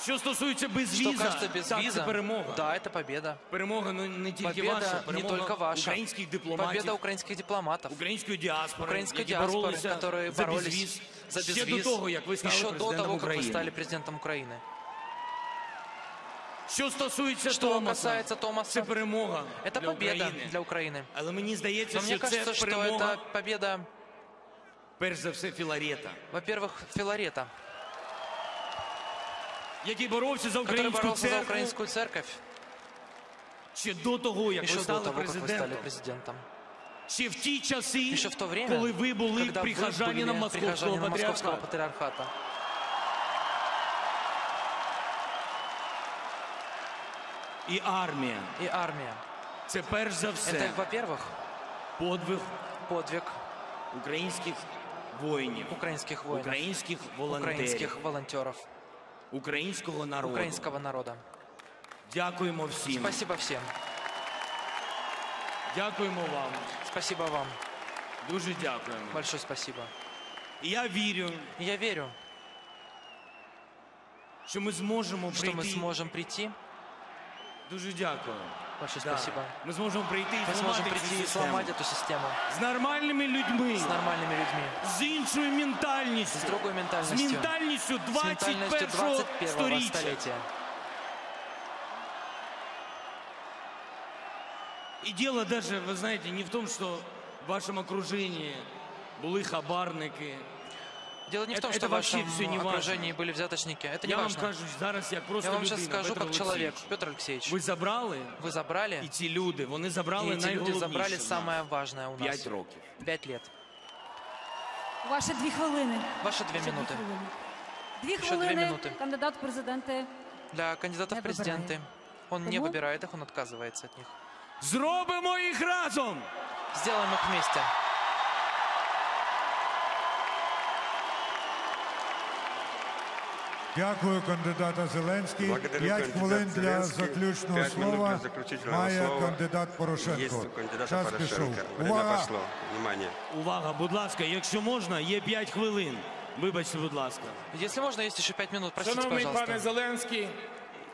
Speaker 5: Що стосується
Speaker 3: Что
Speaker 5: безвіза,
Speaker 3: кажется, без
Speaker 5: так,
Speaker 3: виза,
Speaker 5: це перемога.
Speaker 3: да, это победа.
Speaker 5: Перемога ну, не тільки
Speaker 3: Победа
Speaker 5: ваша,
Speaker 3: не
Speaker 5: перемога
Speaker 3: только ваша.
Speaker 5: українських дипломатів,
Speaker 3: Победа украинских дипломатов.
Speaker 5: української діаспори,
Speaker 3: Украинской
Speaker 5: які
Speaker 3: диаспоры,
Speaker 5: боролися
Speaker 3: которые
Speaker 5: за
Speaker 3: боролись
Speaker 5: безвіз,
Speaker 3: за
Speaker 5: ще
Speaker 3: безвиз
Speaker 5: до того, як ви стали
Speaker 3: еще до
Speaker 5: президентом
Speaker 3: того, как вы
Speaker 5: України.
Speaker 3: стали президентом Украины.
Speaker 5: Що стосується
Speaker 3: Что
Speaker 5: Томаса,
Speaker 3: касается Томаса,
Speaker 5: це перемога
Speaker 3: это
Speaker 5: для
Speaker 3: победа
Speaker 5: України.
Speaker 3: для Украины.
Speaker 5: Але мені здається,
Speaker 3: Но мне
Speaker 5: що це
Speaker 3: кажется, что
Speaker 5: перемога,
Speaker 3: это победа,
Speaker 5: перш за все, Філарета,
Speaker 3: во-первых, Филарета,
Speaker 5: який боровся за
Speaker 3: который
Speaker 5: українську
Speaker 3: боролся за
Speaker 5: церкву
Speaker 3: украинскую церковь
Speaker 5: ще до того, як
Speaker 3: еще
Speaker 5: ви
Speaker 3: до
Speaker 5: стали
Speaker 3: того, как вы стали
Speaker 5: президентом.
Speaker 3: президентом.
Speaker 5: Ще в ті часи,
Speaker 3: Еще в то время,
Speaker 5: коли ви були
Speaker 3: когда вы
Speaker 5: прихожанином
Speaker 3: были
Speaker 5: Московського
Speaker 3: прихожанином Московского
Speaker 5: патріархату.
Speaker 3: патриархата.
Speaker 5: І армія.
Speaker 3: И армия.
Speaker 5: Це перш за
Speaker 3: Это,
Speaker 5: все
Speaker 3: во-первых,
Speaker 5: подвиг
Speaker 3: подвиг
Speaker 5: українських воїнів,
Speaker 3: украинских воинов,
Speaker 5: українських волонтерів,
Speaker 3: украинских волонтеров,
Speaker 5: українського народу.
Speaker 3: украинского народа.
Speaker 5: Дякуємо всім.
Speaker 3: Спасибо всем.
Speaker 5: Дякуємо вам.
Speaker 3: Спасибо вам.
Speaker 5: Дуже дякуємо.
Speaker 3: Большое спасибо.
Speaker 5: І я вірю,
Speaker 3: И я верю,
Speaker 5: що ми зможемо
Speaker 3: что мы
Speaker 5: прийти.
Speaker 3: сможем прийти.
Speaker 5: Дуже дякую.
Speaker 3: Большое
Speaker 5: Да.
Speaker 3: спасибо.
Speaker 5: Ми зможемо прийти і
Speaker 3: Мы
Speaker 5: зламати
Speaker 3: сможем
Speaker 5: цю
Speaker 3: прийти и
Speaker 5: систему.
Speaker 3: сломать эту систему
Speaker 5: з нормальними людьми,
Speaker 3: с нормальными людьми,
Speaker 5: з іншою ментальністю,
Speaker 3: с другой
Speaker 5: з
Speaker 3: ментальностью,
Speaker 5: ментальністю
Speaker 3: с ментальностью
Speaker 5: 21
Speaker 3: 21
Speaker 5: сторіччя.
Speaker 3: столетия.
Speaker 5: И дело даже, вы знаете, не в том, что в вашем окружении були хабарники.
Speaker 3: Дело не в
Speaker 5: Это-
Speaker 3: том,
Speaker 5: это
Speaker 3: что в
Speaker 5: вообще
Speaker 3: вашем
Speaker 5: всё не важно.
Speaker 3: окружении были взяточники. Это не
Speaker 5: Я вам
Speaker 3: важно.
Speaker 5: кажу зараз, як просто
Speaker 3: Я вам сейчас
Speaker 5: людина,
Speaker 3: скажу,
Speaker 5: Петро
Speaker 3: как человек,
Speaker 5: Олексійович.
Speaker 3: Петр Алексеевич.
Speaker 5: Ви забрали,
Speaker 3: Вы забрали,
Speaker 5: і ці люди, вони забрали
Speaker 3: и эти люди
Speaker 5: найголовніше
Speaker 3: забрали
Speaker 5: в нас.
Speaker 3: самое важное у нас.
Speaker 5: П'ять років.
Speaker 3: Пять лет.
Speaker 6: Ваші дві хвилини.
Speaker 3: Ваши две
Speaker 6: Ще
Speaker 3: минуты.
Speaker 6: хвилини. Дві
Speaker 3: Ще дві
Speaker 6: хвилини.
Speaker 3: минути.
Speaker 6: Кандидат в президенти.
Speaker 3: Для кандидата в
Speaker 6: Не
Speaker 3: президенты он не
Speaker 6: Кому?
Speaker 3: выбирает их, он отказывается от них.
Speaker 5: Зробимо їх разом!
Speaker 3: Сделаем их вместе.
Speaker 4: Дякую, кандидата Зеленський.
Speaker 2: Благодарю
Speaker 4: П'ять хвилин для заключного слова має
Speaker 2: слова.
Speaker 4: кандидат Порошенко. Час пішов. Увага!
Speaker 5: Увага, будь ласка, якщо можна, є 5 хвилин. Вибачте, будь ласка.
Speaker 3: Если можно, есть еще пять минут. Простите,
Speaker 7: Шановний
Speaker 3: пожалуйста.
Speaker 7: пане Зеленський,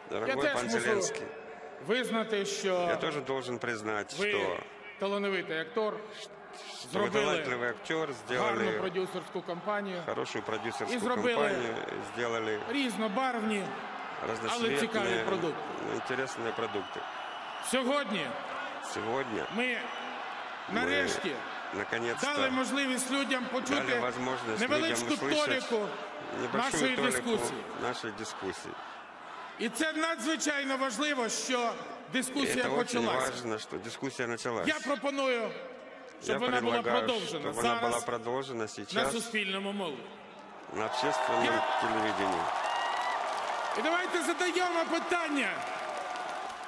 Speaker 2: Дорогой
Speaker 7: теж
Speaker 2: пан
Speaker 7: мушу
Speaker 2: Зеленский,
Speaker 7: визнати, що
Speaker 2: я тоже должен признать,
Speaker 7: ви
Speaker 2: что,
Speaker 7: талановитий актор, зробили
Speaker 2: талантливый актер,
Speaker 7: гарну
Speaker 2: сделали
Speaker 7: продюсерську кампанію,
Speaker 2: хорошую продюсерскую
Speaker 7: И зробили
Speaker 2: компанию, сделали
Speaker 7: різнобарвні. цікаві
Speaker 2: разноцветные,
Speaker 7: продукти.
Speaker 2: интересные продукты.
Speaker 7: Сьогодні
Speaker 2: Сегодня
Speaker 7: ми
Speaker 2: мы,
Speaker 7: нарешті
Speaker 2: наконец-то
Speaker 7: дали можливість людям
Speaker 2: дали
Speaker 7: почути
Speaker 2: возможность
Speaker 7: невеличку
Speaker 2: людям услышать
Speaker 7: толіку
Speaker 2: небольшую
Speaker 7: нашої
Speaker 2: толику
Speaker 7: дискусії.
Speaker 2: нашей дискуссии.
Speaker 7: І це надзвичайно важливо, що
Speaker 2: И
Speaker 7: дискусія
Speaker 2: это очень
Speaker 7: почалася.
Speaker 2: важно, что дискуссия началась.
Speaker 7: Я пропоную, щоб
Speaker 2: Я
Speaker 7: вона була
Speaker 2: предлагаю,
Speaker 7: продовжена
Speaker 2: чтобы она была
Speaker 7: зараз
Speaker 2: продолжена
Speaker 7: на
Speaker 2: сейчас
Speaker 7: суспільному мові.
Speaker 2: на общественном
Speaker 7: Я-
Speaker 2: телевидении.
Speaker 7: І давайте задаємо питання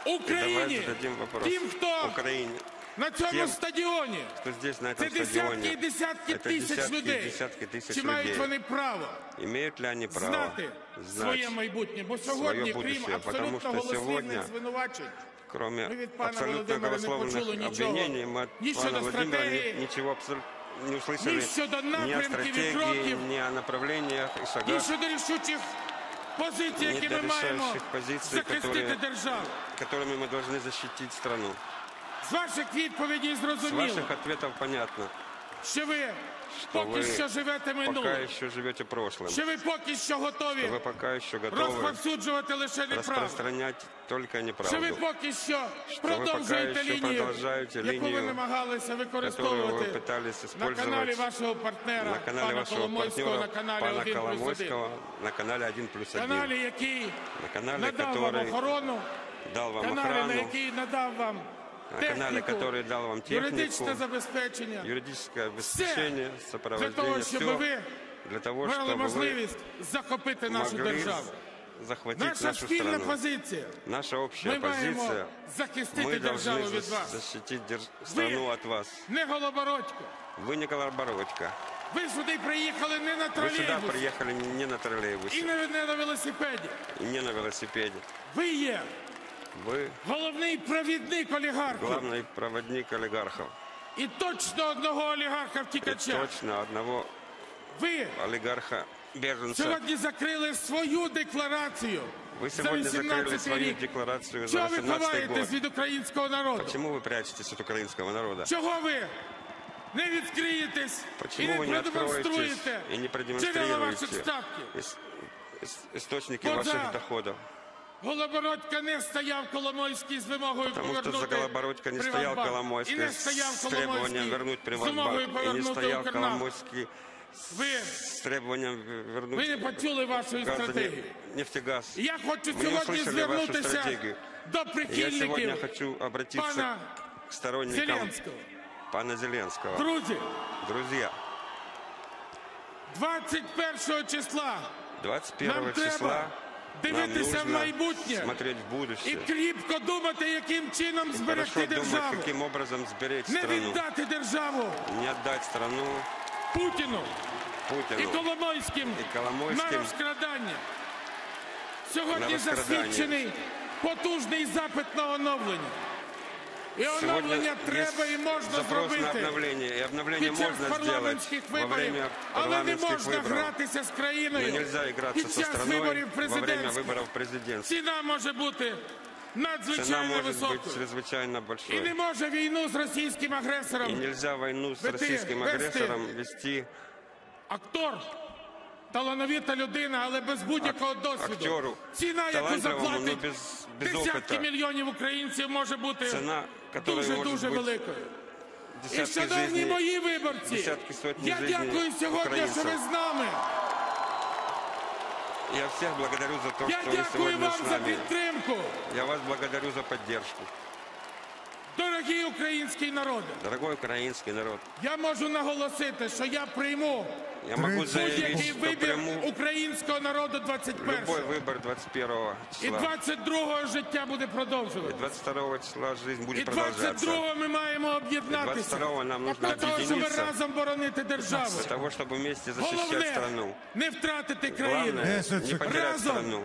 Speaker 2: И
Speaker 7: Україні,
Speaker 2: давайте зададим вопрос
Speaker 7: тим, хто
Speaker 2: Украине,
Speaker 7: на цьому
Speaker 2: тем,
Speaker 7: стадіоні.
Speaker 2: кто здесь, на
Speaker 7: Це
Speaker 2: этом
Speaker 7: десятки і
Speaker 2: стадионе.
Speaker 7: десятки
Speaker 2: Это
Speaker 7: тисяч
Speaker 2: десятки и
Speaker 7: людей.
Speaker 2: десятки тысяч
Speaker 7: Чи мають
Speaker 2: людей.
Speaker 7: вони право
Speaker 2: Имеют ли они право
Speaker 7: знати своє
Speaker 2: знать,
Speaker 7: майбутнє? Бо сьогодні, крім
Speaker 2: будущее, потому
Speaker 7: абсолютно
Speaker 2: что
Speaker 7: голослівних
Speaker 2: сегодня,
Speaker 7: звинувачень,
Speaker 2: кроме
Speaker 7: Ми від пана
Speaker 2: абсолютно
Speaker 7: Володимира не почули
Speaker 2: голословных
Speaker 7: нічого.
Speaker 2: обвинений, мы от
Speaker 7: Ні
Speaker 2: пана
Speaker 7: щодо
Speaker 2: Владимира
Speaker 7: стратегії,
Speaker 2: ни- ничего абсолютно не услышали
Speaker 7: ні щодо
Speaker 2: ни о
Speaker 7: напрямків і
Speaker 2: стратегии,
Speaker 7: кроків,
Speaker 2: ни о направлениях и
Speaker 7: ні
Speaker 2: шагах,
Speaker 7: щодо рішучих позицій,
Speaker 2: Ні
Speaker 7: які
Speaker 2: до
Speaker 7: ми маємо
Speaker 2: рішаючих позицій,
Speaker 7: захистити
Speaker 2: які-
Speaker 7: державу.
Speaker 2: которыми мы должны защитить страну.
Speaker 7: З ваших відповідей
Speaker 2: С
Speaker 7: зрозуміло,
Speaker 2: ваших ответов понятно,
Speaker 7: що ви
Speaker 2: что
Speaker 7: поки
Speaker 2: вы
Speaker 7: що живете
Speaker 2: пока
Speaker 7: минулим,
Speaker 2: еще живете прошлым,
Speaker 7: що ви поки що
Speaker 2: что
Speaker 7: готові
Speaker 2: вы пока еще готовы
Speaker 7: розповсюджувати лише неправду.
Speaker 2: распространять только
Speaker 7: Що ви
Speaker 2: неправду,
Speaker 7: поки що
Speaker 2: Що ви
Speaker 7: продовжуєте
Speaker 2: поки що
Speaker 7: лінію,
Speaker 2: продовжуєте
Speaker 7: яку ви
Speaker 2: лінію,
Speaker 7: намагалися
Speaker 2: которую вы
Speaker 7: використовувати
Speaker 2: пытались
Speaker 7: на каналі
Speaker 2: использовать
Speaker 7: вашого партнера,
Speaker 2: на канале
Speaker 7: пана
Speaker 2: вашего
Speaker 7: Коломойського,
Speaker 2: партнера,
Speaker 7: на каналі
Speaker 2: пана
Speaker 7: 1 плюс 1.
Speaker 2: Коломойского, на канале 1 плюс 1.
Speaker 7: Каналі, який
Speaker 2: На канале,
Speaker 7: надав вам
Speaker 2: который
Speaker 7: охорону,
Speaker 2: дал вам
Speaker 7: каналі, на
Speaker 2: охрану,
Speaker 7: який надав вам
Speaker 2: на канале,
Speaker 7: техніку,
Speaker 2: который дал вам
Speaker 7: юридичне
Speaker 2: технику,
Speaker 7: забезпечення,
Speaker 2: юридическое обеспечение,
Speaker 7: для
Speaker 2: сопровождение,
Speaker 7: того, щоб
Speaker 2: все
Speaker 7: ви
Speaker 2: для того,
Speaker 7: мали
Speaker 2: чтобы вы
Speaker 7: можливість захопити нашу
Speaker 2: могли
Speaker 7: державу.
Speaker 2: захватить
Speaker 7: Наша
Speaker 2: нашу
Speaker 7: спільна
Speaker 2: страну.
Speaker 7: позиція.
Speaker 2: Наша общая
Speaker 7: Ми маємо
Speaker 2: позиция,
Speaker 7: захистити
Speaker 2: мы
Speaker 7: державу
Speaker 2: должны
Speaker 7: від
Speaker 2: зас-
Speaker 7: вас.
Speaker 2: защитить держ- страну от вас.
Speaker 7: Не Голобородько.
Speaker 2: Вы не Колобородько.
Speaker 7: Ви сюди приїхали не на
Speaker 2: Вы сюда
Speaker 7: тролейбусі
Speaker 2: приехали не на
Speaker 7: і
Speaker 2: троллейбусе,
Speaker 7: не, не на велосипеді.
Speaker 2: и не на велосипеде.
Speaker 7: Ви є
Speaker 2: Вы
Speaker 7: головний провідник олігархів.
Speaker 2: главный проводник олигархов.
Speaker 7: І точно одного олігарха
Speaker 2: И
Speaker 7: втікача.
Speaker 2: точно одного
Speaker 7: Ви
Speaker 2: олигарха беженца.
Speaker 7: сьогодні закрили свою декларацію
Speaker 2: Вы
Speaker 7: за
Speaker 2: сегодня закрыли
Speaker 7: 18
Speaker 2: свою
Speaker 7: рік.
Speaker 2: декларацию за
Speaker 7: Чого ви
Speaker 2: 18
Speaker 7: ховаєтесь
Speaker 2: год.
Speaker 7: від українського народу?
Speaker 2: Почему вы прячетесь от украинского народа?
Speaker 7: Чого ви не відкриєтесь і
Speaker 2: Почему вы
Speaker 7: не
Speaker 2: не откроетесь
Speaker 7: продемонструєте
Speaker 2: и не
Speaker 7: джерела ваших
Speaker 2: продемонстрируете
Speaker 7: статків?
Speaker 2: ис- ис- источники
Speaker 7: Вот
Speaker 2: ваших
Speaker 7: за-
Speaker 2: доходов?
Speaker 7: Голобородька не стояв Коломойський з вимогою
Speaker 2: Потому что
Speaker 7: повернути
Speaker 2: за Голобородько не стоял
Speaker 7: Приватбанк. І
Speaker 2: Коломойский
Speaker 7: не стояв
Speaker 2: с требованием
Speaker 7: Коломойський
Speaker 2: вернуть
Speaker 7: з вимогою
Speaker 2: Приватбанк. И не
Speaker 7: повернути
Speaker 2: стоял
Speaker 7: Укрнафт.
Speaker 2: Коломойский
Speaker 7: Ви,
Speaker 2: с требованием в- вернуть
Speaker 7: ви не почули вашої
Speaker 2: газо-
Speaker 7: стратегії.
Speaker 2: нефтегаз.
Speaker 7: І Я хочу
Speaker 2: Ми не
Speaker 7: сьогодні
Speaker 2: услышали вашу
Speaker 7: звернутися
Speaker 2: стратегію.
Speaker 7: до
Speaker 2: Я сегодня
Speaker 7: прихильників
Speaker 2: хочу обратиться
Speaker 7: пана
Speaker 2: к сторонникам
Speaker 7: Зеленського.
Speaker 2: пана Зеленского.
Speaker 7: Друзі,
Speaker 2: Друзья,
Speaker 7: 21 числа
Speaker 2: 21
Speaker 7: Нам треба
Speaker 2: числа нам
Speaker 7: дивитися в майбутнє
Speaker 2: в
Speaker 7: і кріпко думати, яким чином зберегти державу.
Speaker 2: яким образом сберечь
Speaker 7: Не віддати державу
Speaker 2: Не віддати страну
Speaker 7: Путіну і Коломойським
Speaker 2: І Коломойським.
Speaker 7: на розкрадання. Сьогодні
Speaker 2: На розкрадання.
Speaker 7: засвідчений потужний запит на оновлення. І
Speaker 2: Сегодня
Speaker 7: оновлення треба і
Speaker 2: есть
Speaker 7: можна
Speaker 2: запрос на
Speaker 7: зробити
Speaker 2: обновление. И обновление
Speaker 7: під час
Speaker 2: можно сделать
Speaker 7: парламентських
Speaker 2: во
Speaker 7: виборів,
Speaker 2: время
Speaker 7: але не
Speaker 2: парламентских
Speaker 7: можна
Speaker 2: выборов.
Speaker 7: гратися з
Speaker 2: Но
Speaker 7: країною
Speaker 2: нельзя играться
Speaker 7: під
Speaker 2: со
Speaker 7: час
Speaker 2: страной
Speaker 7: виборів
Speaker 2: во время
Speaker 7: президентських.
Speaker 2: выборов президентских.
Speaker 7: Ціна може бути
Speaker 2: Цена
Speaker 7: надзвичайно
Speaker 2: может быть
Speaker 7: високою.
Speaker 2: чрезвычайно
Speaker 7: І не
Speaker 2: большой.
Speaker 7: може війну з російським
Speaker 2: И
Speaker 7: агресором
Speaker 2: нельзя войну с
Speaker 7: Вести-
Speaker 2: российским
Speaker 7: вести.
Speaker 2: агрессором вести
Speaker 7: актор, талановита людина, але без будь-якого досвіду.
Speaker 2: актеру,
Speaker 7: Ціна, яку
Speaker 2: талантливому, но
Speaker 7: заплатить
Speaker 2: без, без
Speaker 7: десятки
Speaker 2: опыта.
Speaker 7: мільйонів українців, може бути
Speaker 2: Цена,
Speaker 7: дуже-дуже
Speaker 2: быть
Speaker 7: великою. І шановні мої виборці, я дякую сьогодні, що ви з нами.
Speaker 2: Я всіх благодарю за те,
Speaker 7: що
Speaker 2: ви сьогодні
Speaker 7: з
Speaker 2: нами.
Speaker 7: Я
Speaker 2: дякую
Speaker 7: вам
Speaker 2: за
Speaker 7: підтримку.
Speaker 2: Я вас благодарю за поддержку.
Speaker 7: Дорогий український народе,
Speaker 2: Дорогой украинский народ,
Speaker 7: я можу наголосити, що я прийму
Speaker 2: я могу
Speaker 4: Тридцать
Speaker 2: заявить,
Speaker 7: будь-який
Speaker 2: что
Speaker 7: вибір
Speaker 2: приму
Speaker 7: українського народу
Speaker 2: любой
Speaker 7: 21-го.
Speaker 2: выбор 21
Speaker 7: І
Speaker 2: числа.
Speaker 7: 22-го життя буде
Speaker 2: И
Speaker 7: продовжувати.
Speaker 2: 22 числа жизнь
Speaker 7: І
Speaker 2: будет продолжаться.
Speaker 7: 22-го ми маємо
Speaker 2: И
Speaker 7: об'єднатися
Speaker 2: 22 нам нужно
Speaker 7: для того, щоб
Speaker 2: объединиться
Speaker 7: разом боронити державу.
Speaker 2: для того, чтобы вместе защищать
Speaker 7: Головне
Speaker 2: страну.
Speaker 7: не втратити країну.
Speaker 2: Главное,
Speaker 4: Десять
Speaker 2: не
Speaker 4: секунд.
Speaker 2: потерять
Speaker 7: Разом
Speaker 2: страну.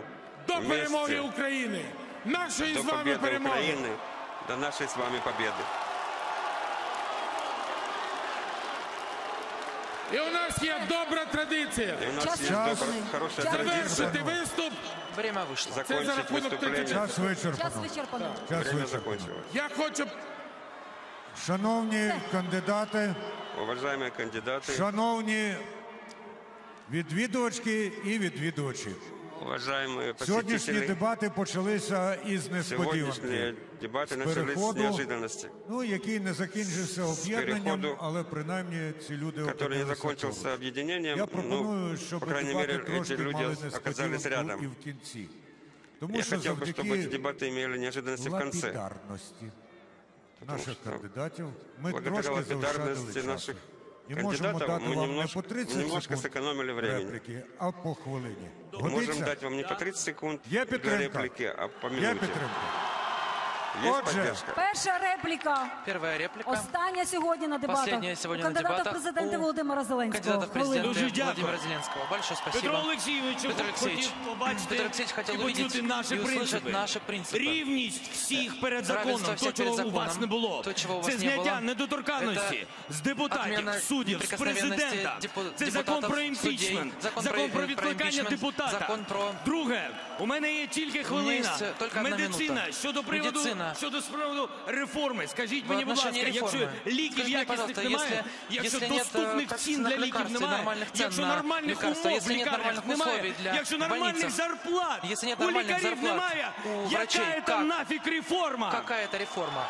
Speaker 7: до перемоги
Speaker 2: Вместе
Speaker 7: України. Нашої
Speaker 2: до
Speaker 7: з вами
Speaker 2: победы
Speaker 7: перемоги.
Speaker 2: Украины, до нашей с вами победы.
Speaker 7: І у нас є добра традиція.
Speaker 2: И у нас
Speaker 6: Час
Speaker 2: есть
Speaker 4: Час.
Speaker 2: добрая, хорошая
Speaker 6: Час.
Speaker 2: традиция
Speaker 7: Завершити виступ.
Speaker 3: Время вышло.
Speaker 7: Це за
Speaker 2: закончить
Speaker 7: рахунок
Speaker 2: выступление.
Speaker 4: Час
Speaker 6: Час
Speaker 4: вичерпано.
Speaker 6: вичерпано.
Speaker 4: Час
Speaker 2: Время
Speaker 4: вичерпано.
Speaker 2: закончилось.
Speaker 7: Я хочу
Speaker 4: Шановні кандидати,
Speaker 2: Уважаемые кандидаты,
Speaker 4: шановні відвідувачки і відвідувачі.
Speaker 2: уважаемые
Speaker 4: Сьогоднішні
Speaker 2: посетители,
Speaker 4: дебати почалися із несподіванки.
Speaker 2: сегодняшние дебаты
Speaker 4: З
Speaker 2: начались с
Speaker 4: переходу,
Speaker 2: неожиданности,
Speaker 4: ну, який не закінчився об'єднанням,
Speaker 2: переходу,
Speaker 4: але принаймні ці люди
Speaker 2: который не
Speaker 4: опинилися
Speaker 2: закончился
Speaker 4: поруч.
Speaker 2: объединением,
Speaker 4: Я
Speaker 2: ну,
Speaker 4: пропоную, щоб
Speaker 2: по крайней
Speaker 4: дебати
Speaker 2: мере, эти
Speaker 4: трошки
Speaker 2: люди
Speaker 4: мали
Speaker 2: оказались
Speaker 4: несподіванку і
Speaker 2: рядом.
Speaker 4: в кінці. Тому
Speaker 2: Я
Speaker 4: що
Speaker 2: хотел бы, чтобы эти
Speaker 4: завдяки
Speaker 2: дебаты имели неожиданности в конце.
Speaker 4: лапідарності наших
Speaker 2: що
Speaker 4: кандидатів ми
Speaker 2: благодаря
Speaker 4: трошки
Speaker 2: лапідарності
Speaker 4: заощадили
Speaker 2: наших
Speaker 4: часу. і можемо дати вам не
Speaker 2: немножко-
Speaker 4: по 30
Speaker 2: немножко
Speaker 4: секунд
Speaker 2: зекономили времени.
Speaker 4: репліки, а по хвилині.
Speaker 2: Можем
Speaker 4: Годиться?
Speaker 2: дать вам не по 30 секунд
Speaker 4: Є
Speaker 2: для
Speaker 4: підтримка?
Speaker 2: реплики, а по
Speaker 4: Є
Speaker 2: минуте.
Speaker 4: підтримка. Отже.
Speaker 6: Перша репліка.
Speaker 3: Первая реплика.
Speaker 6: Остання сьогодні на дебатах.
Speaker 3: Последняя сегодня
Speaker 6: у
Speaker 3: на
Speaker 6: кандидата в
Speaker 3: дебатах
Speaker 6: президенти
Speaker 3: у
Speaker 6: Володимира Зеленського.
Speaker 3: Кандидата в
Speaker 5: Дуже дякую.
Speaker 3: Владимира Зеленского. Большое спасибо.
Speaker 5: Петро Олексійович
Speaker 3: Петро Олексійович,
Speaker 5: хотів побачити
Speaker 3: Петро Олексійович хотів
Speaker 5: і почути наші
Speaker 3: і услышать
Speaker 5: принципи.
Speaker 3: наші принципи.
Speaker 5: Рівність всіх перед
Speaker 3: Равенство
Speaker 5: законом,
Speaker 3: всіх
Speaker 5: то, чого
Speaker 3: перед
Speaker 5: у вас
Speaker 3: законом,
Speaker 5: не було.
Speaker 3: то, чого у вас
Speaker 5: Це
Speaker 3: не
Speaker 5: зняття
Speaker 3: було.
Speaker 5: недоторканності з депутатів,
Speaker 3: отмена
Speaker 5: суддів, з
Speaker 3: неприкосновенності
Speaker 5: президента.
Speaker 3: депу-
Speaker 5: Це закон
Speaker 3: депутатів,
Speaker 5: про імпічмент,
Speaker 3: закон
Speaker 5: закон
Speaker 3: про-
Speaker 5: про
Speaker 3: про
Speaker 5: відкликання
Speaker 3: імпічмент,
Speaker 5: депутата.
Speaker 3: закон про-
Speaker 5: Друге, у мене є тільки хвилина.
Speaker 3: є тільки одна
Speaker 5: Медицина
Speaker 3: минута.
Speaker 5: щодо приводу
Speaker 3: Медицина.
Speaker 5: щодо з приводу реформи. Скажіть
Speaker 3: В
Speaker 5: мені, будь ласка,
Speaker 3: отношении
Speaker 5: якщо
Speaker 3: реформи.
Speaker 5: ліків
Speaker 3: Скажіть,
Speaker 5: якісних
Speaker 3: пожалуйста,
Speaker 5: немає,
Speaker 3: если-
Speaker 5: якщо
Speaker 3: если нет,
Speaker 5: доступних
Speaker 3: э,
Speaker 5: цін для
Speaker 3: качественных
Speaker 5: ліків
Speaker 3: лекарств и
Speaker 5: немає,
Speaker 3: нормальных цен
Speaker 5: якщо
Speaker 3: на
Speaker 5: нормальних
Speaker 3: лекарства,
Speaker 5: умов в
Speaker 3: если нет
Speaker 5: лікарнях
Speaker 3: нормальных
Speaker 5: немає,
Speaker 3: условий для
Speaker 5: якщо нормальних
Speaker 3: больниц,
Speaker 5: зарплат
Speaker 3: если нет
Speaker 5: у
Speaker 3: нормальных
Speaker 5: лікарів
Speaker 3: зарплат
Speaker 5: немає,
Speaker 3: у врачей,
Speaker 5: яка там
Speaker 3: как?
Speaker 5: нафіг реформа?
Speaker 3: Какая это реформа?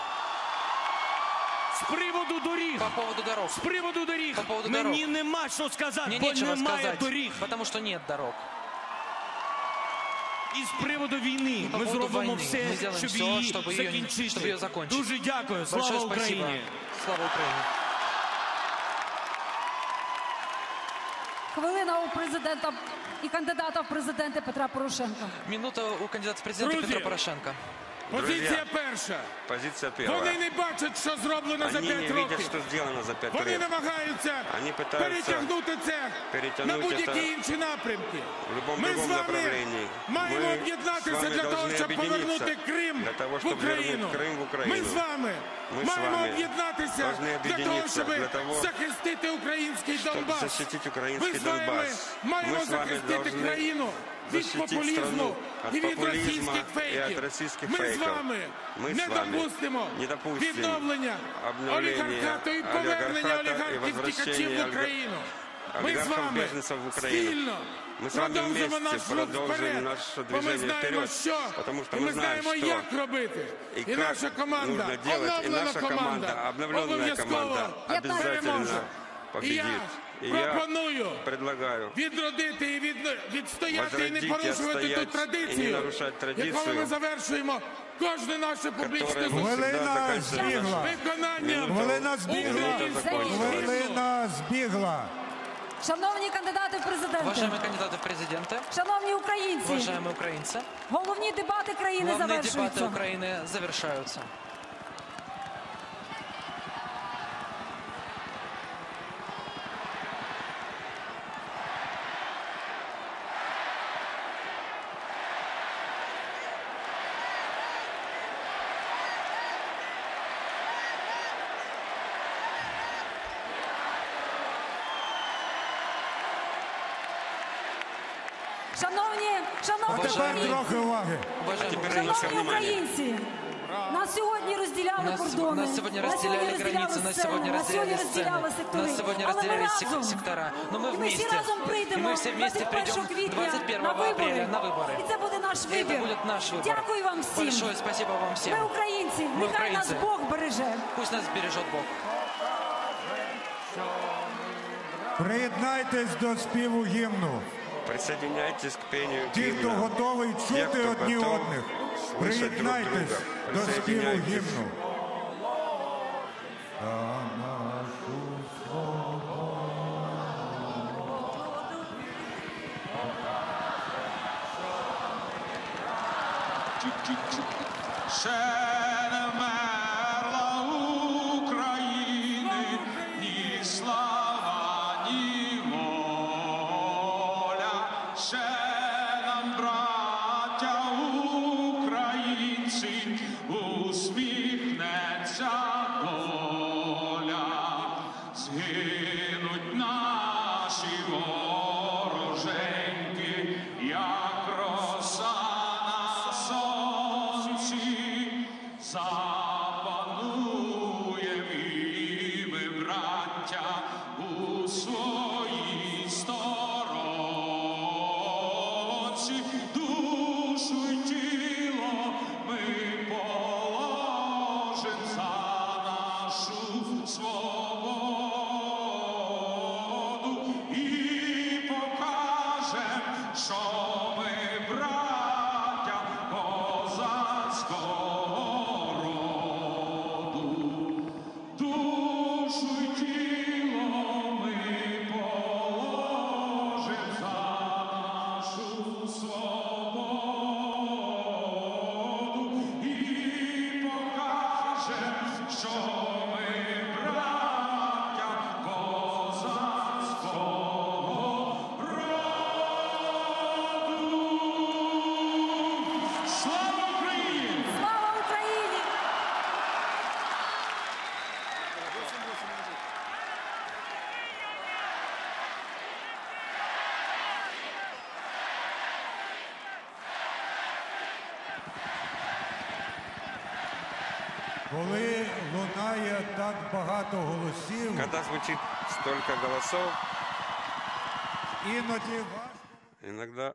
Speaker 5: З приводу доріг.
Speaker 3: По поводу дорог.
Speaker 5: З приводу доріг
Speaker 3: По поводу
Speaker 5: мені
Speaker 3: дорог.
Speaker 5: нема що сказати,
Speaker 3: Мне
Speaker 5: бо
Speaker 3: нечего
Speaker 5: немає
Speaker 3: сказать,
Speaker 5: доріг.
Speaker 3: потому что нет дорог.
Speaker 5: І з приводу війни ми зробимо
Speaker 3: війни.
Speaker 5: все,
Speaker 3: Ми
Speaker 5: щоб
Speaker 3: все,
Speaker 5: її
Speaker 3: щоб
Speaker 5: закінчити.
Speaker 3: щоб її закончити.
Speaker 5: Дуже дякую. Слава
Speaker 3: Большое спасибо.
Speaker 5: Україні.
Speaker 3: Слава Україні!
Speaker 6: Хвилина у президента і кандидата в президенти Петра Порошенка.
Speaker 3: Минута у кандидата в президенты
Speaker 7: Друзья.
Speaker 3: Петра Порошенко.
Speaker 7: Позиція перша.
Speaker 2: Позиция первая.
Speaker 7: Вони не бачать, що зроблено за
Speaker 2: Они не
Speaker 7: 5
Speaker 2: видят,
Speaker 7: років.
Speaker 2: что сделано за пять
Speaker 7: Вони
Speaker 2: лет.
Speaker 7: намагаються
Speaker 2: Вони питаються
Speaker 7: перетягнути це
Speaker 2: перетягнути
Speaker 7: на будь-які
Speaker 2: це
Speaker 7: інші напрямки.
Speaker 2: в любом
Speaker 7: Ми з
Speaker 2: другом
Speaker 7: вами
Speaker 2: направлении.
Speaker 7: маємо
Speaker 2: Мы
Speaker 7: об'єднатися
Speaker 2: с вами
Speaker 7: для того,
Speaker 2: должны
Speaker 7: щоб
Speaker 2: объединиться
Speaker 7: повернути Крим
Speaker 2: для того,
Speaker 7: в
Speaker 2: щоб
Speaker 7: Україну.
Speaker 2: вернуть Крим в Україну.
Speaker 7: Ми з вами
Speaker 2: Ми з
Speaker 7: маємо
Speaker 2: вами
Speaker 7: об'єднатися
Speaker 2: должны
Speaker 7: для того,
Speaker 2: об'єднатися
Speaker 7: щоб
Speaker 2: для того,
Speaker 7: захистити український
Speaker 2: чтобы
Speaker 7: Донбас.
Speaker 2: защитить
Speaker 7: Ми
Speaker 2: украинский
Speaker 7: з вами
Speaker 2: Донбасс.
Speaker 7: маємо
Speaker 2: Мы с вами
Speaker 7: захистити
Speaker 2: должны
Speaker 7: країну від
Speaker 2: защитить
Speaker 7: популізму
Speaker 2: страну
Speaker 7: і
Speaker 2: от
Speaker 7: від
Speaker 2: популизма
Speaker 7: російських
Speaker 2: и
Speaker 7: фейків.
Speaker 2: от российских
Speaker 7: Ми з
Speaker 2: фейков.
Speaker 7: вами
Speaker 2: Мы
Speaker 7: не
Speaker 2: с вами
Speaker 7: допустимо
Speaker 2: не допустим
Speaker 7: відновлення
Speaker 2: обновления
Speaker 7: олігархату і повернення
Speaker 2: олигархата и
Speaker 7: олігархів
Speaker 2: возвращения
Speaker 7: втікачів в
Speaker 2: олига-
Speaker 7: Україну. Ми з
Speaker 2: олигархов,
Speaker 7: вами
Speaker 2: беженцев в Украину.
Speaker 7: спільно
Speaker 2: Мы с вами
Speaker 7: продовжимо
Speaker 2: вместе
Speaker 7: наш рух
Speaker 2: продолжим
Speaker 7: вперед.
Speaker 2: наше
Speaker 7: Бо ми
Speaker 2: движение
Speaker 7: знаємо,
Speaker 2: вперед,
Speaker 7: що
Speaker 2: потому что
Speaker 7: і
Speaker 2: мы
Speaker 7: ми
Speaker 2: знаем,
Speaker 7: знаємо,
Speaker 2: что
Speaker 7: як робити.
Speaker 2: и
Speaker 7: І
Speaker 2: как
Speaker 7: наша команда,
Speaker 2: нужно делать, и
Speaker 7: оновлена
Speaker 2: наша
Speaker 7: команда,
Speaker 2: команда, обновленная
Speaker 7: обов'язково
Speaker 2: команда обязательно
Speaker 7: переможе. І
Speaker 2: победит.
Speaker 7: я
Speaker 2: И я
Speaker 7: пропоную
Speaker 2: предлагаю
Speaker 7: відродити і від, відстояти і не
Speaker 2: Возродить і
Speaker 7: порушувати ту
Speaker 2: відстоять, і
Speaker 7: традицію,
Speaker 2: не нарушати традицію,
Speaker 7: якою ми завершуємо кожне наше публічне
Speaker 2: которая
Speaker 7: зустрічне.
Speaker 2: навсегда
Speaker 9: Хвилина
Speaker 2: заканчивается
Speaker 9: збігла.
Speaker 7: Виконання
Speaker 9: Хвилина збігла.
Speaker 2: Минута закончилась.
Speaker 9: Хвилина збігла.
Speaker 6: Шановні кандидати в президенти,
Speaker 3: Уважаемые кандидаты в президенты,
Speaker 6: шановні українці,
Speaker 3: уважаемые украинцы,
Speaker 6: головні дебати країни
Speaker 3: главные дебаты
Speaker 6: завершуються.
Speaker 3: Украины завершаются.
Speaker 6: Шановні,
Speaker 9: А
Speaker 6: шановні,
Speaker 9: тепер
Speaker 6: українці,
Speaker 9: трохи уваги.
Speaker 3: Уважаемые
Speaker 2: теперь наше
Speaker 6: шановні
Speaker 2: внимание.
Speaker 6: українці, нас сьогодні розділяли
Speaker 3: Нас,
Speaker 6: кордони,
Speaker 3: нас сегодня
Speaker 6: нас сьогодні
Speaker 3: разделяли границы, нас сегодня
Speaker 6: нас сьогодні
Speaker 3: разделяли
Speaker 6: розділяли
Speaker 3: сцены,
Speaker 6: сектори,
Speaker 3: нас сегодня
Speaker 6: але ми
Speaker 3: разделяли сек-
Speaker 6: разом.
Speaker 3: сектора. Но мы
Speaker 6: І ми всі
Speaker 3: вместе.
Speaker 6: разом
Speaker 3: И
Speaker 6: прийдемо
Speaker 3: мы все вместе
Speaker 6: 21
Speaker 3: придем
Speaker 6: квітня
Speaker 3: 21
Speaker 6: на вибори.
Speaker 3: апреля на выборы.
Speaker 6: І це буде наш
Speaker 3: И
Speaker 6: вибір.
Speaker 3: это будет наш выбор.
Speaker 6: Дякую вам всім.
Speaker 3: Большое спасибо вам всем.
Speaker 6: Ми українці, нехай нас
Speaker 3: українці.
Speaker 6: Бог береже.
Speaker 3: Пусть нас бережет Бог.
Speaker 9: Приєднайтесь до співу гімну.
Speaker 2: Присоединяйтесь к пению
Speaker 9: Ті, хто
Speaker 2: гимна.
Speaker 9: готовий
Speaker 2: Те,
Speaker 9: чути
Speaker 2: кто
Speaker 9: одні
Speaker 2: готов
Speaker 9: одних,
Speaker 2: слышать друг
Speaker 9: приєднайтесь
Speaker 2: друга.
Speaker 9: до співу
Speaker 2: Присоединяйтесь.
Speaker 9: гімну. За Коли лунає так багато голосів,
Speaker 2: Когда звучит столько голосов,
Speaker 9: іноді важко
Speaker 2: иногда